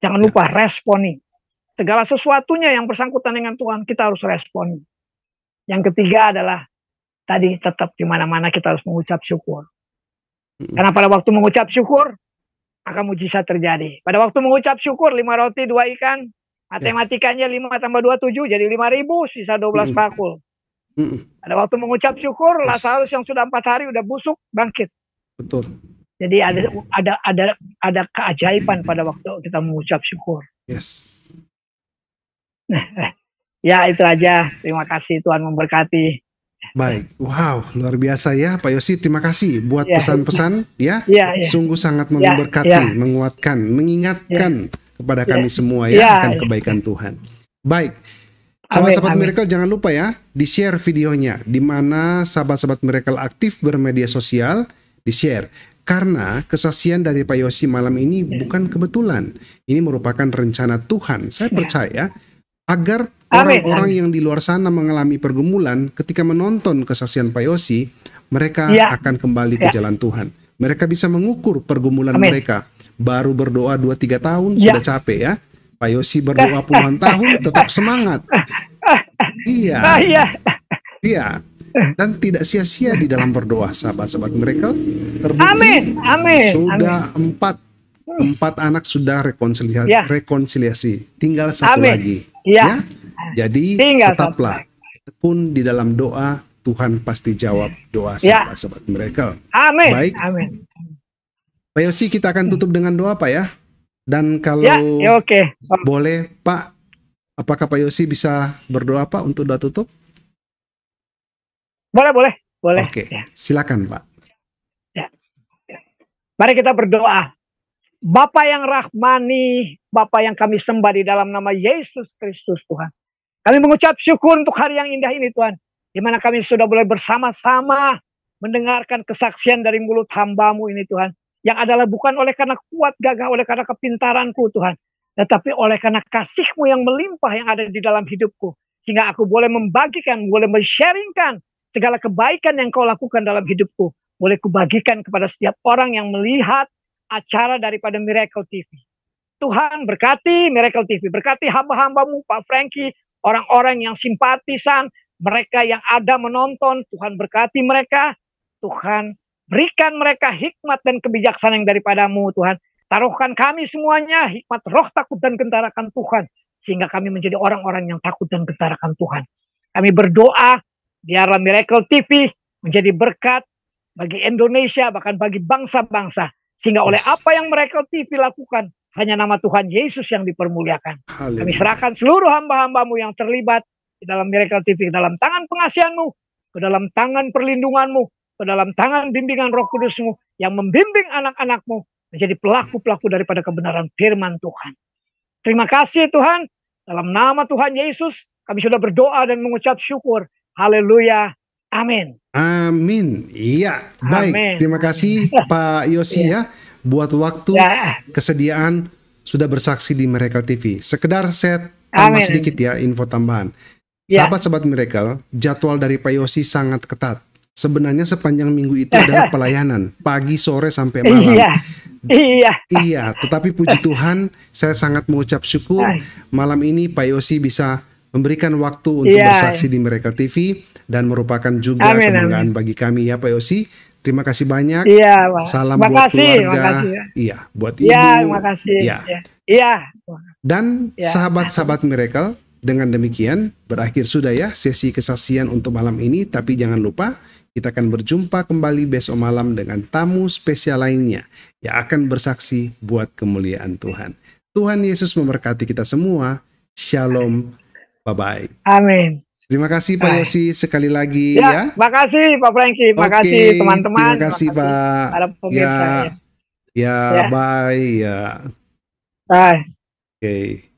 Jangan ya. lupa responi. Segala sesuatunya yang bersangkutan dengan Tuhan kita harus respon. Yang ketiga adalah tadi tetap di mana-mana kita harus mengucap syukur. Karena pada waktu mengucap syukur, akan mujizat terjadi. Pada waktu mengucap syukur, lima roti, dua ikan, matematikanya lima tambah dua tujuh, jadi lima ribu, sisa dua belas bakul. Pada waktu mengucap syukur, Lazarus yang sudah empat hari udah busuk, bangkit. Betul. Jadi ada ada ada ada keajaiban pada waktu kita mengucap syukur. Yes. ya itu aja. Terima kasih Tuhan memberkati. Baik, wow, luar biasa ya Pak Yosi. Terima kasih buat ya. pesan-pesan ya, ya, ya. Sungguh sangat ya, memberkati, ya, ya. menguatkan, mengingatkan ya. kepada kami ya. semua ya, ya akan ya. kebaikan Tuhan. Baik, sahabat-sahabat Miracle jangan lupa ya di share videonya, di mana sahabat-sahabat Miracle aktif bermedia sosial, di share. Karena kesaksian dari Pak Yosi malam ini bukan kebetulan, ini merupakan rencana Tuhan. Saya ya. Agar orang-orang yang di luar sana mengalami pergumulan ketika menonton kesaksian Pak Yosi, mereka ya. akan kembali ke ya. jalan Tuhan. Mereka bisa mengukur pergumulan Amin. mereka. Baru berdoa 2-3 tahun ya. sudah capek ya. Pak Yosi berdoa puluhan tahun tetap semangat. Iya. Ah, iya. Iya. Dan tidak sia-sia di dalam berdoa sahabat-sahabat mereka terbukti Amin. Amin. sudah Amin. empat empat anak sudah rekonsiliasi, ya. rekonsiliasi. tinggal satu Amin. lagi Ya. ya? Jadi Tinggal tetaplah tekun di dalam doa, Tuhan pasti jawab doa ya. sahabat-sahabat mereka. Amin. Baik. Amin. Pak Yosi kita akan tutup dengan doa Pak ya. Dan kalau ya, ya oke. Okay. boleh Pak, apakah Pak Yosi bisa berdoa Pak untuk doa tutup? Boleh, boleh, boleh. Oke, okay. ya. silakan Pak. Ya. Mari kita berdoa. Bapa yang rahmani, Bapa yang kami sembah di dalam nama Yesus Kristus Tuhan. Kami mengucap syukur untuk hari yang indah ini Tuhan. Di mana kami sudah boleh bersama-sama mendengarkan kesaksian dari mulut hambamu ini Tuhan. Yang adalah bukan oleh karena kuat gagah, oleh karena kepintaranku Tuhan. Tetapi oleh karena kasihmu yang melimpah yang ada di dalam hidupku. Sehingga aku boleh membagikan, boleh men-sharingkan segala kebaikan yang kau lakukan dalam hidupku. Boleh kubagikan kepada setiap orang yang melihat acara daripada Miracle TV. Tuhan berkati Miracle TV, berkati hamba-hambamu Pak Frankie, orang-orang yang simpatisan, mereka yang ada menonton, Tuhan berkati mereka, Tuhan berikan mereka hikmat dan kebijaksanaan yang daripadamu Tuhan. Taruhkan kami semuanya hikmat roh takut dan gentarakan Tuhan. Sehingga kami menjadi orang-orang yang takut dan gentarakan Tuhan. Kami berdoa, biarlah Miracle TV menjadi berkat bagi Indonesia, bahkan bagi bangsa-bangsa. Sehingga oleh apa yang mereka TV lakukan, hanya nama Tuhan Yesus yang dipermuliakan. Haleluya. Kami serahkan seluruh hamba-hambamu yang terlibat di dalam Miracle TV, ke dalam tangan pengasihanmu, ke dalam tangan perlindunganmu, ke dalam tangan bimbingan roh kudusmu, yang membimbing anak-anakmu menjadi pelaku-pelaku daripada kebenaran firman Tuhan. Terima kasih Tuhan, dalam nama Tuhan Yesus, kami sudah berdoa dan mengucap syukur. Haleluya. Amin. Amin. Iya, baik. Amin. Terima kasih Pak Yosi ya buat waktu ya. kesediaan sudah bersaksi di Miracle TV. Sekedar saya tambah sedikit ya info tambahan. Ya. Sahabat-sahabat Miracle, jadwal dari Pak Yosi sangat ketat. Sebenarnya sepanjang minggu itu adalah pelayanan pagi, sore sampai malam. Iya. Iya. Iya, tetapi puji Tuhan, saya sangat mengucap syukur malam ini Pak Yosi bisa memberikan waktu untuk yeah. bersaksi di Miracle TV dan merupakan juga amin, kebanggaan amin. bagi kami ya Pak Yosi. Terima kasih banyak. Iya, Pak. Salam terima buat keluarga. Kasih, ya. Iya, buat iya, ibu. Iya, terima kasih. Iya. Iya. Dan ya. sahabat-sahabat Miracle, dengan demikian berakhir sudah ya sesi kesaksian untuk malam ini. Tapi jangan lupa kita akan berjumpa kembali besok malam dengan tamu spesial lainnya yang akan bersaksi buat kemuliaan Tuhan. Tuhan Yesus memberkati kita semua. Shalom. Bye-bye. Amin. Terima kasih Pak Yosi sekali lagi ya. ya. Terima kasih Pak Franky, terima kasih teman-teman. Terima kasih Pak. Ya. ya. Ya, ya, bye ya. Bye. Oke. Okay.